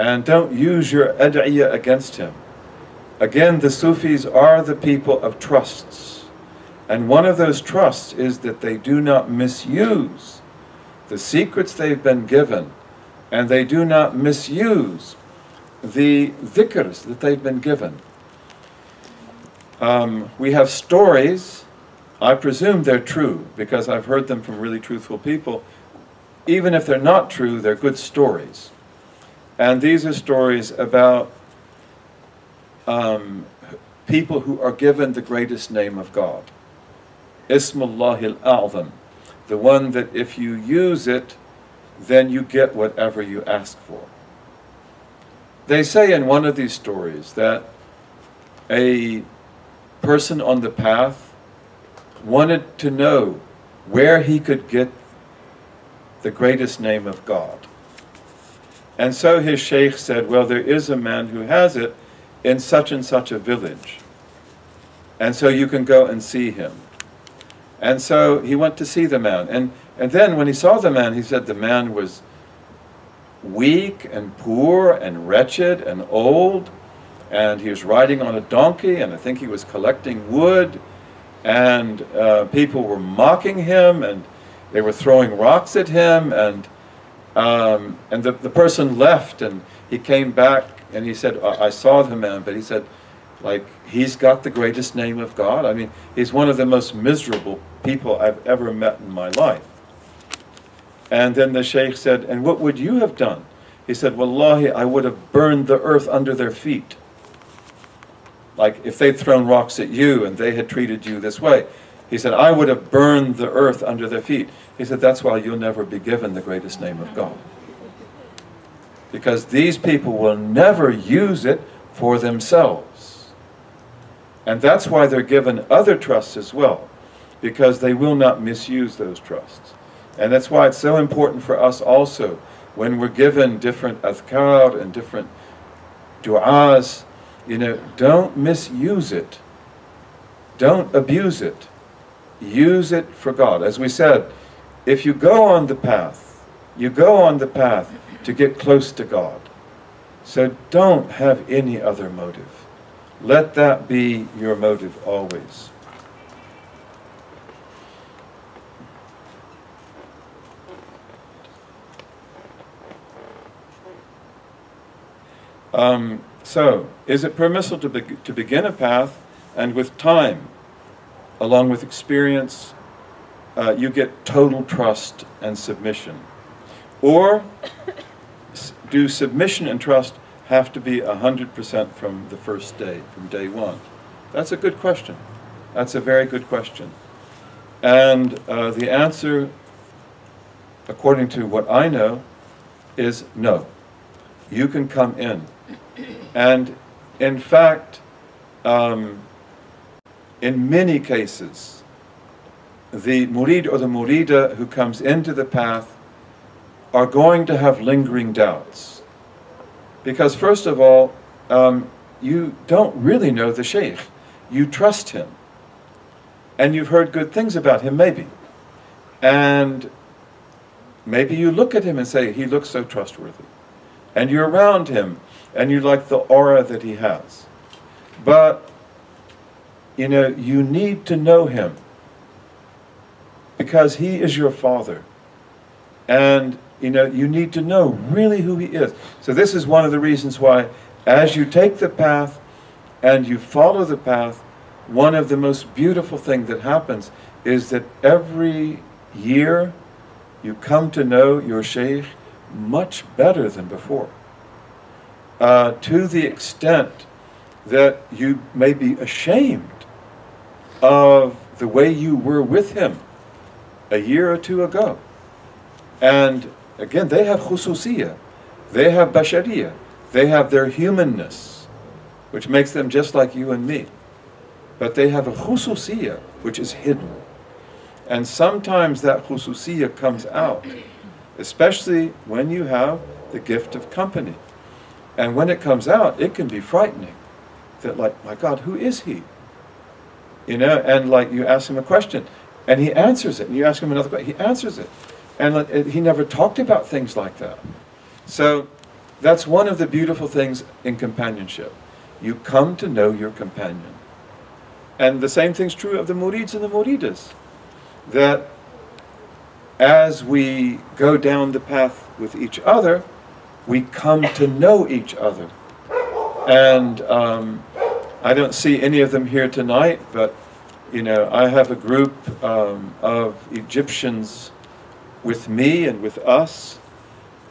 and don't use your ad'iyah against him. Again, the Sufis are the people of trusts. And one of those trusts is that they do not misuse the secrets they've been given, and they do not misuse the dhikrs that they've been given. Um, we have stories, I presume they're true, because I've heard them from really truthful people. Even if they're not true, they're good stories. And these are stories about um, people who are given the greatest name of God. Ismullah al-A'zam, the one that if you use it, then you get whatever you ask for. They say in one of these stories that a person on the path wanted to know where he could get the greatest name of God. And so his sheikh said, Well, there is a man who has it in such and such a village. And so you can go and see him. And so he went to see the man. And, and then when he saw the man, he said the man was weak and poor and wretched and old. And he was riding on a donkey, and I think he was collecting wood. And uh, people were mocking him, and they were throwing rocks at him. And um, and the, the person left and he came back and he said, I, I saw the man, but he said, like, he's got the greatest name of God. I mean, he's one of the most miserable people I've ever met in my life. And then the sheikh said, and what would you have done? He said, Wallahi, I would have burned the earth under their feet. Like if they'd thrown rocks at you and they had treated you this way. He said, I would have burned the earth under their feet. He said, that's why you'll never be given the greatest name of God. Because these people will never use it for themselves. And that's why they're given other trusts as well, because they will not misuse those trusts. And that's why it's so important for us also, when we're given different adhkar and different du'as, you know, don't misuse it. Don't abuse it use it for God. As we said, if you go on the path, you go on the path to get close to God. So don't have any other motive. Let that be your motive always. Um, so, is it permissible to, be- to begin a path and with time, along with experience, uh, you get total trust and submission? Or do submission and trust have to be 100% from the first day, from day one? That's a good question. That's a very good question. And uh, the answer, according to what I know, is no. You can come in. And in fact, um, in many cases, the murid or the murida who comes into the path are going to have lingering doubts. Because, first of all, um, you don't really know the sheikh. You trust him. And you've heard good things about him, maybe. And maybe you look at him and say, he looks so trustworthy. And you're around him and you like the aura that he has. But, you know, you need to know him because he is your father. And, you know, you need to know really who he is. So, this is one of the reasons why, as you take the path and you follow the path, one of the most beautiful things that happens is that every year you come to know your sheikh much better than before uh, to the extent that you may be ashamed of the way you were with him a year or two ago. And again, they have khususiyah, they have bashariyah, they have their humanness, which makes them just like you and me. But they have a khususiyah, which is hidden. And sometimes that khususiyah comes out, especially when you have the gift of company. And when it comes out, it can be frightening. That, like, my God, who is he? You know, and like you ask him a question, and he answers it, and you ask him another question, he answers it. And he never talked about things like that. So that's one of the beautiful things in companionship. You come to know your companion. And the same thing's true of the murids and the muridas. That as we go down the path with each other, we come to know each other. And um, I don't see any of them here tonight, but you know, I have a group um, of Egyptians with me and with us,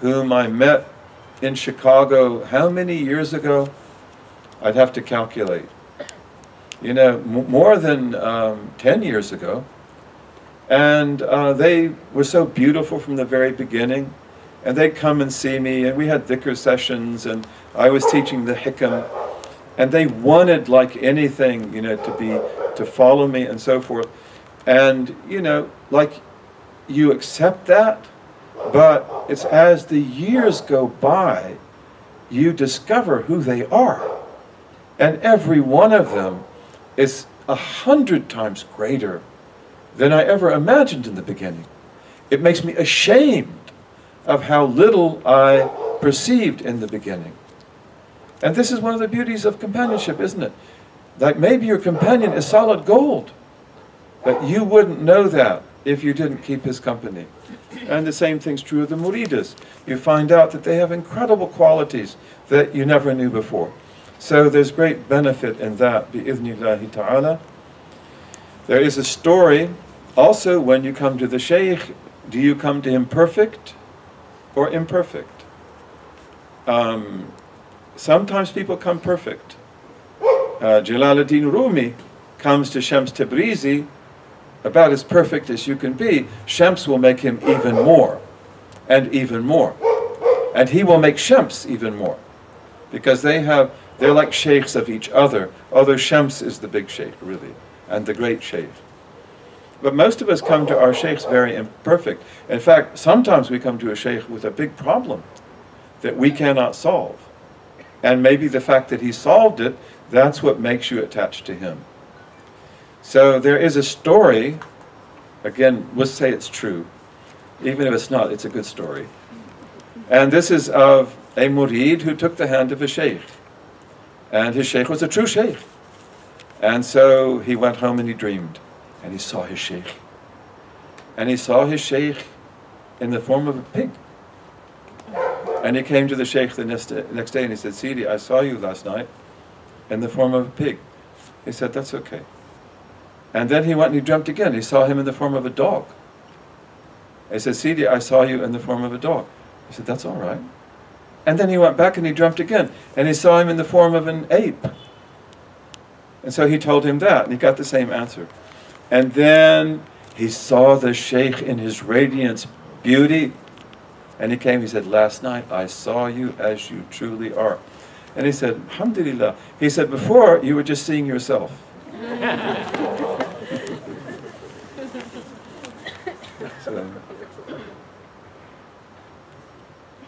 whom I met in Chicago how many years ago? I'd have to calculate. You know, more than um, 10 years ago. And uh, they were so beautiful from the very beginning and they'd come and see me, and we had dhikr sessions, and I was teaching the hikam, and they wanted, like anything, you know, to be, to follow me and so forth. And, you know, like, you accept that, but it's as the years go by, you discover who they are. And every one of them is a hundred times greater than I ever imagined in the beginning. It makes me ashamed of how little I perceived in the beginning. And this is one of the beauties of companionship, isn't it? Like maybe your companion is solid gold, but you wouldn't know that if you didn't keep his company. And the same thing's true of the muridas. You find out that they have incredible qualities that you never knew before. So there's great benefit in that, bi'idhnillahi ta'ala. There is a story also when you come to the sheikh, do you come to him perfect or imperfect? Um, sometimes people come perfect. Uh, Jalaluddin Rumi comes to Shams Tabrizi about as perfect as you can be. Shams will make him even more and even more. And he will make Shams even more. Because they have, they're like sheikhs of each other, although Shams is the big sheikh, really, and the great sheikh. But most of us come to our sheikhs very imperfect. In fact, sometimes we come to a sheikh with a big problem that we cannot solve. And maybe the fact that he solved it, that's what makes you attached to him. So there is a story, again, let's say it's true. Even if it's not, it's a good story. And this is of a murid who took the hand of a sheikh. And his sheikh was a true sheikh. And so he went home and he dreamed. And he saw his sheikh. And he saw his sheikh in the form of a pig. And he came to the sheikh the next day and he said, Sidi, I saw you last night in the form of a pig. He said, That's okay. And then he went and he dreamt again. He saw him in the form of a dog. He said, Sidi, I saw you in the form of a dog. He said, That's all right. And then he went back and he dreamt again. And he saw him in the form of an ape. And so he told him that, and he got the same answer. And then he saw the sheikh in his radiance, beauty. And he came, he said, Last night I saw you as you truly are. And he said, Alhamdulillah. He said, Before you were just seeing yourself. so,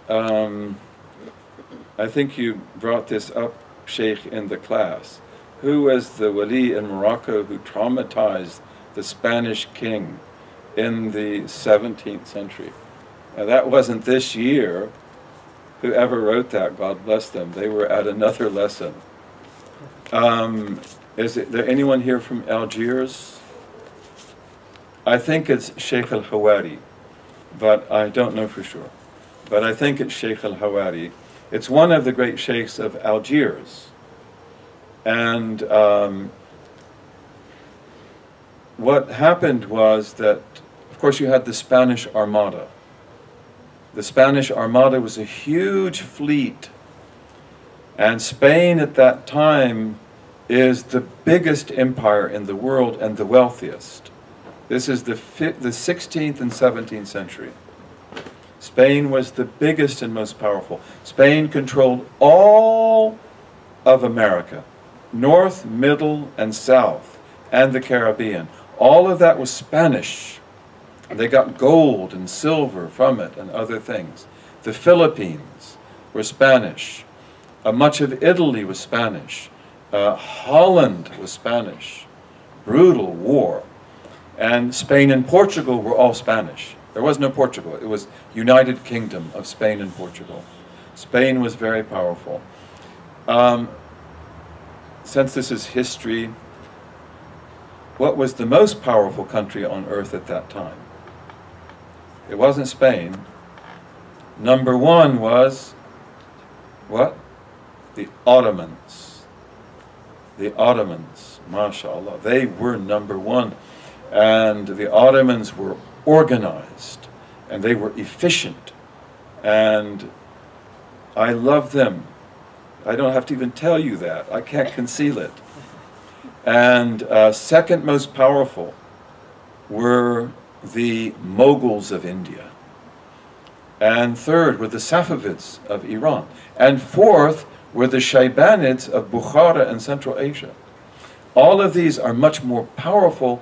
um, I think you brought this up, Sheikh, in the class. Who was the wali in Morocco who traumatized the Spanish king in the 17th century? Now, that wasn't this year. Whoever wrote that, God bless them, they were at another lesson. Um, is there anyone here from Algiers? I think it's Sheikh al Hawari, but I don't know for sure. But I think it's Sheikh al Hawari. It's one of the great sheikhs of Algiers. And um, what happened was that, of course, you had the Spanish Armada. The Spanish Armada was a huge fleet, and Spain at that time is the biggest empire in the world and the wealthiest. This is the, the 16th and 17th century. Spain was the biggest and most powerful. Spain controlled all of America, north, middle, and south, and the Caribbean. All of that was Spanish. They got gold and silver from it and other things. The Philippines were Spanish. Uh, much of Italy was Spanish. Uh, Holland was Spanish. Brutal war. And Spain and Portugal were all Spanish. There was no Portugal. It was United Kingdom of Spain and Portugal. Spain was very powerful. Um, since this is history, what was the most powerful country on earth at that time? It wasn't Spain. Number one was what? The Ottomans. The Ottomans, mashallah. They were number one. And the Ottomans were organized and they were efficient. And I love them. I don't have to even tell you that. I can't conceal it. And uh, second most powerful were the Mughals of India. And third were the Safavids of Iran. And fourth were the Shaybanids of Bukhara and Central Asia. All of these are much more powerful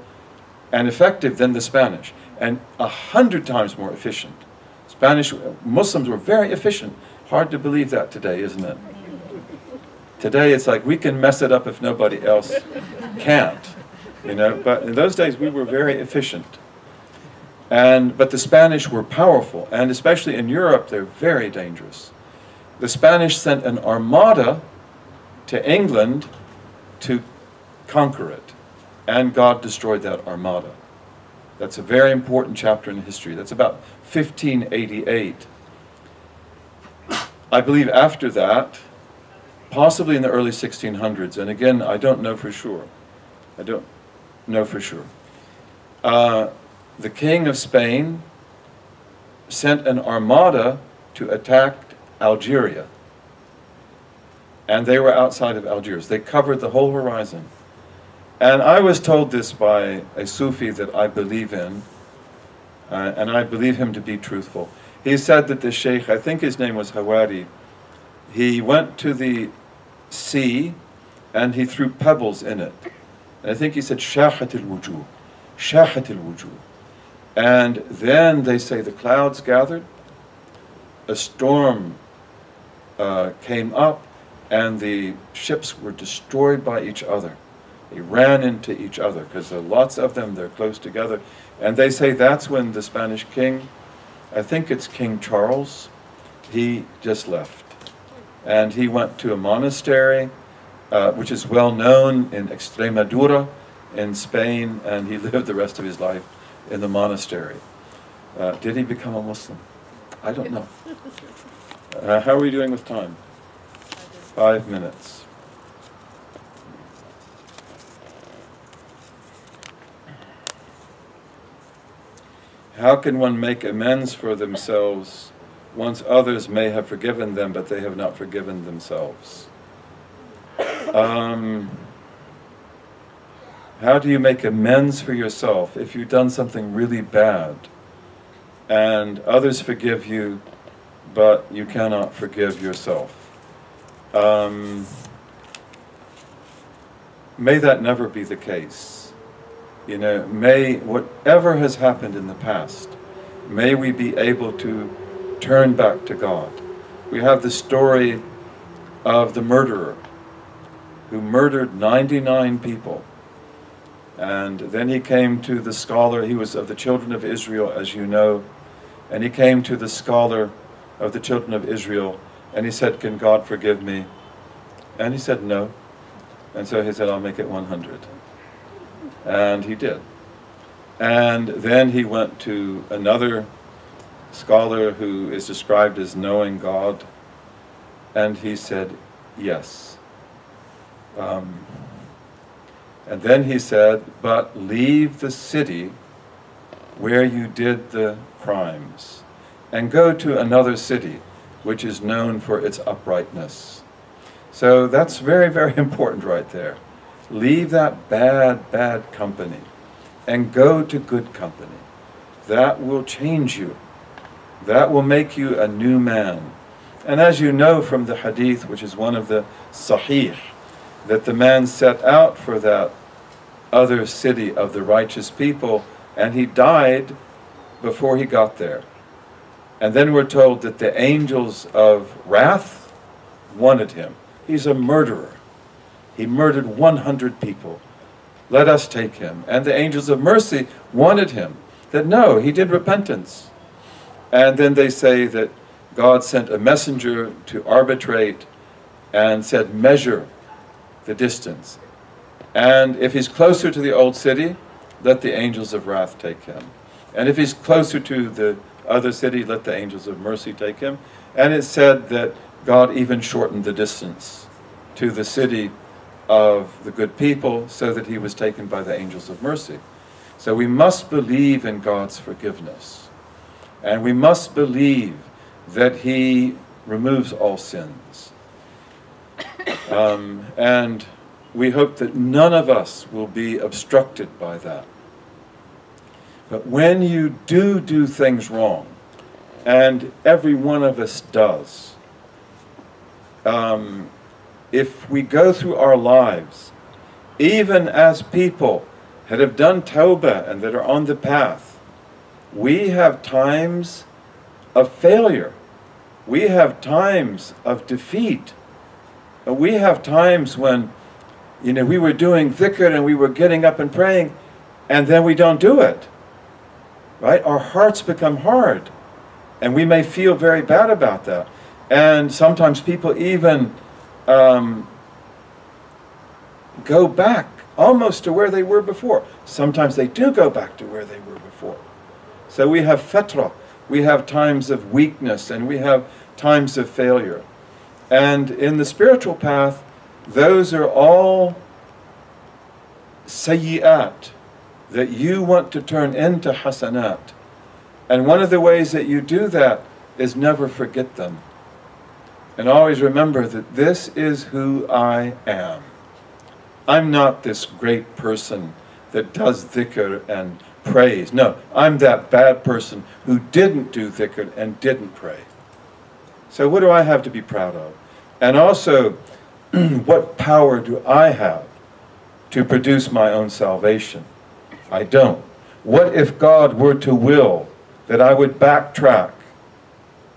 and effective than the Spanish and a hundred times more efficient. Spanish Muslims were very efficient. Hard to believe that today, isn't it? Today it's like we can mess it up if nobody else can't, you know. But in those days we were very efficient. And but the Spanish were powerful, and especially in Europe they're very dangerous. The Spanish sent an armada to England to conquer it, and God destroyed that armada. That's a very important chapter in history. That's about 1588. I believe after that, possibly in the early 1600s, and again, I don't know for sure. I don't know for sure. Uh, the king of Spain sent an armada to attack Algeria. And they were outside of Algiers. They covered the whole horizon. And I was told this by a Sufi that I believe in, uh, and I believe him to be truthful. He said that the Sheikh, I think his name was Hawari, he went to the sea and he threw pebbles in it. And I think he said, Shahat al wujuh, Shahat al wujuh. And then they say the clouds gathered, a storm uh, came up, and the ships were destroyed by each other. They ran into each other because there are lots of them, they're close together. And they say that's when the Spanish king, I think it's King Charles, he just left. And he went to a monastery uh, which is well known in Extremadura in Spain, and he lived the rest of his life in the monastery. Uh, did he become a Muslim? I don't know. Uh, how are we doing with time? Five minutes. How can one make amends for themselves once others may have forgiven them, but they have not forgiven themselves? Um, how do you make amends for yourself if you've done something really bad and others forgive you, but you cannot forgive yourself? Um, may that never be the case. You know, may whatever has happened in the past, may we be able to turn back to God. We have the story of the murderer who murdered 99 people. And then he came to the scholar, he was of the children of Israel, as you know, and he came to the scholar of the children of Israel, and he said, Can God forgive me? And he said, No. And so he said, I'll make it 100. And he did. And then he went to another scholar who is described as knowing God, and he said, Yes. Um, and then he said, But leave the city where you did the crimes, and go to another city which is known for its uprightness. So that's very, very important right there. Leave that bad, bad company and go to good company. That will change you. That will make you a new man. And as you know from the hadith, which is one of the sahih, that the man set out for that other city of the righteous people and he died before he got there. And then we're told that the angels of wrath wanted him. He's a murderer. He murdered 100 people. Let us take him. And the angels of mercy wanted him. That no, he did repentance. And then they say that God sent a messenger to arbitrate and said, measure the distance. And if he's closer to the old city, let the angels of wrath take him. And if he's closer to the other city, let the angels of mercy take him. And it said that God even shortened the distance to the city of the good people so that he was taken by the angels of mercy. So we must believe in God's forgiveness. And we must believe that he removes all sins. Um, and we hope that none of us will be obstructed by that. But when you do do things wrong, and every one of us does, um, if we go through our lives, even as people that have done tawbah and that are on the path, we have times of failure. We have times of defeat. We have times when, you know, we were doing dhikr and we were getting up and praying, and then we don't do it. Right? Our hearts become hard. And we may feel very bad about that. And sometimes people even um, go back almost to where they were before. Sometimes they do go back to where they were before. So we have fetra, we have times of weakness, and we have times of failure. And in the spiritual path, those are all sayyi'at that you want to turn into hasanat. And one of the ways that you do that is never forget them. And always remember that this is who I am. I'm not this great person that does dhikr and prays. No, I'm that bad person who didn't do dhikr and didn't pray. So what do I have to be proud of? And also, what power do I have to produce my own salvation? I don't. What if God were to will that I would backtrack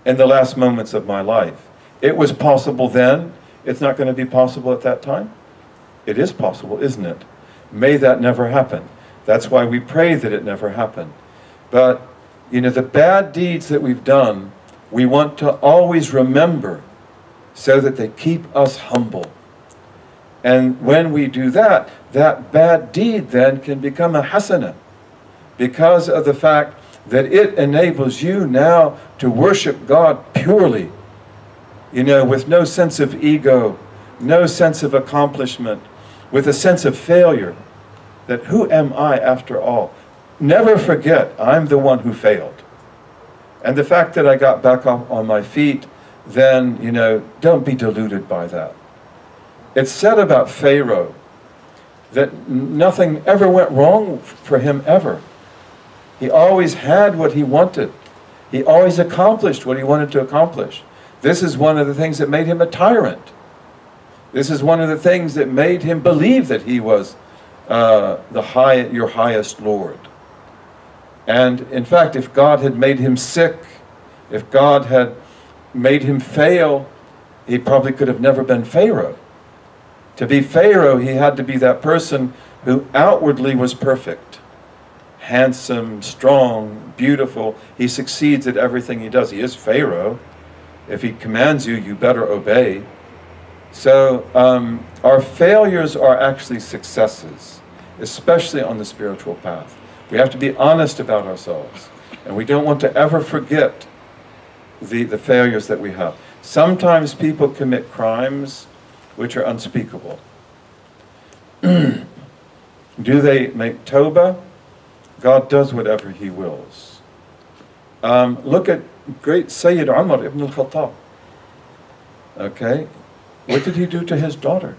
in the last moments of my life? It was possible then. It's not going to be possible at that time. It is possible, isn't it? May that never happen. That's why we pray that it never happen. But, you know, the bad deeds that we've done, we want to always remember so that they keep us humble. And when we do that, that bad deed then can become a hasana because of the fact that it enables you now to worship God purely, you know, with no sense of ego, no sense of accomplishment, with a sense of failure. That who am I after all? Never forget, I'm the one who failed. And the fact that I got back up on my feet, then, you know, don't be deluded by that. It's said about Pharaoh that nothing ever went wrong for him ever. He always had what he wanted. He always accomplished what he wanted to accomplish. This is one of the things that made him a tyrant. This is one of the things that made him believe that he was uh, the high, your highest Lord. And in fact, if God had made him sick, if God had made him fail, he probably could have never been Pharaoh. To be Pharaoh, he had to be that person who outwardly was perfect handsome, strong, beautiful. He succeeds at everything he does. He is Pharaoh. If he commands you, you better obey. So um, our failures are actually successes, especially on the spiritual path. We have to be honest about ourselves. And we don't want to ever forget the, the failures that we have. Sometimes people commit crimes which are unspeakable. Do they make Toba? God does whatever He wills. Um, look at great Sayyid Umar ibn al-Khattab. Okay? What did he do to his daughter?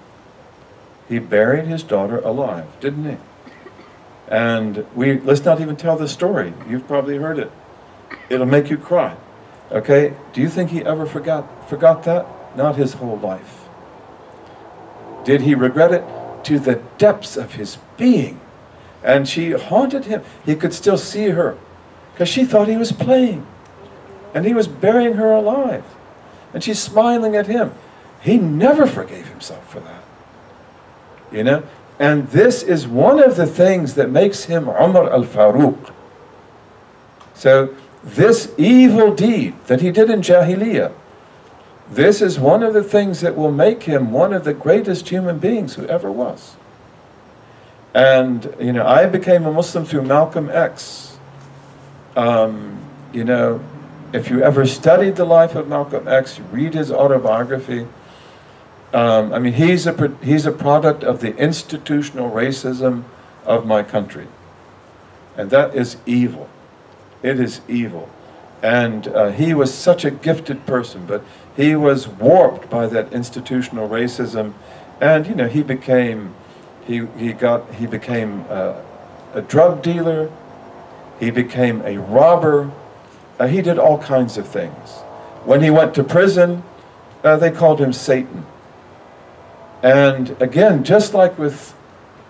He buried his daughter alive, didn't he? And we let's not even tell the story. You've probably heard it. It'll make you cry. Okay? Do you think he ever forgot forgot that? Not his whole life. Did he regret it? To the depths of his being. And she haunted him. He could still see her because she thought he was playing. And he was burying her alive. And she's smiling at him. He never forgave himself for that. You know? And this is one of the things that makes him Umar al Faruq. So, this evil deed that he did in Jahiliyyah, this is one of the things that will make him one of the greatest human beings who ever was. And, you know, I became a Muslim through Malcolm X. Um, you know, if you ever studied the life of Malcolm X, read his autobiography. Um, I mean, he's a, he's a product of the institutional racism of my country. And that is evil. It is evil. And uh, he was such a gifted person, but he was warped by that institutional racism. And, you know, he became he, he, got, he became a, a drug dealer. He became a robber. Uh, he did all kinds of things. When he went to prison, uh, they called him Satan. And again, just like with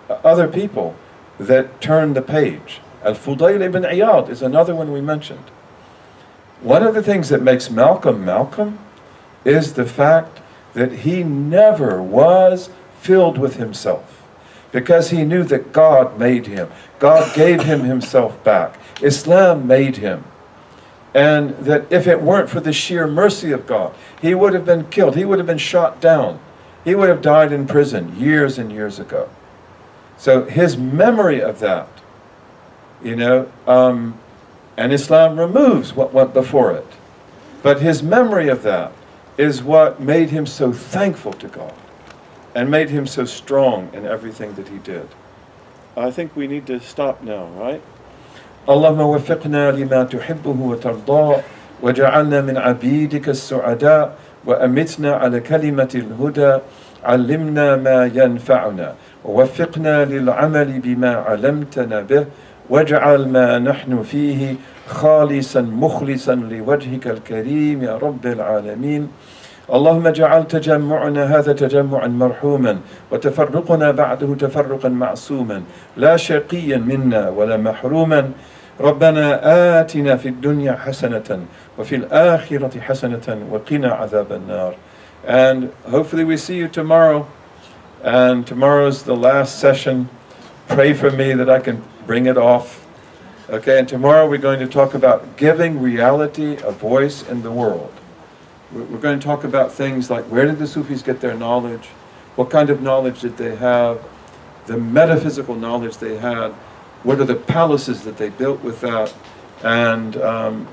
other people that turned the page, Al-Fudayl ibn Iyad is another one we mentioned. One of the things that makes Malcolm Malcolm is the fact that he never was filled with himself because he knew that God made him. God gave him himself back. Islam made him. And that if it weren't for the sheer mercy of God, he would have been killed. He would have been shot down. He would have died in prison years and years ago. So his memory of that, you know, um, and Islam removes what went before it. But his memory of that is what made him so thankful to God and made him so strong in everything that he did. I think we need to stop now, right? اللهم وفقنا لما تحبه وترضاه وجعلنا من عبيدك السعداء وأمتنا على كلمة الهدى علمنا ما ينفعنا ووفقنا للعمل بما علمتنا به واجعل ما نحن فيه خالصا مخلصا لوجهك الكريم يا رب العالمين. اللهم اجعل تجمعنا هذا تجمعا مرحوما وتفرقنا بعده تفرقا معصوما. لا شقيا منا ولا محروما. ربنا آتنا في الدنيا حسنة وفي الآخرة حسنة وقنا عذاب النار. And hopefully we see you tomorrow. And tomorrow's the last session. Pray for me that I can bring it off okay and tomorrow we're going to talk about giving reality a voice in the world We're going to talk about things like where did the Sufis get their knowledge? What kind of knowledge did they have? The metaphysical knowledge they had. What are the palaces that they built with that? And um,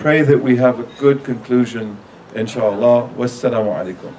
pray that we have a good conclusion, inshallah. Wassalamu alaikum.